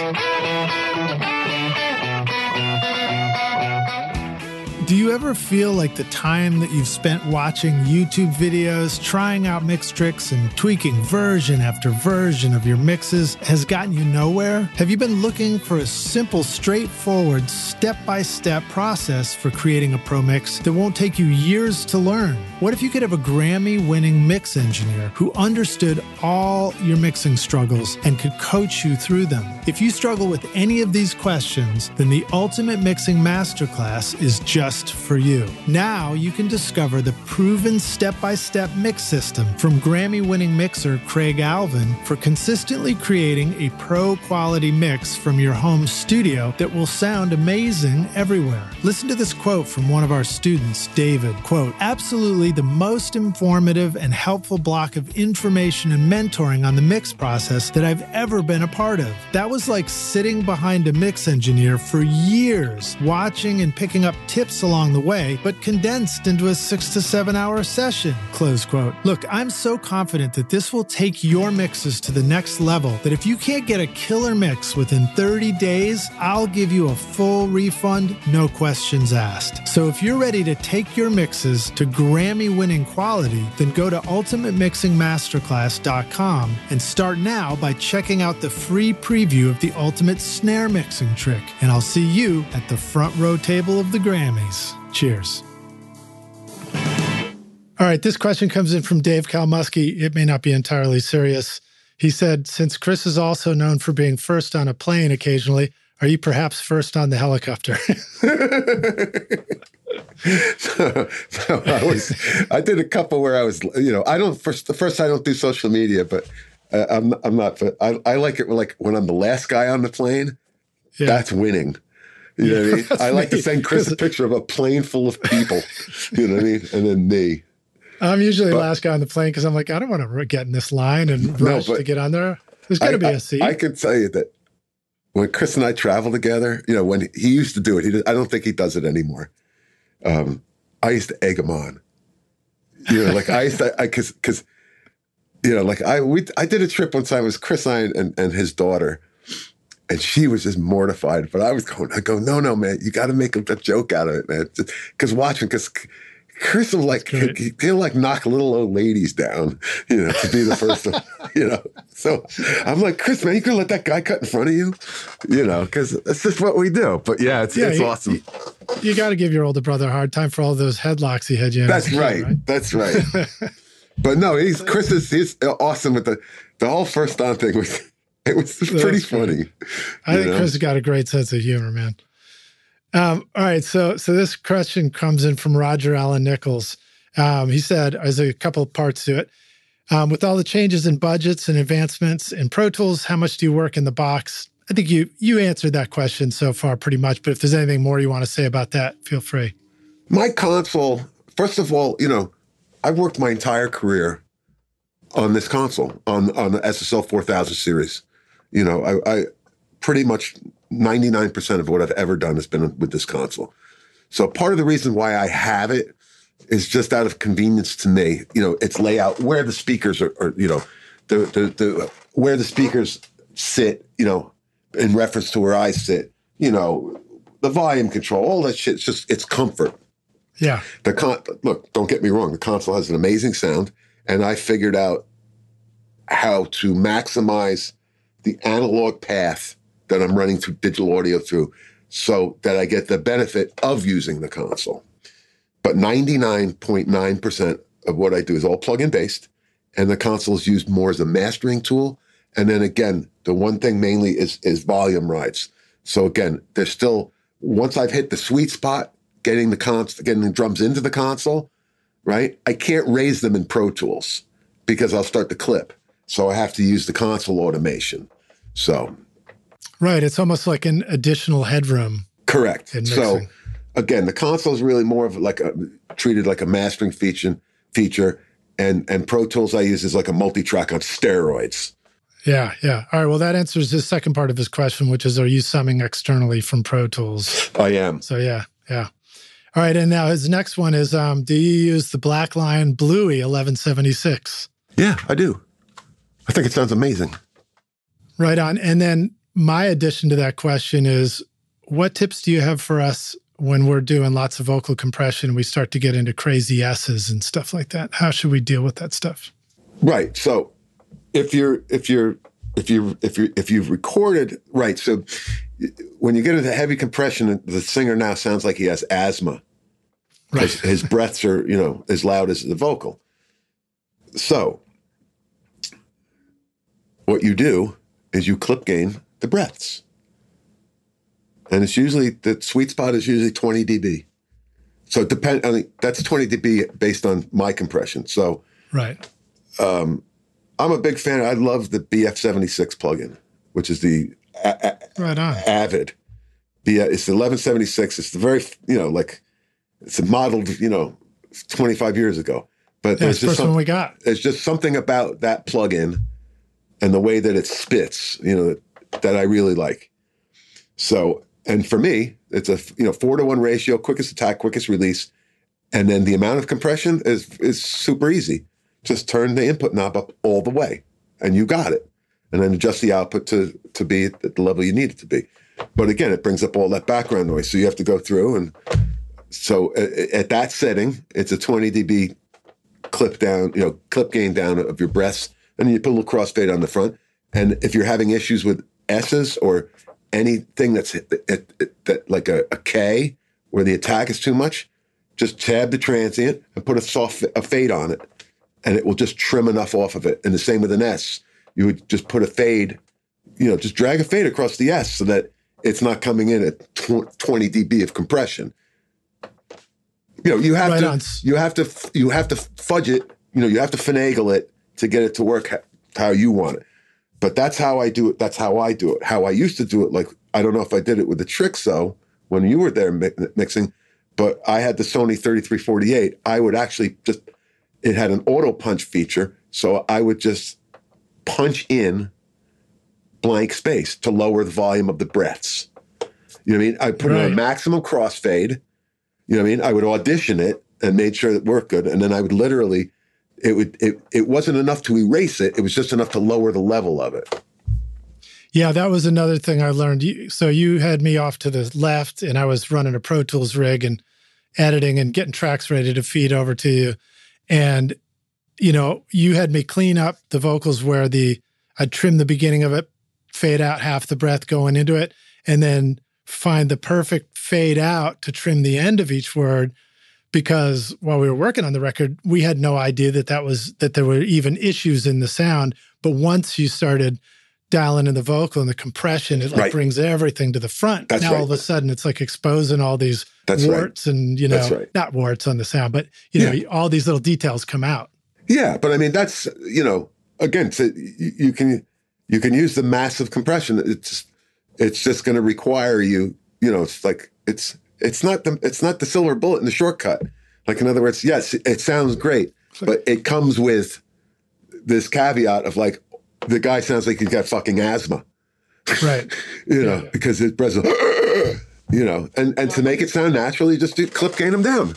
Do you ever feel like the time that you've spent watching YouTube videos, trying out mix tricks, and tweaking version after version of your mixes has gotten you nowhere? Have you been looking for a simple, straightforward, step by step process for creating a pro mix that won't take you years to learn? What if you could have a Grammy winning mix engineer who understood all your mixing struggles and could coach you through them? If you struggle with any of these questions, then the Ultimate Mixing Masterclass is just just for you. Now you can discover the proven step by step mix system from Grammy winning mixer Craig Alvin for consistently creating a pro quality mix from your home studio that will sound amazing everywhere. Listen to this quote from one of our students, David. Quote, absolutely the most informative and helpful block of information and mentoring on the mix process that I've ever been a part of. That was like sitting behind a mix engineer for years, watching and picking up tips along the way, but condensed into a six to seven hour session. Close quote. Look, I'm so confident that this will take your mixes to the next level that if you can't get a killer mix within 30 days, I'll give you a full refund, no questions asked. So if you're ready to take your mixes to Grammy winning quality, then go to ultimatemixingmasterclass.com and start now by checking out the free preview of the ultimate snare mixing trick. And I'll see you at the front row table of the Grammys. Cheers. All right, this question comes in from Dave Kalmusky. It may not be entirely serious. He said, since Chris is also known for being first on a plane occasionally, are you perhaps first on the helicopter? *laughs* I was, I did a couple where I was, you know, I don't first the first I don't do social media, but uh, I'm I'm not. I I like it like when I'm the last guy on the plane. Yeah. That's winning. You know what I mean? *laughs* I like me. to send Chris a picture of a plane full of people. *laughs* you know what I mean? And then me. I'm usually but, the last guy on the plane because I'm like, I don't want to get in this line and rush no, to get on there. There's going to be a seat. I, I can tell you that when Chris and I travel together, you know, when he used to do it, he did, I don't think he does it anymore. Um, I used to egg him on. You know, like I used to, because because you know, like I we I did a trip one time. It was Chris and, and and his daughter, and she was just mortified. But I was going, I go, no, no, man, you got to make a, joke out of it, man. Because watching, because Chris will like he'll like knock little old ladies down, you know, to be the first one, *laughs* you know. So I'm like, Chris, man, you gonna let that guy cut in front of you, you know, because that's just what we do. But yeah, it's yeah, it's you, awesome. You, you got to give your older brother a hard time for all those headlocks he had you. That's right. right. That's right. *laughs* but no, he's Chris is he's awesome with the the whole first on thing was *laughs* it was pretty funny. I think know? Chris has got a great sense of humor, man. Um, all right, so so this question comes in from Roger Allen Nichols. Um, he said, there's a couple of parts to it. Um, with all the changes in budgets and advancements in Pro Tools, how much do you work in the box? I think you you answered that question so far pretty much. But if there's anything more you want to say about that, feel free. My console, first of all, you know, I've worked my entire career on this console on on the SSL 4000 series. You know, I, I pretty much 99% of what I've ever done has been with this console. So part of the reason why I have it is just out of convenience to me. You know, its layout, where the speakers are, are you know, the, the, the, where the speakers sit, you know, in reference to where I sit, you know, the volume control, all that shit. It's just, it's comfort. Yeah. The con, look, don't get me wrong. The console has an amazing sound and I figured out how to maximize the analog path that I'm running through digital audio through so that I get the benefit of using the console. But 99.9% of what I do is all plug-in based, and the console is used more as a mastering tool. And then again, the one thing mainly is is volume rides. So again, there's still once I've hit the sweet spot, getting the cons getting the drums into the console, right? I can't raise them in Pro Tools because I'll start to clip. So I have to use the console automation. So Right. It's almost like an additional headroom. Correct. So again, the console is really more of like a treated like a mastering feature feature. And and Pro Tools I use is like a multi-track on steroids. Yeah, yeah. All right. Well, that answers his second part of his question, which is, are you summing externally from Pro Tools? I am. So yeah, yeah. All right. And now his next one is, um, do you use the Blackline Bluey 1176? Yeah, I do. I think it sounds amazing. Right on. And then my addition to that question is what tips do you have for us when we're doing lots of vocal compression we start to get into crazy s's and stuff like that? How should we deal with that stuff? Right. So if you're if you're if you if you if you've recorded right so when you get into heavy compression the singer now sounds like he has asthma. Right. His breaths are you know as loud as the vocal. So what you do is you clip gain the breaths. And it's usually the sweet spot is usually 20 dB. So it depend. I mean, that's 20 dB based on my compression. So right. Um, I'm a big fan. I love the BF76 plugin, which is the a- a- right on. Avid. The, it's the 1176. It's the very you know like it's modeled you know 25 years ago. But yeah, there's just some, we got. There's just something about that plugin and the way that it spits. You know, that I really like. So, and for me, it's a you know four to one ratio, quickest attack, quickest release, and then the amount of compression is is super easy. Just turn the input knob up all the way, and you got it. And then adjust the output to to be at the level you need it to be. But again, it brings up all that background noise, so you have to go through and. So at that setting, it's a 20 dB clip down, you know, clip gain down of your breaths, and you put a little crossfade on the front. And if you're having issues with S's or anything that's that like a, a K where the attack is too much, just tab the transient and put a soft a fade on it, and it will just trim enough off of it. And the same with an S. you would just put a fade, you know, just drag a fade across the S so that it's not coming in at 20 dB of compression. You know, you have Right to on. you have to you have to fudge it. You know, you have to finagle it to get it to work how you want it. But that's how I do it. That's how I do it. How I used to do it. Like I don't know if I did it with the Trixo when you were there mi- mixing, but I had the Sony 3348. I would actually just it had an auto punch feature, so I would just punch in blank space to lower the volume of the breaths. You know what I mean? I put in Right. a maximum crossfade. You know what I mean? I would audition it and made sure it worked good, and then I would literally, it would it it wasn't enough to erase it. It was just enough to lower the level of it. Yeah, that was another thing I learned. So you had me off to the left, and I was running a Pro Tools rig and editing and getting tracks ready to feed over to you. And you know, you had me clean up the vocals where the I'd trim the beginning of it, fade out half the breath going into it, and then find the perfect fade out to trim the end of each word. Because while we were working on the record, we had no idea that that was that there were even issues in the sound. But once you started dialing in the vocal and the compression, it like Right. brings everything to the front. That's now right. all of a sudden it's like exposing all these That's right. warts and you know right. not warts on the sound, but you know all these little details come out. Yeah, but I mean that's you know again so you, you can you can use the massive compression. It's it's just going to require you you know it's like it's it's not the it's not the silver bullet and the shortcut. Like in other words, yes, it sounds great, but it comes with this caveat of like the guy sounds like he's got fucking asthma, Right. *laughs* you know, because his breath, *laughs* you know, and and to make it sound natural, you just do clip gain them down.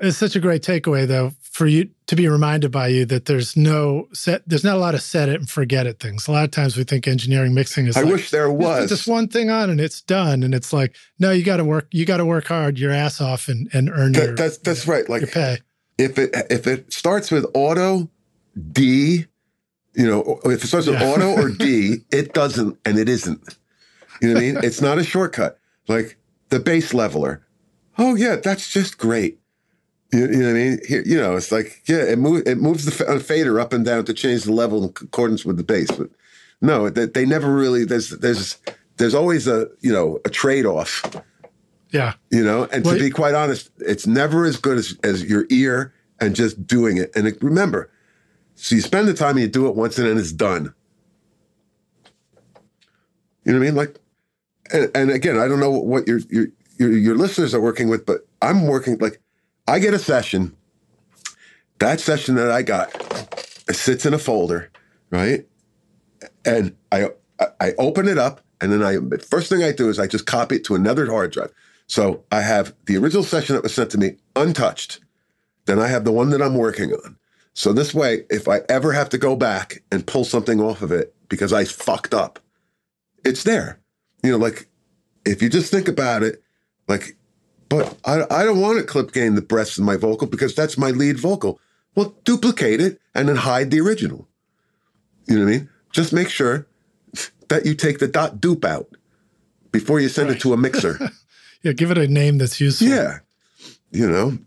It's such a great takeaway though for you to be reminded by you that there's no set there's not a lot of set it and forget it things. A lot of times we think engineering mixing is I like, wish there was. just one thing on and it's done. And it's like, no, you gotta work you gotta work hard, your ass off and, and earn your, That, that's that's right. Like your pay. if it if it starts with auto D, you know, if it starts with Yeah. auto or *laughs* D, it doesn't and it isn't. You know what I mean? It's not a shortcut. Like the bass leveler. Oh yeah, that's just great. You, you know what I mean? Here, you know, it's like yeah, it moves it moves the fa- fader up and down to change the level in accordance with the bass. But no, they, they never really. There's there's there's always a you know a trade off Yeah. you know and Well, to be quite honest it's never as good as, as your ear and just doing it and it, remember so you spend the time and you do it once and then it's done you know what i mean like and, and again i don't know what your, your your your listeners are working with but i'm working like i get a session that session that i got it sits in a folder right and i I- i open it up and then i first thing i do is i just copy it to another hard drive so I have the original session that was sent to me untouched. Then I have the one that I'm working on. So this way, if I ever have to go back and pull something off of it because I fucked up, it's there. You know, like if you just think about it, like, but I, I don't want to clip gain the breaths in my vocal because that's my lead vocal. Well, duplicate it and then hide the original. You know what I mean? Just make sure that you take the dot dupe out before you send it to a mixer. *laughs* Yeah, give it a name that's useful. Yeah. You know,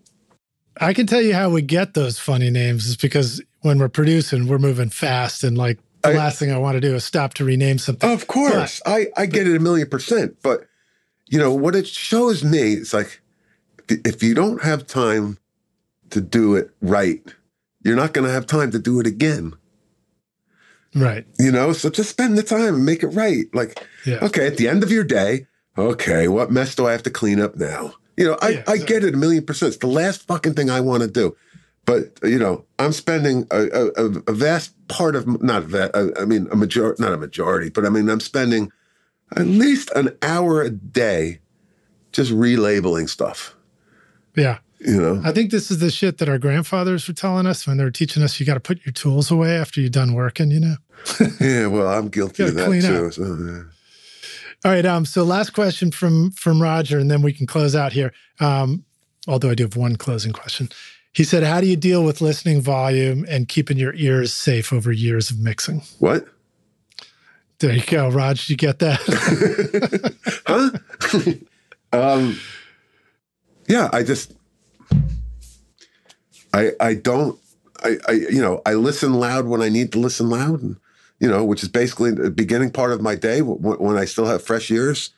I can tell you how we get those funny names is because when we're producing, we're moving fast and like the I- last thing I want to do is stop to rename something. of course, I, I get it a million percent. But, you know, what it shows me is like, if- you don't have time to do it right, you're not going to have time to do it again. Right. You know, so just spend the time and make it right. Like, Yeah. okay, at the end of your day, okay, what mess do I have to clean up now? You know, I, Yeah, I get it a million percent. It's the last fucking thing I want to do. But, you know, I'm spending a, a, a- a vast part of, not that, I mean, a majority, not a majority, but I mean, I'm spending at least an hour a day just relabeling stuff, Yeah. you know? I think this is the shit that our grandfathers were telling us when they were teaching us you got to put your tools away after you're done working, you know? *laughs* *laughs* yeah, well, I'm guilty of that too. So, yeah. All right. Um, so last question from from Roger, and then we can close out here. Um, although I do have one closing question. He said, How do you deal with listening volume and keeping your ears safe over years of mixing? What? There you go, Raj. Did you get that? *laughs* huh? *laughs* um, yeah, I just, I, I don't, I, I, you know, I listen loud when I need to listen loud, and you know, which is basically the beginning part of my day when I still have fresh ears.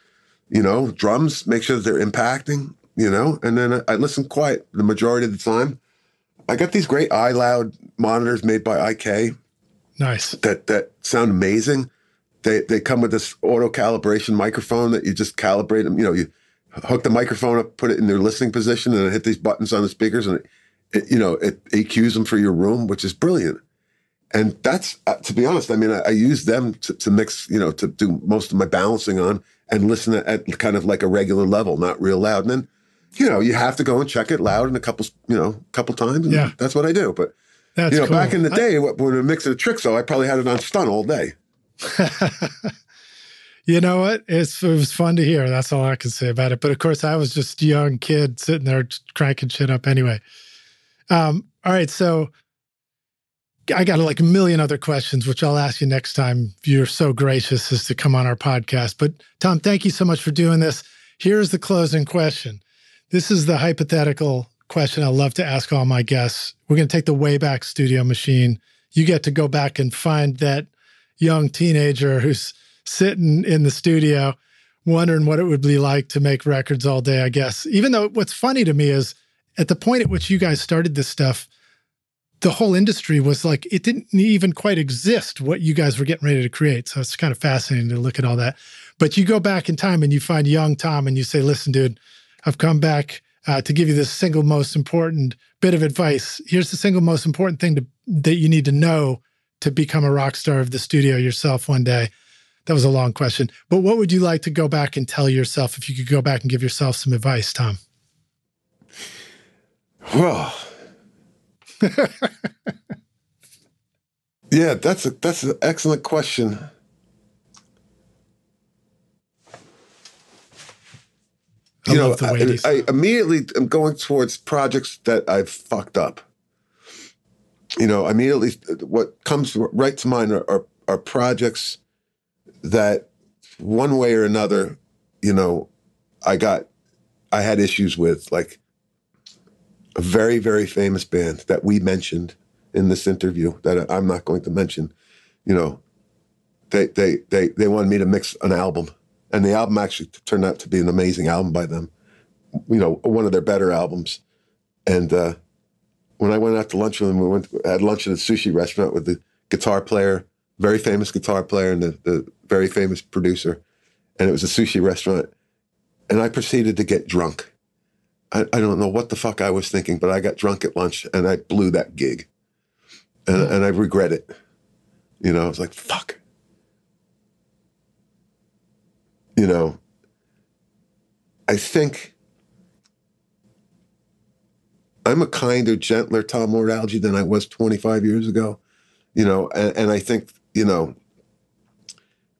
You know, drums, make sure that they're impacting. You know, and then I listen quiet the majority of the time. I got these great iLoud monitors made by IK. Nice. That that sound amazing. They they come with this auto calibration microphone that you just calibrate them. You know, you hook the microphone up, put it in their listening position, and hit these buttons on the speakers, and it, it, you know it EQs them for your room, which is brilliant. And that's uh, to be honest, I mean, I, I use them to, to, mix, you know, to do most of my balancing on and listen at, at kind of like a regular level, not real loud. And then, you know, you have to go and check it loud in a couple, you know, a couple times. yeah, that's what I do. But that's you know, cool. back in the day I, when we were mixing a Trixo, I probably had it on stun all day. *laughs* you know what? It's, it was fun to hear. That's all I can say about it. But of course, I was just a young kid sitting there cranking shit up anyway. Um, all right. So I got like a million other questions, which I'll ask you next time you're so gracious as to come on our podcast. But Tom, thank you so much for doing this. Here's the closing question. This is the hypothetical question I love to ask all my guests. We're going to take the Wayback Studio machine. You get to go back and find that young teenager who's sitting in the studio wondering what it would be like to make records all day, I guess. Even though what's funny to me is at the point at which you guys started this stuff, the whole industry was like, it didn't even quite exist what you guys were getting ready to create. So it's kind of fascinating to look at all that. But you go back in time and you find young Tom and you say, listen, dude, I've come back uh, to give you the single most important bit of advice. Here's the single most important thing to, that you need to know to become a rock star of the studio yourself one day? That was a long question. But what would you like to go back and tell yourself if you could go back and give yourself some advice, Tom? Well, *laughs* yeah, that's a that's an excellent question. you know, I, I, immediately am going towards projects that I've fucked up. You know, immediately what comes right to mind are, are, are projects that one way or another, you know, I got, I had issues with, like a very, very famous band that we mentioned in this interview that I'm not going to mention. You know, they they they they wanted me to mix an album and the album actually turned out to be an amazing album by them. You know, one of their better albums. And uh, when I went out to lunch with him, we went had lunch at a sushi restaurant with the guitar player, very famous guitar player, and the, the very famous producer. And it was a sushi restaurant. And I proceeded to get drunk. I, I, don't know what the fuck I was thinking, but I got drunk at lunch and I blew that gig. And, mm. and I regret it. You know, I was like, fuck. you know, I think I'm a kinder, gentler Tom Lord-Alge than I was 25 years ago, you know, and, and I think, you know,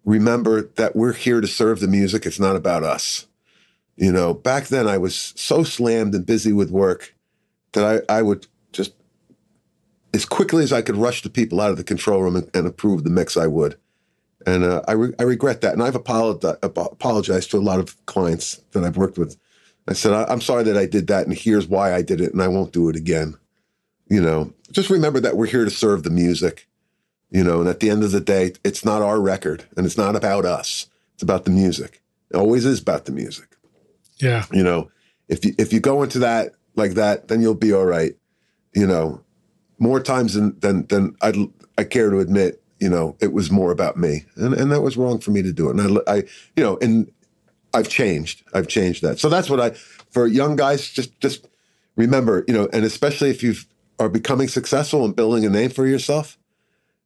remember that we're here to serve the music. It's not about us. You know, back then I was so slammed and busy with work that I, I would just, as quickly as I could rush the people out of the control room and, and approve the mix, I would. And uh, I, re- I regret that. And I've apologized to a lot of clients that I've worked with. I said, I- am sorry that I did that, and here's why I did it, and I won't do it again. You know, just remember that we're here to serve the music, you know, and at the end of the day, it's not our record and it's not about us. It's about the music. It always is about the music. Yeah. You know, if you, if you go into that like that, then you'll be all right. You know, more times than, than, than I'd, I care to admit, you know, it was more about me, and and that was wrong for me to do it. And I, I you know, and I've changed. I've changed that. So that's what I for young guys. Just just remember, you know, and especially if you are becoming successful and building a name for yourself,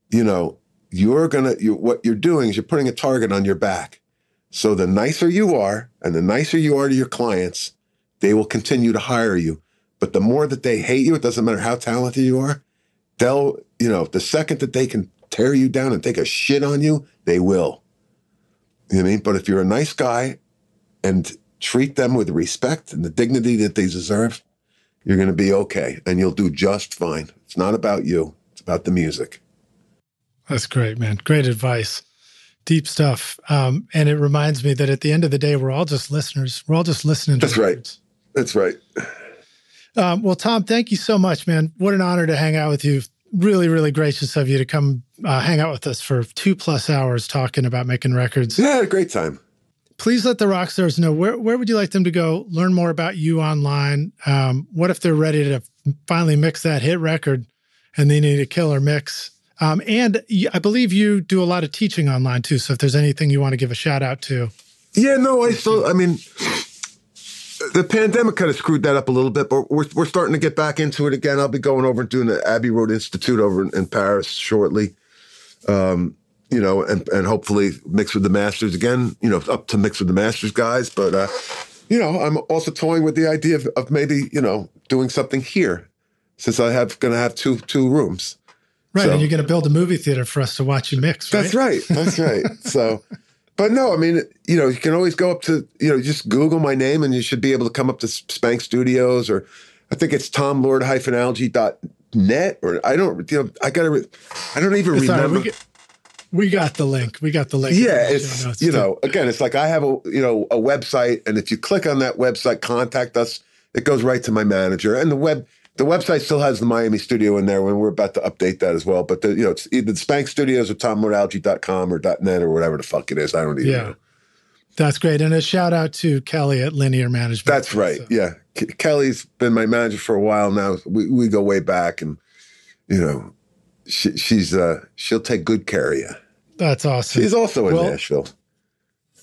you know, you're gonna you what you're doing is you're putting a target on your back. So the nicer you are, and the nicer you are to your clients, they will continue to hire you. But the more that they hate you, it doesn't matter how talented you are, they'll, you know, the second that they can tear you down and take a shit on you, they will. You know what I mean? But if you're a nice guy and treat them with respect and the dignity that they deserve, you're going to be okay and you'll do just fine. It's not about you, it's about the music. That's great, man. Great advice. Deep stuff. Um, and it reminds me that at the end of the day, we're all just listeners. We're all just listening. That's right. That's right. Um, well, Tom, thank you so much, man. What an honor to hang out with you really, really gracious of you to come uh, hang out with us for two plus hours talking about making records. Yeah, a great time. Please let the rock stars know where, where would you like them to go learn more about you online? Um, what if they're ready to finally mix that hit record and they need a killer mix? Um, and I believe you do a lot of teaching online too. So if there's anything you want to give a shout out to. Yeah, no, I still, I mean, the pandemic kind of screwed that up a little bit, but we're, we're starting to get back into it again. I'll be going over and doing the Abbey Road Institute over in, in Paris shortly. Um, you know, and, and hopefully mix with the Masters again, you know, up to mix with the Masters guys. But, uh, you know, I'm also toying with the idea of, of maybe, you know, doing something here since I have going to have two two rooms. Right. So, and you're going to build a movie theater for us to watch you mix, right? That's right. That's *laughs* right. so, but no, I mean, you know, you can always go up to, you know, just Google my name and you should be able to come up to Spank Studios or I think it's Tom tomlord-alge.net or I don't, you know, I got to, re- I don't even it's remember. Right, we, we, got the link. We got the link. Yeah. It's, you know, again, it's like I have a, you know, a website and if you click on that website, contact us, it goes right to my manager and the web, the website still has the Miami studio in there when we're about to update that as well. But the, you know, it's either the Spank Studios or tomlordalge.com or .net or whatever the fuck it is. I don't even yeah. know. That's great. And a shout out to Kelly at Linear Management. That's right. So. Yeah. Kelly's been my manager for a while now. We, we go way back and, you know, she, she's, uh, she'll take good care of you. That's awesome. She's also in well, Nashville.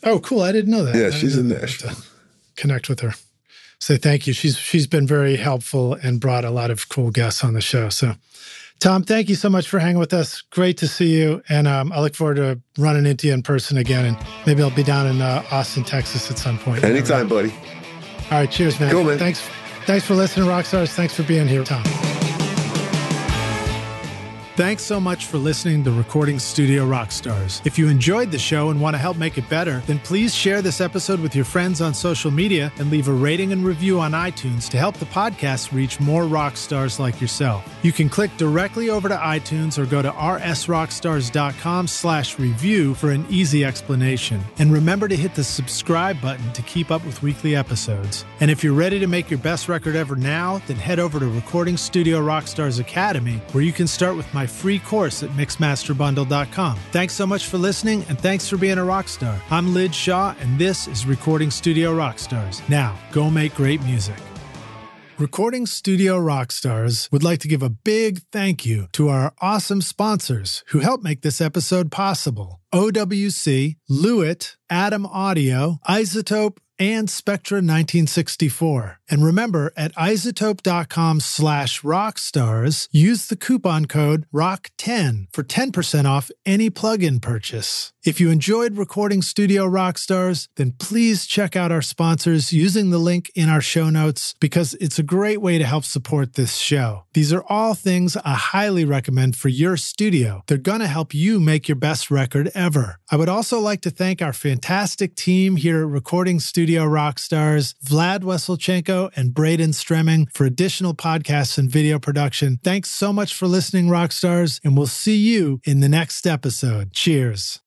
Oh, cool. I didn't know that. Yeah, she's in Nashville. Connect with her say thank you. She's she's been very helpful and brought a lot of cool guests on the show. So, Tom, thank you so much for hanging with us. Great to see you, and um, I look forward to running into you in person again. And maybe I'll be down in uh, Austin, Texas, at some point. Anytime, buddy. All right, cheers, man. Cool, man. Thanks, thanks for listening, Rockstars. Thanks for being here, Tom. Thanks so much for listening to Recording Studio Rockstars. If you enjoyed the show and want to help make it better, then please share this episode with your friends on social media and leave a rating and review on iTunes to help the podcast reach more rock stars like yourself. You can click directly over to iTunes or go to rsrockstars.com slash review for an easy explanation. And remember to hit the subscribe button to keep up with weekly episodes. And if you're ready to make your best record ever now, then head over to Recording Studio Rockstars Academy, where you can start with my my free course at mixmasterbundle.com. Thanks so much for listening, and thanks for being a rock star. I'm Lij Shaw, and this is Recording Studio Rockstars. Now, go make great music. Recording Studio Rockstars would like to give a big thank you to our awesome sponsors who help make this episode possible. OWC, Lewitt, Adam Audio, iZotope, and Spectra 1964. And remember, at izotope.com slash rockstars, use the coupon code ROCK10 for 10% off any plugin purchase. If you enjoyed recording Studio Rockstars, then please check out our sponsors using the link in our show notes because it's a great way to help support this show. These are all things I highly recommend for your studio. They're going to help you make your best record ever. I would also like to thank our fantastic team here at Recording Studio Rockstars, Vlad Weselchenko and Braden Stremming for additional podcasts and video production. Thanks so much for listening, rock stars, and we'll see you in the next episode. Cheers.